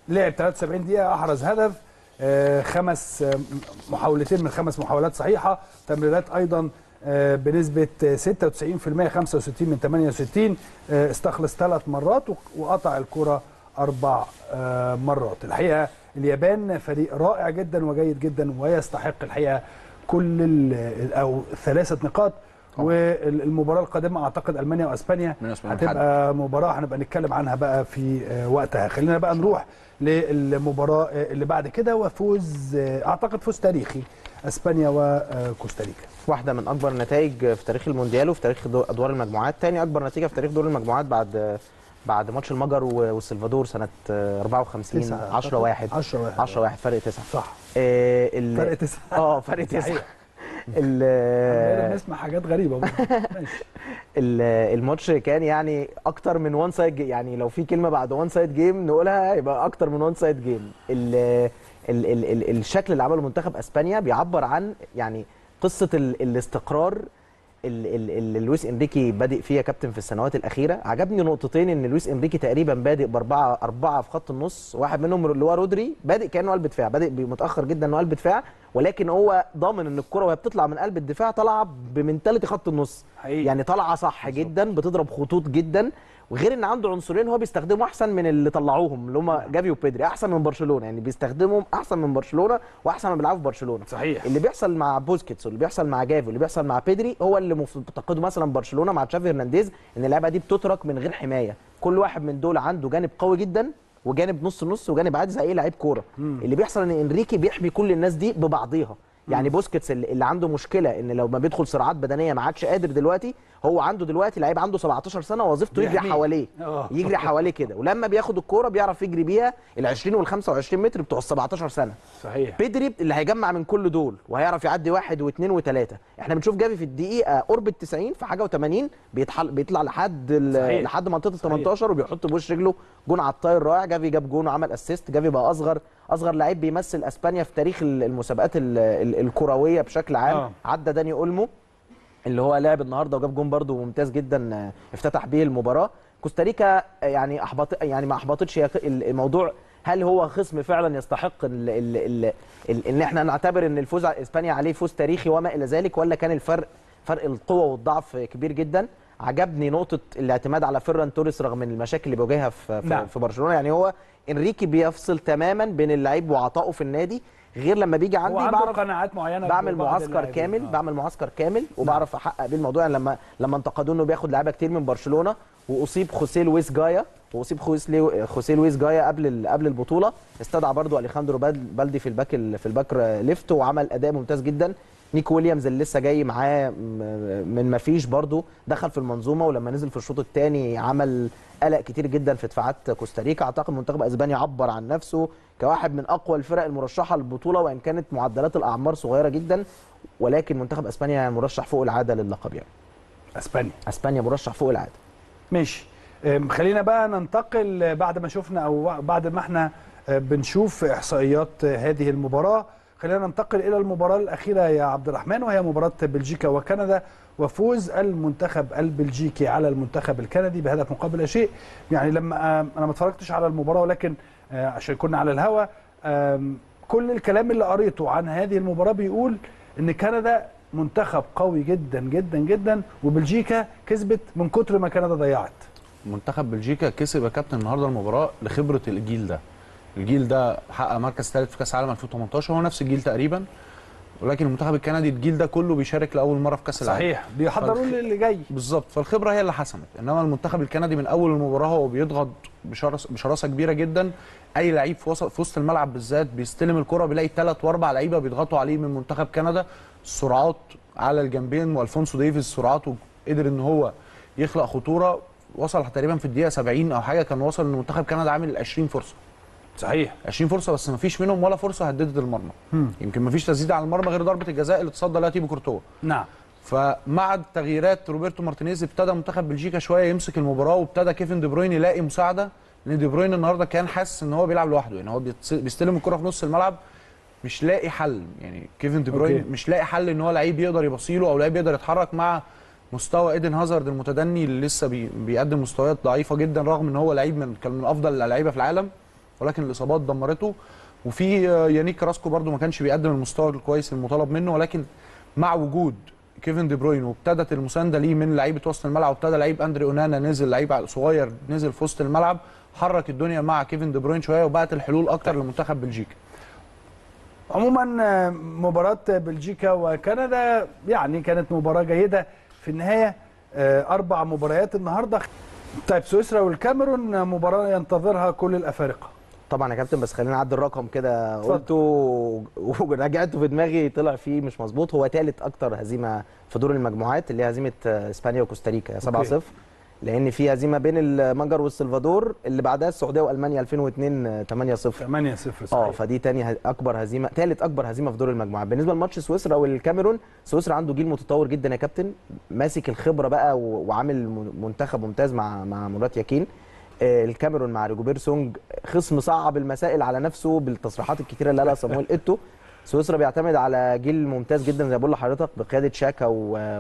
لعب 73 دقيقة أحرز هدف أه، خمس محاولتين من خمس محاولات صحيحة. تمريرات أيضا أه، بنسبة 96% 65 من 68 أه، استخلص ثلاث مرات وق- وقطع الكرة أربع أه، مرات. الحقيقة اليابان فريق رائع جدا وجيد جدا ويستحق الحقيقة كل أو ثلاثة نقاط. والمباراة القادمة أعتقد ألمانيا وإسبانيا هتبقى مباراة هنبقى نتكلم عنها بقى في آه، وقتها. خلينا بقى نروح للمباراة آه، اللي بعد كده وفوز آه، أعتقد فوز تاريخي إسبانيا وكوستاريكا. واحدة من أكبر النتائج في تاريخ المونديال وفي تاريخ دو- أدوار المجموعات تاني أكبر نتيجة في تاريخ دور المجموعات بعد بعد ماتش المجر والسلفادور سنة 54 تسعة. 10 1 10 واحد. 10 1 فرق 9 صح. آه فرق تسعة. آه فرق 9 صحيح. ال- بنسمع حاجات غريبة. ماشي. ال- الماتش كان يعني أكتر من one side يعني لو في كلمة بعد one side game نقولها يبقى أكتر من one side game ال ال ال ال الشكل اللي عمله منتخب أسبانيا بيعبر عن يعني قصة ال الاستقرار اللي ال ال لويس إنريكي بادئ فيها كابتن في السنوات الأخيرة. عجبني نقطتين إن لويس إنريكي تقريبا بادئ بأربعة أربعة في خط النص واحد منهم اللي هو رودري بادئ كأنه قلب دفاع بادئ متاخر جدا إنه قلب دفاع ولكن هو ضامن إن الكرة وهي بتطلع من قلب الدفاع طالعة ب mentality خط النص. حقيقي. يعني طالعة صح جدا بتضرب خطوط جدا. وغير إن عنده عنصرين هو بيستخدمه أحسن من اللي طلعوهم اللي هم جافي وبيدري أحسن من برشلونة. يعني بيستخدمهم أحسن من برشلونة وأحسن ما بيلعبوا في برشلونة. صحيح. اللي بيحصل مع بوسكيتس واللي بيحصل مع جافي واللي بيحصل مع بيدري هو اللي مفتقده مثلا برشلونة مع تشافي هرنانديز إن اللعبة دي بتترك من غير حماية. كل واحد من دول عنده جانب قوي جدا وجانب نص نص وجانب عادي زي أي لعيب كورة. اللي بيحصل إن إنريكي بيحمي كل الناس دي ببعضيها. يعني بوسكيتس اللي عنده مشكلة إن لو ما بيدخل صراعات بدنية ما عادش قادر دلوقتي هو عنده دلوقتي لعيب عنده 17 سنة وظيفته يجري. حواليه. آه. يجري حواليه كده. ولما بياخد الكورة بيعرف يجري بيها ال 20 وال 25 متر بتوع ال 17 سنة. صحيح. بيدري اللي هيجمع من كل دول وهيعرف يعدي واحد واثنين وثلاثة. إحنا بنشوف جافي في الدقيقة قرب ال 90 في حاجة و80 بيتحل بيطلع لحد ال- صحيح. لحد منطقة ال 18 وبيحط بوش رجله. جون على الطاير رائع جافي جاب جون وعمل assist جافي بقى اصغر أصغر لعيب بيمثل أسبانيا في تاريخ ال- المسابقات ال- ال- الكروية بشكل عام. آه. عدى داني أولمو. اللي هو لعب النهارده وجاب جون برده ممتاز جدا آه، افتتح بيه المباراة. كوستاريكا آه، يعني احبط يعني ما أحبطتش الموضوع هل هو خصم فعلا يستحق ال ال ال ال إن إحنا نعتبر إن الفوز على إسبانيا عليه فوز تاريخي وما إلى ذلك ولا كان الفرق فرق القوة والضعف كبير جدا؟ عجبني نقطة الاعتماد على فيران توريس رغم المشاكل اللي بيواجهها في, في, نعم. في برشلونة. يعني هو إنريكي بيفصل تماما بين اللعيب وعطائه في النادي غير لما بيجي عندي بعرف قناعات معينة بعمل معسكر. كامل آه. بعمل معسكر كامل وبعرف أحقق بيه الموضوع يعني لما لما انتقدوه إنه بياخد لعيبة كتير من برشلونة وأصيب خوسيه لويس جايا وأصيب خوسيه لويس جايا قبل قبل البطولة استدعى برضو أليخاندرو بلدي في ال back ال- في ال back left وعمل أداء ممتاز جدا نيكو ويليامز اللي لسه جاي معاه من ما فيش برضو دخل في المنظومة ولما نزل في الشوط الثاني عمل قلق كتير جدا في دفاعات كوستاريكا. أعتقد منتخب أسبانيا عبر عن نفسه كواحد من أقوى الفرق المرشحة للبطولة وإن كانت معدلات الأعمار صغيرة جدا ولكن منتخب أسبانيا مرشح فوق العادة للقب يعني. أسبانيا. أسبانيا مرشح فوق العادة. ماشي. خلينا بقى ننتقل بعد ما شفنا أو بعد ما إحنا أه، بنشوف إحصائيات هذه المباراة. خلينا ننتقل إلى المباراة الأخيرة يا عبد الرحمن وهي مباراة بلجيكا وكندا وفوز المنتخب البلجيكي على المنتخب الكندي بهدف مقابل شيء. يعني لما آه، أنا ما اتفرجتش على المباراة ولكن آه، عشان كنا على الهوا كل الكلام اللي قريته عن هذه المباراة بيقول إن كندا منتخب قوي جدا جدا جدا وبلجيكا كسبت من كتر ما كندا ضيعت. منتخب بلجيكا كسب يا كابتن النهارده المباراة لخبرة الجيل ده. الجيل ده حقق مركز ثالث في كأس العالم 2018 هو نفس الجيل تقريبا. ولكن المنتخب الكندي الجيل ده كله بيشارك لأول مرة في كأس العالم. صحيح. بيحضروا فالخ- اللي جاي. بالظبط. فالخبرة هي اللي حسمت. إنما المنتخب الكندي من أول المباراة هو بيضغط بشرس بشراسة كبيرة جدا. أي لعيب في وسط في وسط الملعب بالذات بيستلم الكرة بيلاقي ثلاث وأربع لعيبة بيضغطوا عليه من منتخب كندا. السرعات على الجنبين وألفونسو ديفيز سرعاته قدر إن هو يخلق خطورة. وصل تقريبا في الدقيقة 70 أو حاجة كان وصل إن منتخب كندا عامل 20 فرصة. صحيح. 20 فرصة بس ما فيش منهم ولا فرصة هددت المرمى. يمكن ما فيش تسديد على المرمى غير ضربة الجزاء اللي تصدى لها تيبو كورتوا. نعم. فمع التغييرات روبرتو مارتينيز ابتدى منتخب بلجيكا شوية يمسك المباراة وابتدى كيفن دي بروين يلاقي مساعدة لأن دي بروين النهارده كان حاسس إن هو بيلعب لوحده يعني هو بيستلم الكرة في نص الملعب مش لاقي حل. يعني كيفن دي بروين okay. مش لاقي حل إن هو لعيب يقدر يبصيله أو لعيب يقدر يتحرك مع مستوى إيدن هازارد المتدني اللي لسه بي بيقدم مستويات ضعيفة جدا رغم إن هو لعيب من كان من أفضل اللعيبة في العالم. ولكن الإصابات دمرته. وفي آه، يانيك كراسكو برده ما كانش بيقدم المستوى الكويس المطالب منه ولكن مع وجود كيفن دي بروين وابتدت المساندة ليه من لعيبة وسط الملعب وابتدى لعيب أندري أونانا نزل لعيب صغير نزل في وسط الملعب حرك الدنيا مع كيفن دي بروين شوية وبقت الحلول أكتر لمنتخب بلجيكا. عموما آه، مباراة بلجيكا وكندا يعني كانت مباراة جيدة في النهاية آه، أربع مباريات النهاردة. طيب سويسرا والكاميرون مباراة ينتظرها كل الأفارقة. طبعا يا كابتن بس خلينا نعدي الرقم كده. قلته ورجعته في دماغي طلع فيه مش مظبوط. هو ثالث أكتر هزيمة في دور المجموعات اللي هي هزيمة آه، إسبانيا وكوستاريكا 7-0 لأن في هزيمة بين المجر والسلفادور اللي بعدها السعودية وألمانيا 2002 8-0 8 0 آه فدي تاني أكبر هزيمة ثالث أكبر هزيمة في دور المجموعات. بالنسبة لماتش سويسرا والكاميرون سويسرا عنده جيل متطور جدا يا كابتن ماسك الخبرة بقى وعامل منتخب ممتاز مع مع مرات ياكين. الكاميرون مع ريجوبير سونج خصم صعب المسائل على نفسه بالتصريحات الكتيرة اللي قالها صامويل إيتو. سويسرا بيعتمد على جيل ممتاز جدا زي ما بقول لحضرتك بقيادة شاكا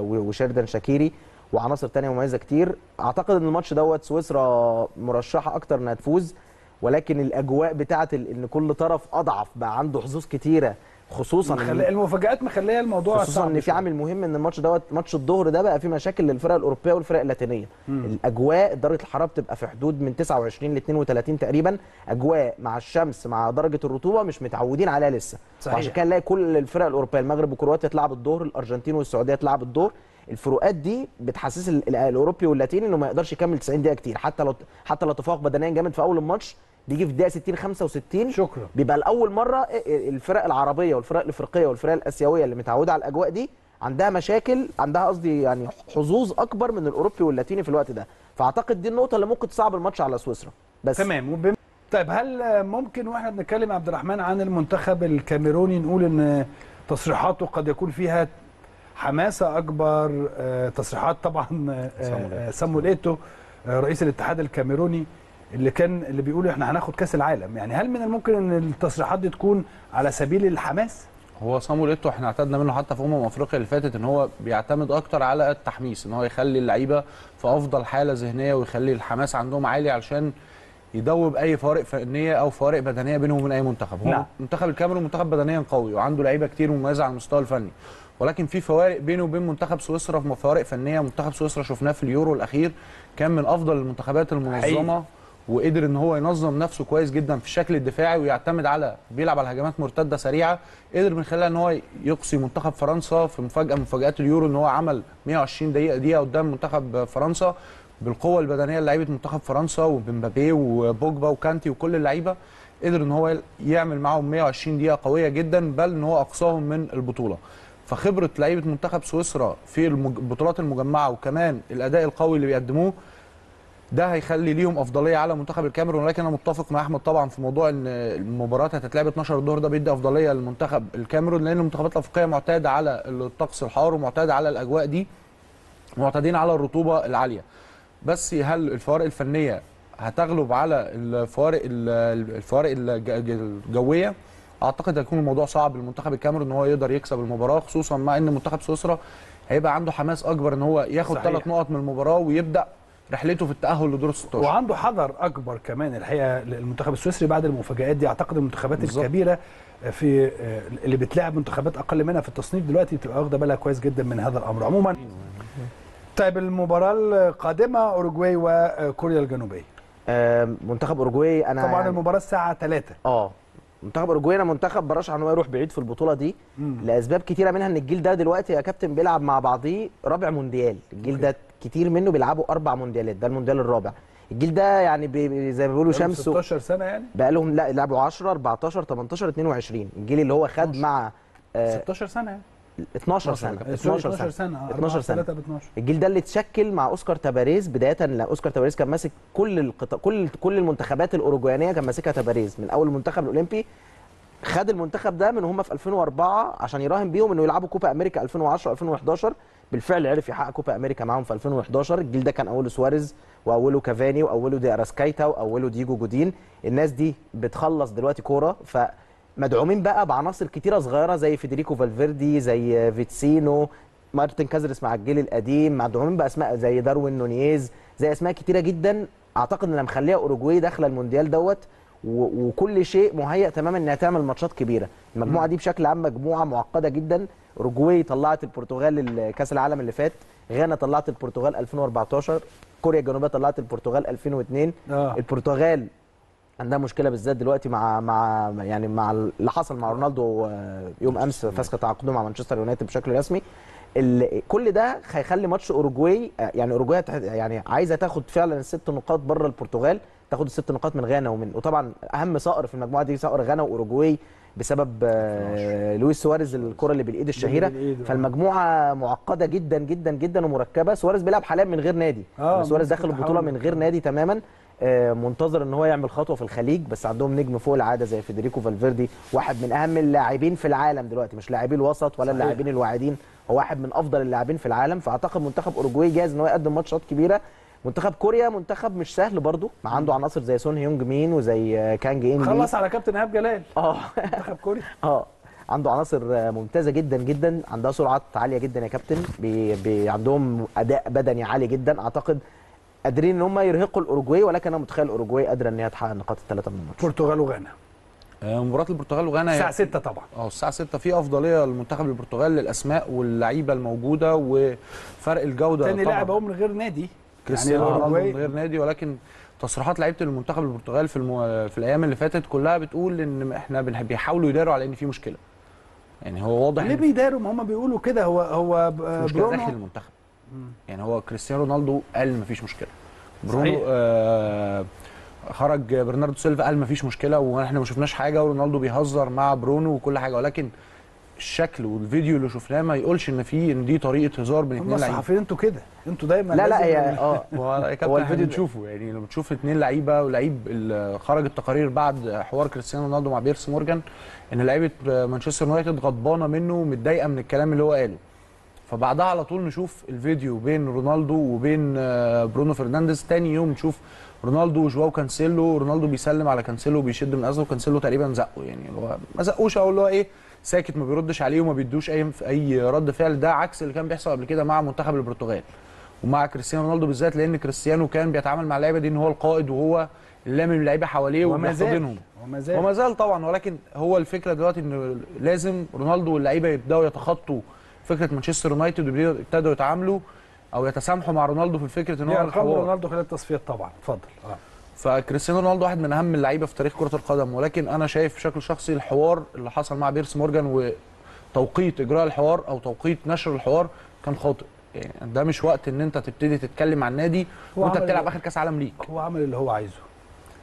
وشيردان شاكيري وعناصر تانية مميزة كتير. أعتقد إن الماتش دوت سويسرا مرشحة أكتر إنها تفوز ولكن الأجواء بتاعه إن كل طرف أضعف بقى عنده حظوظ كتيرة. خصوصا مخلي المفاجآت مخليه الموضوع خصوصا صعب إن في. عامل مهم إن الماتش دوت ماتش الظهر ده بقى فيه مشاكل للفرق الأوروبية والفرق اللاتينية. الأجواء درجة الحرارة بتبقى في حدود من 29 ل 32 تقريبا. أجواء مع الشمس مع درجة الرطوبة مش متعودين عليها لسه. صحيح. وعشان كده نلاقي كل الفرق الأوروبية المغرب وكرواتيا تلعب الظهر الأرجنتين والسعودية تلعب الظهر الفروقات دي بتحسس ال- ال- الأوروبي واللاتيني إنه ما يقدرش يكمل 90 دقيقة كتير. حتى لو حتى لو تفوق بدنيا جامد في أول الماتش بيجي في الدقيقة 60 65 شكرا. بيبقى لأول مرة الفرق العربية والفرق الإفريقية والفرق الآسيوية اللي متعودة على الأجواء دي عندها مشاكل عندها قصدي يعني حظوظ أكبر من الأوروبي واللاتيني في الوقت ده. فأعتقد دي النقطة اللي ممكن تصعب الماتش على سويسرا. بس تمام. وبم... طيب هل آه، ممكن وإحنا بنتكلم عبد الرحمن عن المنتخب الكاميروني؟ نقول إن تصريحاته قد يكون فيها حماسة أكبر آه، تصريحات طبعا آه، آه، آه، رئيس الاتحاد الكاميروني. اللي كان اللي بيقول إحنا هناخد كاس العالم. يعني هل من الممكن إن التصريحات دي تكون على سبيل الحماس؟ هو صامويل إيتو إحنا اعتدنا منه حتى في أمم أفريقيا اللي فاتت إن هو بيعتمد أكتر على التحميس إن هو يخلي اللعيبة في أفضل حالة ذهنية ويخلي الحماس عندهم عالي علشان يدوب أي فوارق فنية أو فوارق بدنية بينهم وبين أي منتخب. هو نعم. منتخب الكاميرون منتخب بدنيا قوي وعنده لعيبة كتير مميزة على المستوى الفني. ولكن في فوارق بينه وبين منتخب سويسرا في فوارق فنية منتخب سويسرا شفناه في اليورو الأخير كان من أفضل المنتخبات المنظمة. وقدر إن هو ينظم نفسه كويس جدا في الشكل الدفاعي ويعتمد على بيلعب على هجمات مرتدة سريعة قدر من خلالها إن هو يقصي منتخب فرنسا في مفاجأة من مفاجآت اليورو إن هو عمل 120 دقيقة دقيقة قدام منتخب فرنسا بالقوة البدنية لعيبة منتخب فرنسا وبمبابي وبوجبا وكانتي وكل اللعيبة قدر إن هو يعمل معاهم 120 دقيقة قوية جدا بل إن هو أقصاهم من البطولة. فخبرة لعيبة منتخب سويسرا في البطولات المجمعة وكمان الأداء القوي اللي بيقدموه ده هيخلي ليهم أفضلية على منتخب الكاميرون. ولكن أنا متفق مع أحمد طبعا في موضوع إن المباراة هتتلعب 12 الظهر ده بيدي أفضلية للمنتخب الكاميرون لأن المنتخبات الأفريقية معتادة على الطقس الحار ومعتادة على الأجواء دي معتادين على الرطوبة العالية. بس هل الفوارق الفنية هتغلب على الفوارق ال- الفوارق الج- الجوية؟ أعتقد هيكون الموضوع صعب للمنتخب الكاميرون إن هو يقدر يكسب المباراة خصوصا مع إن منتخب سويسرا هيبقى عنده حماس أكبر إن هو ياخد. ثلاث نقط من المباراة ويبدأ رحلته في التأهل لدور ال 16 وعنده حذر أكبر كمان الحقيقة للمنتخب السويسري بعد المفاجآت دي. أعتقد المنتخبات بالظبط. الكبيرة في اللي بتلاعب منتخبات أقل منها في التصنيف دلوقتي بتبقى واخدة بالها كويس جدا من هذا الأمر. عموما طيب المباراة القادمة أوروجواي وكوريا الجنوبية. آه، منتخب أوروجواي أنا طبعا يعني- المباراة الساعة 3 آه منتخب أوروجواي أنا منتخب برشح ان هو يروح بعيد في البطولة دي. لأسباب كتيرة منها إن الجيل ده دلوقتي يا كابتن بيلعب مع بعضيه رابع مونديال. الجيل ده كتير منه بيلعبوا أربع مونديالات ده المونديال الرابع. الجيل ده يعني بي زي ما بيقولوا شمس و- 16 سنة يعني؟ بقى لهم لا لعبوا 10 14 18 22 الجيل اللي هو خد مع آه 16 سنة يعني. 12 سنة sorry، 12 12 سنة سنه 12 سنة. 3 ب 12 الجيل ده اللي اتشكل مع أوسكار تاباريز بداية لا أوسكار تاباريز كان ماسك كل القطا... كل كل المنتخبات الاوروجوانيه كان ماسكها تاباريز من أول المنتخب الأولمبي خد المنتخب ده من هم في 2004 عشان يراهن بيهم إنه يلعبوا كوبا أمريكا 2010 2011 بالفعل عرف يحقق كوبا أمريكا معاهم في 2011 الجيل ده كان أوله سواريز وأوله كافاني وأوله دي أراسكايتا وأوله دييجو جودين. الناس دي بتخلص دلوقتي كورة. فمدعومين بقى بعناصر كتيرة صغيرة زي فيدريكو فالفيردي زي فيتسينو مارتن كازرس مع الجيل القديم. مدعومين باسماء زي داروين نونيز زي أسماء كتيرة جدا. أعتقد انها مخليها أوروجواي داخلة المونديال دوت وكل شيء مهيأ تماما إنها تعمل ماتشات كبيرة. المجموعة دي بشكل عام مجموعة معقدة جدا. اوروجواي طلعت البرتغال لكأس العالم اللي فات غانا طلعت البرتغال 2014 كوريا الجنوبية طلعت البرتغال 2002 آه. البرتغال عندها مشكلة بالذات دلوقتي مع مع يعني مع اللي حصل مع رونالدو آه، يوم أمس فسخ تعاقده مع مانشستر يونايتد بشكل رسمي. كل ده هيخلي ماتش اوروجواي آه، يعني اوروجواي يعني عايزة تاخد فعلا الست نقاط بره البرتغال. تاخد الست نقاط من غانا ومن وطبعا أهم ثأر في المجموعة دي ثأر غانا وأوروجواي بسبب آه، لويس سواريز الكرة اللي بالإيد الشهيرة. آه. فالمجموعة معقدة جدا جدا جدا ومركبة. سواريز بيلعب حاليا من غير نادي. آه، يعني سواريز داخل البطولة من غير نادي تماما. منتظر إن هو يعمل خطوة في الخليج بس عندهم نجم فوق العادة زي فيدريكو فالفيردي واحد من أهم اللاعبين في العالم دلوقتي. مش لاعبي الوسط ولا. اللاعبين الواعدين هو واحد من أفضل اللاعبين في العالم. فأعتقد منتخب أوروجواي جاهز إن هو يقدم ماتشات كبيرة. منتخب كوريا منتخب مش سهل برضه ما عنده عناصر زي سون هيونج مين وزي آه، كانج إن خلص على كابتن إيهاب جلال. آه. منتخب كوريا. آه. عنده عناصر ممتازة جدا جدا. عندها سرعات عالية جدا يا كابتن. بي بي عندهم أداء بدني عالي جدا. أعتقد قادرين إن هم يرهقوا الأوروجواي ولكن أنا متخيل الأوروجواي قادرة إن هي تحقق النقاط الثلاثة من الماتش. البرتغال وغانا. آه، مباراة البرتغال وغانا الساعة 6 طبعا. آه الساعة 6 في أفضلية لمنتخب البرتغال للأسماء واللعيبة الموجودة وفرق الجودة تاني طبعاً. لاعب أهو من غير نادي. كريستيانو رونالدو الأوروجواي- من غير نادي ولكن تصريحات لعيبة المنتخب البرتغال في المو... في الأيام اللي فاتت كلها بتقول إن إحنا بنح- بيحاولوا يداروا على إن في مشكلة. يعني هو واضح ليه بيداروا؟ ما هم بيقولوا كده. هو هو ب- في مشكلة داخل برونو المنتخب يعني هو كريستيانو رونالدو قال مفيش مشكلة. برونو صحيح. آه خرج برناردو سيلفا قال مفيش مشكلة وإحنا ما شفناش حاجة ورونالدو بيهزر مع برونو وكل حاجة ولكن الشكل والفيديو اللي شفناه ما يقولش إن في إن دي طريقة هزار بين اثنين لعيبة. الصحفيين أنتوا كده. أنتوا دايما لا لا هي آه. هو يا الفيديو- بنشوفه يعني لما تشوف اثنين لعيبة ولعيب ال- خرج التقارير بعد حوار كريستيانو رونالدو مع بيرس مورجان إن لعيبة مانشستر يونايتد غضبانة منه ومتضايقة من الكلام اللي هو قاله. فبعدها على طول نشوف الفيديو بين رونالدو وبين آه، برونو فرنانديز. تاني يوم نشوف رونالدو وجواو كانسيلو. رونالدو بيسلم على كانسيلو وبيشد من ازره وكانسيلو تقريبا زقه. يعني اللي هو ما زقوش أو اللي هو إيه ساكت ما بيردش عليه وما بيدوش أي أي رد فعل. ده عكس اللي كان بيحصل قبل كده مع منتخب البرتغال ومع كريستيانو رونالدو بالذات لأن كريستيانو كان بيتعامل مع اللعيبة دي إن هو القائد وهو اللي لامم اللعيبة حواليه وما زال وبيحتضنهم وما زال وما زال طبعا. ولكن هو الفكرة دلوقتي إن لازم رونالدو واللعيبة يبدأوا يتخطوا فكرة مانشستر يونايتد ويبتدوا يتعاملوا أو يتسامحوا مع رونالدو في فكرة إن هو الحوار رونالدو خلال التصفيات طبعا. اتفضل. آه. فكريستيانو رونالدو واحد من أهم اللعيبة في تاريخ كرة القدم ولكن أنا شايف بشكل شخصي الحوار اللي حصل مع بيرس مورجان وتوقيت إجراء الحوار أو توقيت نشر الحوار كان خاطئ يعني ده مش وقت إن أنت تبتدي تتكلم عن نادي هو وأنت بتلعب آخر كأس عالم ليك هو عمل اللي هو عايزه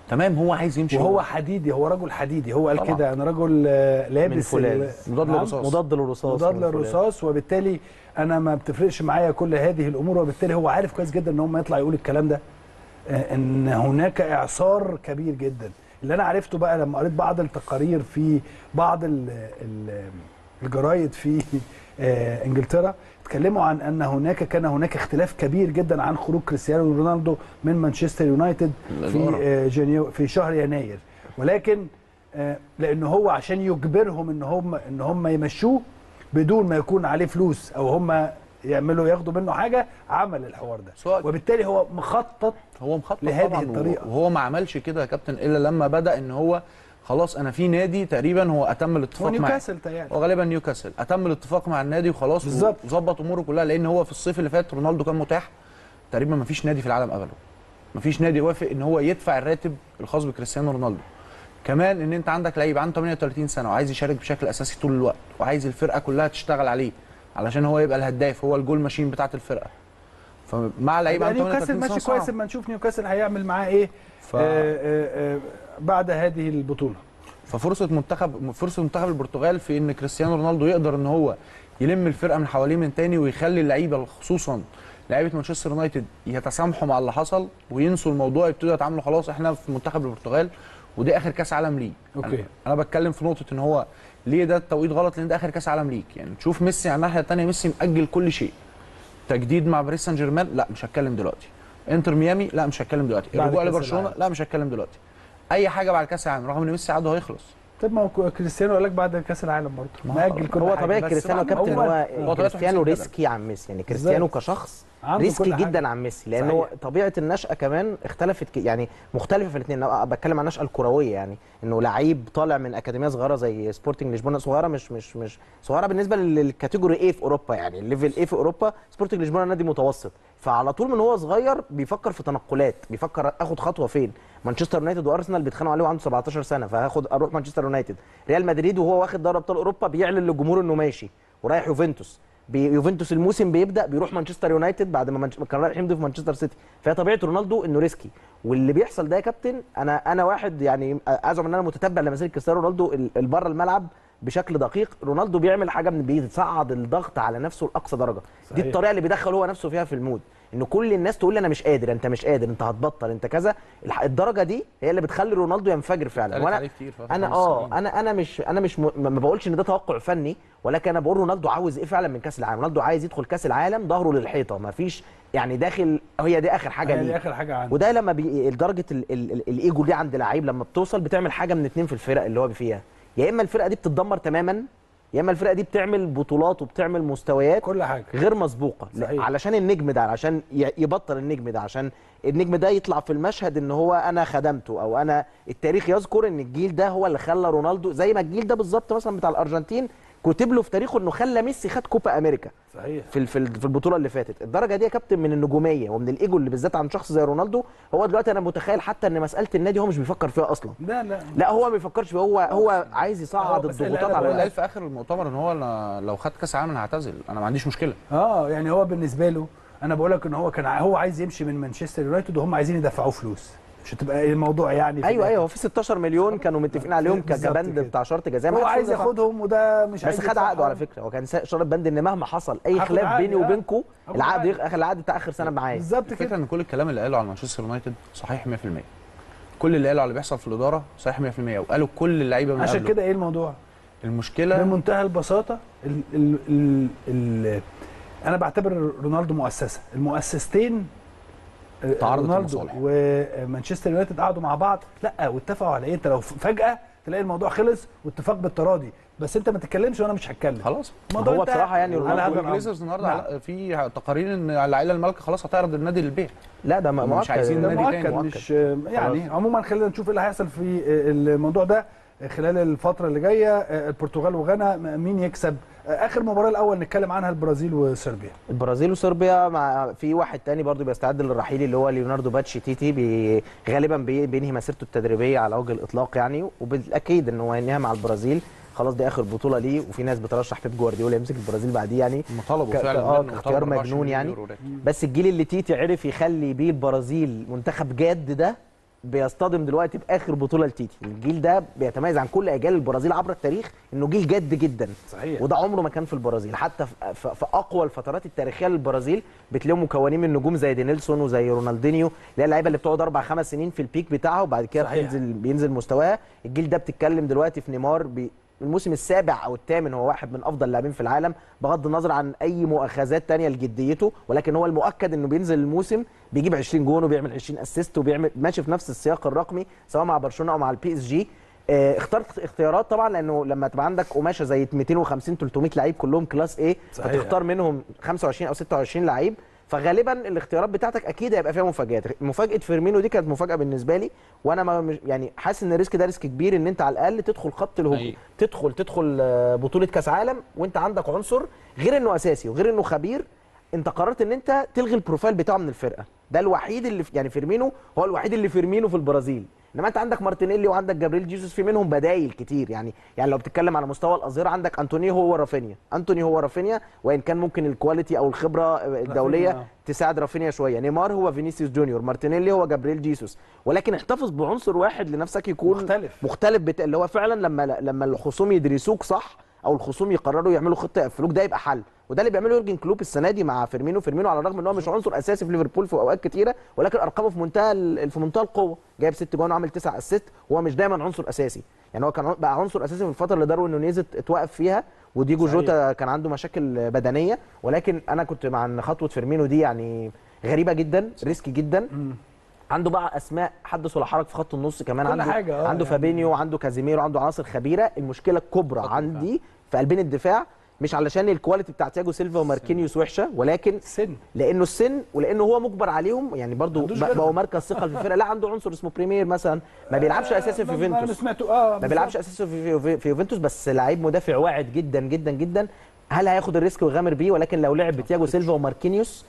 تمام هو عايز يمشي وهو حديدي هو رجل حديدي هو قال. كده أنا رجل آه، لابس مضاد نعم؟ للرصاص. مضاد للرصاص مضاد. للرصاص وبالتالي أنا ما بتفرقش معايا كل هذه الأمور وبالتالي هو عارف كويس جدا إن هو ما يطلع يقول الكلام ده إن هناك إعصار كبير جدا اللي أنا عرفته بقى لما قريت بعض التقارير في بعض ال ال الجرايد في آه، إنجلترا اتكلموا عن أن هناك كان هناك اختلاف كبير جدا عن خروج كريستيانو رونالدو من مانشستر يونايتد في. آه، جانيو في شهر يناير ولكن آه، لأن هو عشان يجبرهم إن هم إن هم يمشوه بدون ما يكون عليه فلوس أو هم يعملوا ياخدوا منه حاجة عمل الحوار ده. سواء- وبالتالي هو مخطط هو مخطط لهذه طبعا الطريقة. وهو ما عملش كده يا كابتن إلا لما بدأ إن هو خلاص أنا في نادي تقريبا هو أتم الاتفاق معاه ونيوكاسل تهيألي وغالبا نيوكاسل. أتم الاتفاق مع النادي وخلاص. وظبط أموره كلها لأن هو في الصيف اللي فات رونالدو كان متاح. تقريبا ما فيش نادي في العالم قبله. ما فيش نادي وافق إن هو يدفع الراتب الخاص بكريستيانو رونالدو. كمان إن أنت عندك لعيب عنده 38 سنة وعايز يشارك بشكل أساسي طول الوقت وعايز الفرقة كلها تشتغل عليه. علشان هو يبقى الهداف هو الجول ماشين بتاعه الفرقة فمع لعيب عنده نيوكاسل 38 سنه ماشي كويس. اما نشوف نيوكاسل هيعمل معاه إيه ف... آه آه آه بعد هذه البطولة ففرصة منتخب فرصة منتخب البرتغال في إن كريستيانو رونالدو يقدر إن هو يلم الفرقة من حواليه من تاني ويخلي اللعيبة خصوصا لعيبة مانشستر يونايتد يتسامحوا مع اللي حصل وينسوا الموضوع يبتدوا يتعاملوا خلاص إحنا في منتخب البرتغال ودي آخر كأس عالم ليه أوكي. أنا, أنا بتكلم في نقطة إن هو ليه ده التوقيت غلط؟ لأن ده آخر كأس عالم ليك. يعني تشوف ميسي على الناحية الثانية ميسي مأجل كل شيء. تجديد مع باريس سان جيرمان لا مش هتكلم دلوقتي. إنتر ميامي؟ لا مش هتكلم دلوقتي. الرجوع لبرشلونة. لا مش هتكلم دلوقتي. أي حاجة بعد كأس العالم رغم إن ميسي عقده هيخلص. طب ما هو كريستيانو قال لك بعد كأس العالم برضه. مأجل كل هو. طبيعي كريستيانو كابتن هو- كريستيانو risky عن ميسي. يعني كريستيانو. كشخص risky. جدا عن ميسي لأنه صحيح. طبيعة النشأة كمان اختلفت. يعني مختلفة في الاثنين أنا بتكلم عن النشأة الكروية يعني إنه لعيب طالع من أكاديمية صغيرة زي سبورتنج لشبونه صغيرة مش مش مش صغيرة بالنسبة لل category A في أوروبا يعني ال level A في أوروبا سبورتنج لشبونه نادي متوسط فعلى طول من هو صغير بيفكر في تنقلات بيفكر آخد خطوة فين مانشستر يونايتد وأرسنال بيتخانقوا عليه وعنده 17 سنة فهاخد أروح مانشستر يونايتد ريال مدريد وهو واخد دوري أبطال أوروبا بيعلن للجمهور إنه ماشي ورايح يوفنتوس يوفنتوس الموسم بيبدأ بيروح مانشستر يونايتد بعد ما. كان رايح يمضي في مانشستر سيتي فهي طبيعة رونالدو إنه risky واللي بيحصل ده يا كابتن أنا أنا واحد يعني أزعم إن أنا متتبع لمسيره كريستيانو رونالدو ال- ال- بره الملعب بشكل دقيق رونالدو بيعمل حاجة من بيصعد الضغط على نفسه لأقصى درجة. دي صحيح. الطريقة اللي بيدخل هو نفسه فيها في ال mood. إن كل الناس تقول لي أنا مش قادر أنت مش قادر أنت هتبطل أنت كذا. الدرجة دي هي اللي بتخلي رونالدو ينفجر فعلا. وأنا أنا آه. أنا أنا مش أنا مش م... ما بقولش إن ده توقع فني ولكن أنا بقول رونالدو عاوز إيه فعلا من كأس العالم؟ رونالدو عايز يدخل كأس العالم ظهره للحيطة. ما فيش يعني داخل هي دي آخر حاجة ليه دي آخر حاجة عنده وده لما بي... درجة ال... ال... ال... الإيجو دي عند لعيب لما بتوصل بتعمل حاجة من اتنين في الفرق اللي هو فيها. يا إما الفرقة دي بتتدمر تماما يا إما الفرقة دي بتعمل بطولات وبتعمل مستويات كل حاجة غير مسبوقة صحيح. علشان النجم ده علشان يبطل النجم ده عشان النجم ده يطلع في المشهد إن هو أنا خدمته أو أنا التاريخ يذكر إن الجيل ده هو اللي خلى رونالدو زي ما الجيل ده بالظبط مثلا بتاع الأرجنتين كتب له في تاريخه إنه خلى ميسي خد كوبا أمريكا. صحيح. في ال- في ال- في البطولة اللي فاتت. الدرجة دي يا كابتن من النجومية ومن الإيجو اللي بالذات عن شخص زي رونالدو. هو دلوقتي أنا متخيل حتى إن مسألة النادي هو مش بيفكر فيها أصلا. لا لا. لا هو ما بيفكرش هو هو عايز يصعد الضغوطات على قال. في آخر المؤتمر إن هو لو خد كأس أنا هعتزل أنا ما عنديش مشكلة. آه يعني هو بالنسبة له أنا بقول لك إن هو كان هو عايز يمشي من مانشستر يونايتد وهم عايزين يدفعوه فلوس. مش هتبقى الموضوع يعني في أيوه. أيوه هو في 16 مليون كانوا متفقين عليهم كبند. بتاع شرط جزاء هو عايز. ياخدهم وده مش بس عايز خد يدفعهم. عقده على فكرة هو كان شرط بند ان مهما حصل أي خلاف بيني آه. وبينكم العقد. آخر العقد بتاع آخر سنة معايا بالظبط الفكرة كده إن كل الكلام اللي قاله على مانشستر يونايتد صحيح 100% كل اللي قاله على اللي بيحصل في الإدارة صحيح 100% وقالوا كل اللعيبة من عشان. كده إيه الموضوع المشكلة بمنتهى البساطة ال ال ال ال أنا بعتبر رونالدو مؤسسة المؤسستين رونالدو المصالح. ومانشستر يونايتد قعدوا مع بعض. لا واتفقوا على إيه؟ أنت لو فجأة تلاقي الموضوع خلص واتفاق بالتراضي. بس أنت ما تتكلمش وأنا مش هتكلم. خلاص. هو بصراحة يعني. والجليزرز النهارده نعم. على- في تقارير إن العائله المالكة خلاص هتعرض النادي للبيع. لا ده م- هم مش مؤكد عايزين ده نادي مؤكد تاني، مش يعني عموما خلينا نشوف إيه اللي هيحصل في الموضوع ده. خلال الفترة اللي جاية البرتغال وغانا مين يكسب؟ آخر مباراة الأول نتكلم عنها البرازيل وصربيا. البرازيل وصربيا مع في واحد تاني برضو بيستعد للرحيل اللي هو ليوناردو باتشي تيتي بي غالبا بي بينهي مسيرته التدريبية على وجه الإطلاق يعني وبالأكيد إن هو هينهيها مع البرازيل. خلاص دي آخر بطولة ليه وفي ناس بترشح بيب جوارديولا يمسك البرازيل بعديه يعني. طلبوا فعلا آه 24 مجنون يعني. بس الجيل اللي تيتي عرف يخلي بيه البرازيل منتخب جاد ده بيصطدم دلوقتي بآخر بطولة لتيتي. الجيل ده بيتميز عن كل أجيال البرازيل عبر التاريخ إنه جيل جاد جدا. صحيح. وده عمره ما كان في البرازيل. حتى في, أقوى الفترات التاريخية للبرازيل بتلاقيهم مكونين من نجوم زي دينيلسون وزي رونالدينيو اللي هي اللعيبة اللي بتقعد أربع خمس سنين في ال peak بتاعها وبعد كده. بتنزل بينزل مستواها الجيل ده بتتكلم دلوقتي في نيمار الموسم السابع أو الثامن هو واحد من أفضل اللاعبين في العالم بغض النظر عن أي مؤاخذات تانية لجديته ولكن هو المؤكد إنه بينزل الموسم بيجيب 20 جون وبيعمل 20 assist وبيعمل ماشي في نفس السياق الرقمي سواء مع برشلونة أو مع البي اس جي آه، اخترت اختيارات طبعا لأنه لما تبقى عندك قماشة زي 250 300 لعيب كلهم class A. فتختار منهم 25 أو 26 لعيب فغالبا الاختيارات بتاعتك أكيد هيبقى فيها مفاجآت. مفاجأة فيرمينو دي كانت مفاجأة بالنسبة لي وأنا ما يعني حاسس إن ال risk ده risk كبير إن أنت على الأقل تدخل خط الهجوم. حقيقي. تدخل تدخل آه، بطولة كأس عالم وأنت عندك عنصر غير إنه أساسي وغير إنه خبير. أنت قررت إن أنت تلغي ال profile بتاعه من الفرقة. ده الوحيد اللي يعني فيرمينو هو الوحيد اللي فيرمينو في البرازيل. انما انت عندك مارتينيلي وعندك جابريل جيسوس في منهم بدايل كتير. يعني يعني لو بتتكلم على مستوى الاظهره عندك انتوني هو رافينيا. انتوني هو رافينيا وإن كان ممكن ال quality أو الخبرة الدولية رافينيا. تساعد رافينيا شوية. نيمار هو فينيسيوس جونيور مارتينيلي هو جابريل جيسوس. ولكن احتفظ بعنصر واحد لنفسك يكون مختلف. مختلف بتا... اللي هو فعلا لما لما الخصوم يدرسوك صح أو الخصوم يقرروا يعملوا خطة يقفلوك ده يبقى حل. وده اللي بيعمله يورجن كلوب السنة دي مع فيرمينو. فيرمينو على الرغم إن هو مش عنصر أساسي في ليفربول في أوقات كتيرة ولكن أرقامه في منتهى في منتهى القوة. جايب ست جوان وعامل تسع assist وهو مش دايما عنصر أساسي. يعني هو كان بقى عنصر أساسي في الفترة اللي داروين نونيز ات- اتوقف فيها وديجو صحيح. جوتا كان عنده مشاكل بدنية. ولكن أنا كنت مع إن خطوة فيرمينو دي يعني غريبة جدا risky جدا. عنده بقى أسماء حدث ولا حرج في خط النص كمان. عنده حاجة، آه، عنده يعني. فابينيو عنده كازيميرو عنده عناصر خبيرة. المشكلة الكبرى عندي في قلبين الدفاع مش علشان ال quality بتاع تياجو سيلفا وماركينيوس وحشة ولكن سن. لأنه السن ولأنه هو مجبر عليهم يعني برضو. بقى مركز ثقل في الفرقة. لا عنده عنصر اسمه بريمير مثلا. ما بيلعبش اساسي في ما يوفنتوس سمعته. آه ما بيلعبش اساسي في, في, في يوفنتوس بس لعيب مدافع واعد جدا جدا جدا. هل هياخد ال risk ويغامر بيه؟ ولكن لو لعب بتياجو سيلفا وماركينيوس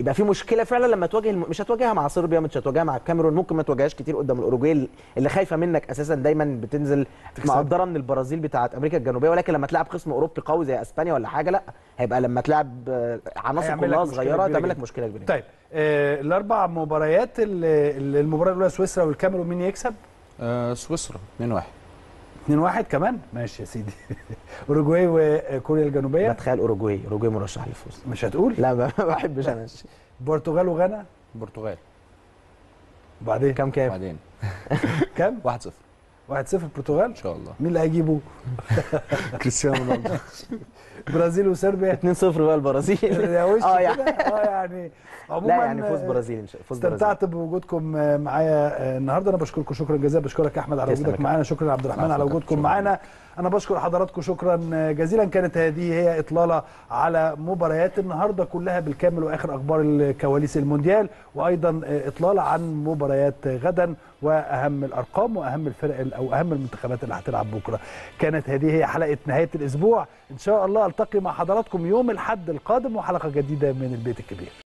يبقى في مشكلة فعلا لما تواجه الم... مش هتواجهها مع صربيا مش هتواجهها مع الكاميرون ممكن ما تواجههاش كتير قدام الأوروجواي اللي خايفة منك أساسا دايما بتنزل مقدرة من البرازيل بتاعه أمريكا الجنوبية. ولكن لما تلعب خصم أوروبي قوي زي أسبانيا ولا حاجة لأ هيبقى لما تلعب عناصر كلها مشكلة صغيرة تعمل لك جدا. مشكلة كبيرة. طيب آه الأربع مباريات ال- ال- المباراة الأولى سويسرا والكاميرون مين يكسب؟ آه سويسرا 2-1 2-1 كمان؟ ماشي يا سيدي. أوروجواي وكوريا الجنوبية؟ بتخيل أوروجواي. أوروجواي مرشح للفوز مش هتقول؟ لا ما بحبش أنا البرتغال وغانا؟ البرتغال وبعدين كام كام؟ بعدين. كام؟ 1-0 1-0 البرتغال إن شاء الله. مين اللي هيجيبه؟ كريستيانو رونالدو. برازيل وصربيا. 2-0 بقى البرازيل. يا وش آه يعني. آه يعني عموما لا يعني فوز آه، برازيل إن شاء الله فوز برازيل. استمتعت بوجودكم آه، معايا آه، النهارده. أنا بشكركم شكرا جزيلا. بشكرك يا أحمد على وجودك معانا. شكرا عبد الرحمن على وجودكم. معانا. أنا بشكر حضراتكم. شكرا جزيلا. كانت هذه هي إطلالة على مباريات النهارده كلها بالكامل وآخر أخبار الكواليس المونديال وأيضا آه، إطلالة عن مباريات غدا وأهم الأرقام وأهم الفرق ال- أو أهم المنتخبات اللي هتلعب بكرة. كانت هذه هي حلقة نهاية الأسبوع. إن شاء الله ألتقي مع حضراتكم يوم الأحد القادم وحلقة جديدة من البيت الكبير.